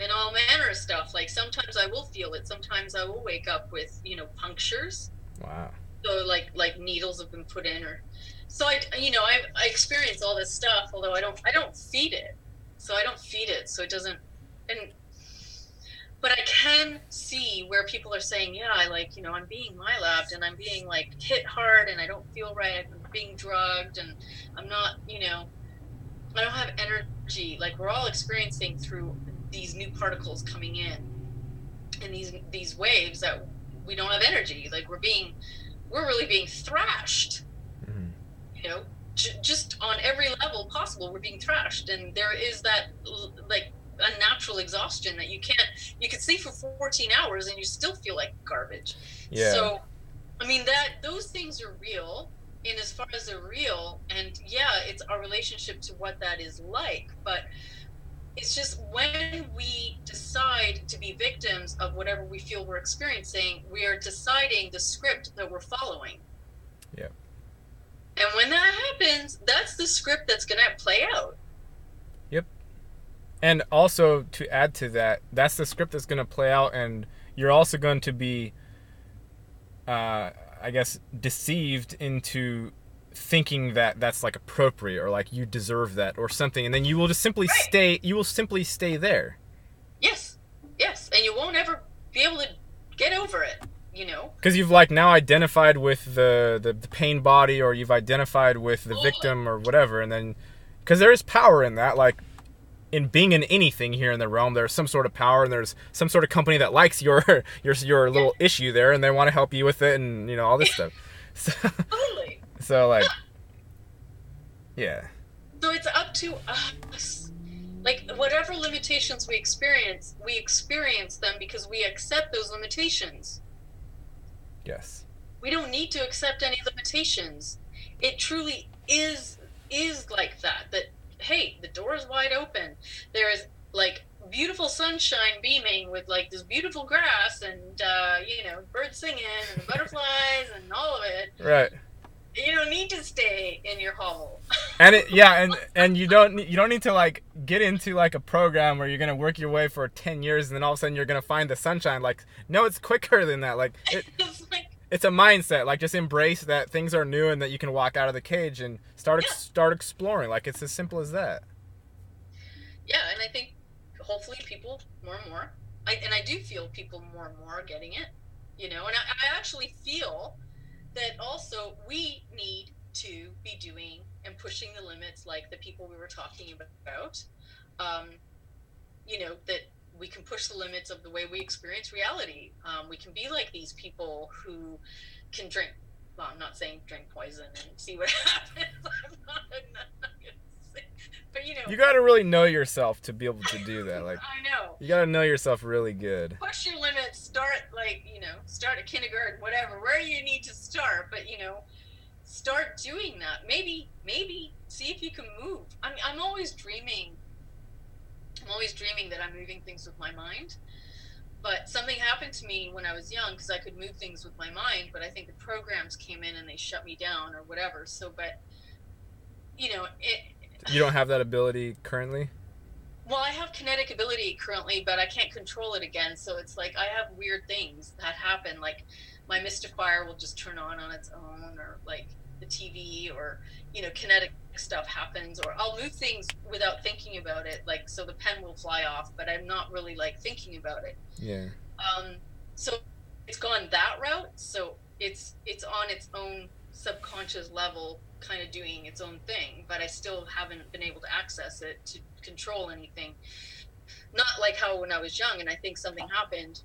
and all manner of stuff. Like sometimes I will feel it. Sometimes I will wake up with you know punctures. Wow. So like like needles have been put in, or so I you know I I experience all this stuff. Although I don't I don't feed it, so I don't feed it, so it doesn't. And but I can see where people are saying, yeah, I like you know I'm being mylabbed and I'm being like hit hard and I don't feel right. I'm being drugged and I'm not you know I don't have energy. Like we're all experiencing through these new particles coming in and these these waves that we don't have energy. Like we're being we're really being thrashed mm-hmm. you know j- just on every level possible we're being thrashed. And there is that like unnatural exhaustion that you can't you can sleep for 14 hours and you still feel like garbage. Yeah. So i mean that those things are real and as far as they're real and yeah it's our relationship to what that is like but it's just when we decide to be victims of whatever we feel we're experiencing, we are deciding the script that we're following. Yeah. And when that happens, that's the script that's going to play out. Yep. And also to add to that, that's the script that's going to play out, and you're also going to be, uh, I guess, deceived into thinking that that's like appropriate or like you deserve that or something, and then you will just simply Right. stay. You will simply stay there. Yes, yes, and you won't ever be able to get over it. You know. because you've like now identified with the, the the pain body or you've identified with the victim or whatever and then because there is power in that like in being in anything here in the realm there's some sort of power and there's some sort of company that likes your your your little issue there and they want to help you with it and you know all this stuff so, Totally. so like yeah So it's up to us. Like whatever limitations we experience, we experience them because we accept those limitations. yes We don't need to accept any limitations. It truly is is like that. That hey, the door is wide open. There is like beautiful sunshine beaming with like this beautiful grass and uh, you know birds singing and butterflies and all of it. right You don't need to stay in your hovel. and it yeah and and you don't you don't need to like get into like a program where you're gonna work your way for 10 years and then all of a sudden you're gonna find the sunshine like no it's quicker than that like it, it's like it's a mindset like just embrace that things are new and that you can walk out of the cage and start Yeah. start exploring like it's as simple as that yeah, and I think hopefully people more and more, I, and I do feel people more and more are getting it, you know, and I, I actually feel that also we need to be doing and pushing the limits like the people we were talking about, um, you know, that we can push the limits of the way we experience reality. Um, we can be like these people who can drink. Well, I'm not saying drink poison and see what happens. I'm not, not gonna say, but you know, you got to really know yourself to be able to do that like I know. you got to know yourself really good Push your limits. Start like you know, start at kindergarten, whatever, where you need to start. But you know, start doing that. Maybe, maybe see if you can move. I'm, I'm always dreaming. I'm always dreaming that I'm moving things with my mind. But something happened to me when I was young because I could move things with my mind. But I think the programs came in and they shut me down or whatever. So, but you know, it. you don't have that ability currently Well, I have kinetic ability currently, but I can't control it again. So it's like I have weird things that happen. Like my mystifier will just turn on on its own, or like TV, or you know, kinetic stuff happens, or I'll move things without thinking about it. Like so, the pen will fly off, but I'm not really like thinking about it. yeah Um, so it's gone that route. So it's it's on its own subconscious level, kind of doing its own thing. But I still haven't been able to access it to control anything. Not like how when I was young, and I think something happened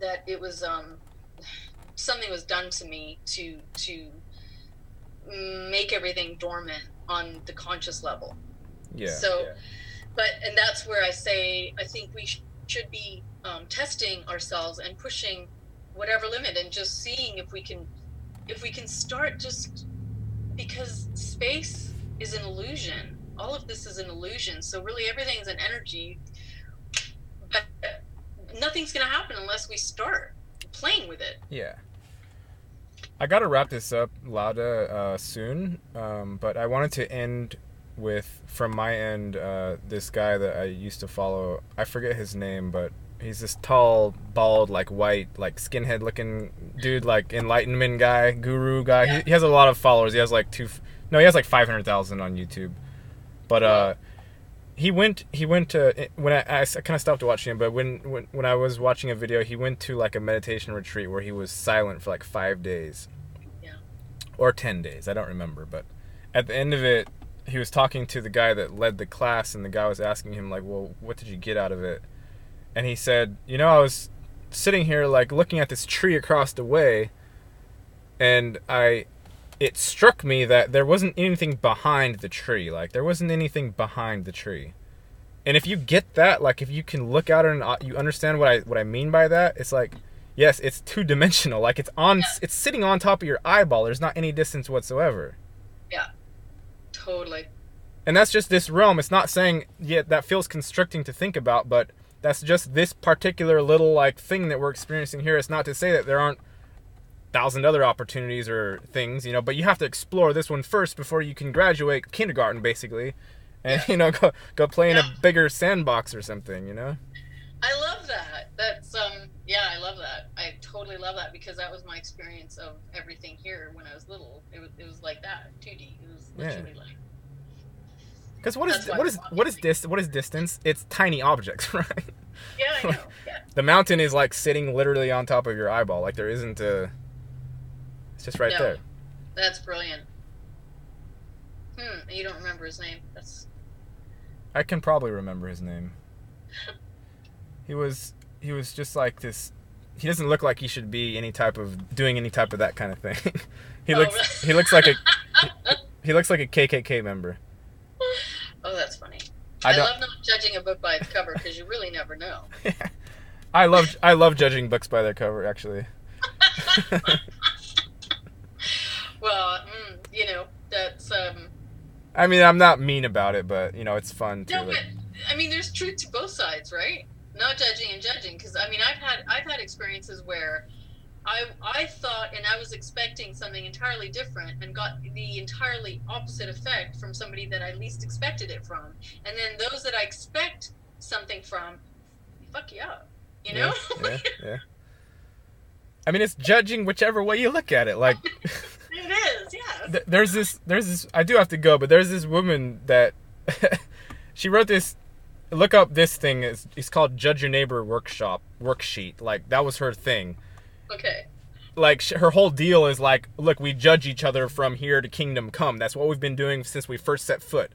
that it was um, something was done to me to to make everything dormant on the conscious level. yeah So, but and that's where I say I think we sh- should be um, testing ourselves and pushing whatever limit and just seeing if we can if we can start just because space is an illusion. All of this is an illusion. So really everything is an energy. But nothing's going to happen unless we start playing with it. Yeah. I gotta wrap this up, Lauda, uh, soon. Um, but I wanted to end with, from my end, uh, this guy that I used to follow. I forget his name, but he's this tall, bald, like white, like skinhead looking dude, like enlightenment guy, guru guy. He, he has a lot of followers. He has like two, no, he has like 500,000 on YouTube. But, uh, he went he went to eh, when I, I kind of stopped watching him but when, when when I was watching a video he went to like a meditation retreat where he was silent for like 5 days Yeah. or 10 days I don't remember but at the end of it he was talking to the guy that led the class and the guy was asking him like well what did you get out of it and he said you know I was sitting here like looking at this tree across the way and I it struck me that there wasn't anything behind the tree. Like there wasn't anything behind the tree. And if you get that, like if you can look out and uh, you understand what I what I mean by that, it's like yes, it's two dimensional. Like it's on Yeah. it's sitting on top of your eyeball. There's not any distance whatsoever. Yeah. Totally. And that's just this realm. It's not saying yeah that feels constricting to think about, but that's just this particular little like thing that we're experiencing here. It's not to say that there aren't thousand other opportunities or things, you know, but you have to explore this one first before you can graduate kindergarten basically and you know go go play in Yeah. a bigger sandbox or something. You know. I love that. That's um yeah, I love that. I totally love that because that was my experience of everything here when I was little. It was it was like that, 2D. It was Yeah. literally like Because what is what is what is it. dis what is distance? It's tiny objects, right? Yeah, I know. Yeah. The mountain is like sitting literally on top of your eyeball. Like there isn't a. It's just right No. there. That's brilliant. Hmm, you don't remember his name. That's I can probably remember his name. He was he was just like this. He doesn't look like he should be any type of doing any type of that kind of thing. he Oh, looks really? he looks like a he looks like a KKK member. Oh, that's funny. I I, love not judging a book by its cover because you really never know. I love I love judging books by their cover actually. Well, mm, you know, that's um I mean I'm not mean about it, but you know it's fun to. No, but I mean, there's truth to both sides, right? Not judging and judging, because I mean, I've had I've had experiences where I I thought and I was expecting something entirely different and got the entirely opposite effect from somebody that I least expected it from, and then those that I expect something from, fuck you up, you know? Yeah, yeah, yeah. I mean, it's judging whichever way you look at it. Like, it is, yes. Th- there's this, there's this. I do have to go, but there's this woman that she wrote this. Look up this thing. It's, it's called Judge Your Neighbor Workshop Worksheet. Like that was her thing. Okay. Like sh- her whole deal is like, look, we judge each other from here to Kingdom Come. That's what we've been doing since we first set foot.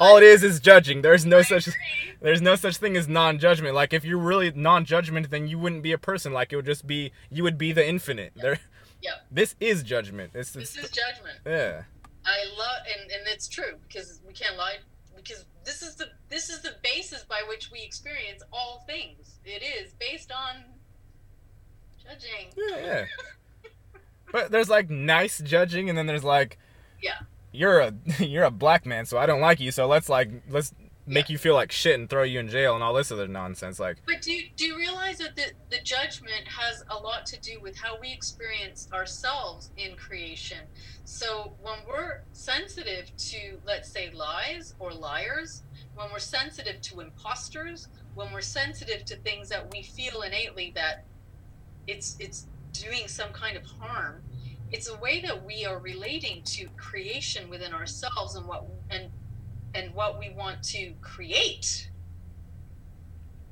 All it is is judging. There's no I such. agree. There's no such thing as non-judgment. Like if you're really non-judgment, then you wouldn't be a person. Like it would just be you would be the infinite. There. Yep. This is judgment. It's, This is judgment. yeah. I love, and, and it's true because we can't lie. Because this is the this is the basis by which we experience all things. It is based on judging. Yeah, yeah. but there's like nice judging, and then there's like, Yeah. you're a you're a black man, so I don't like you. So let's like let's make you feel like shit and throw you in jail and all this other nonsense. Like But do do you realize that the the judgment has a lot to do with how we experience ourselves in creation? So when we're sensitive to, let's say, lies or liars, when we're sensitive to imposters, when we're sensitive to things that we feel innately that it's it's doing some kind of harm, it's a way that we are relating to creation within ourselves and what and and what we want to create.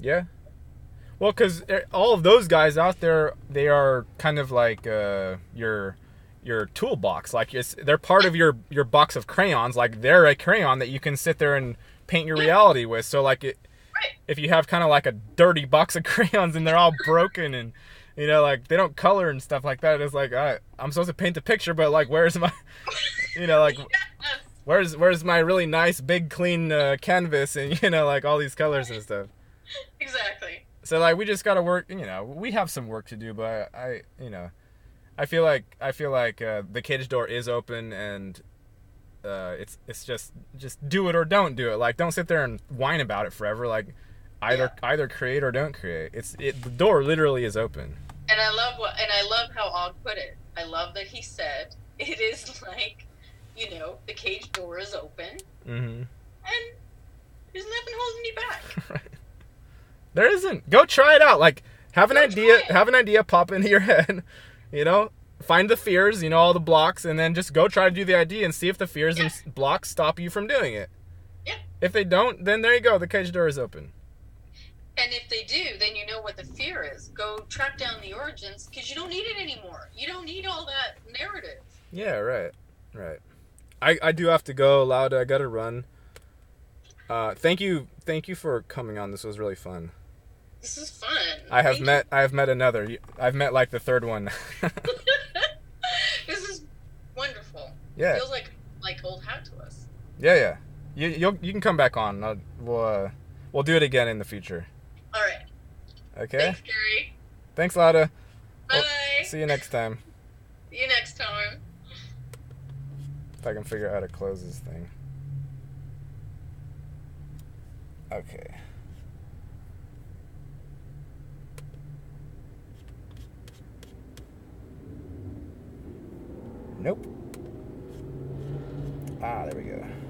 yeah. Well, because all of those guys out there, they are kind of like uh, your your toolbox. Like it's, they're part of your your box of crayons. Like they're a crayon that you can sit there and paint your Yeah. reality with. So like it, Right. if you have kind of like a dirty box of crayons and they're all broken and you know like they don't color and stuff like that, it's like I, I'm supposed to paint the picture, but like where's my, you know like Yes. Where's where's my really nice big clean uh, canvas and you know like all these colors and stuff. Exactly. So like we just gotta work. You know, we have some work to do, but I, you know, I feel like I feel like uh, the cage door is open, and uh, it's it's just just do it or don't do it. Like don't sit there and whine about it forever. Like either either create or don't create. It's it the door literally is open. And I love what and I love how Og put it. I love that he said it is like, you know, the cage door is open Mm-hmm. and there's nothing holding you back. There isn't. Go try it out. Like have an Go idea. Have an idea pop into your head. You know, find the fears. You know all the blocks, and then just go try to do the idea and see if the fears and blocks stop you from doing it. Yeah. If they don't, then there you go. The cage door is open. And if they do, then you know what the fear is. Go track down the origins because you don't need it anymore. You don't need all that narrative. Yeah. Right. Right. I I do have to go, Lauda. I gotta run. Uh, thank you, thank you for coming on. This was really fun. This is fun. I have Thank met, I have met another. I've met like the third one. this is wonderful. yeah. Feels like like old hat to us. Yeah, yeah. You you'll, you can come back on. I'll, we'll uh, we'll do it again in the future. All right. Okay. Thanks, Gary. Thanks, Lauda. Bye. Well, See you next time. See you next time. I can figure out how to close this thing. Okay. Nope. Ah, there we go.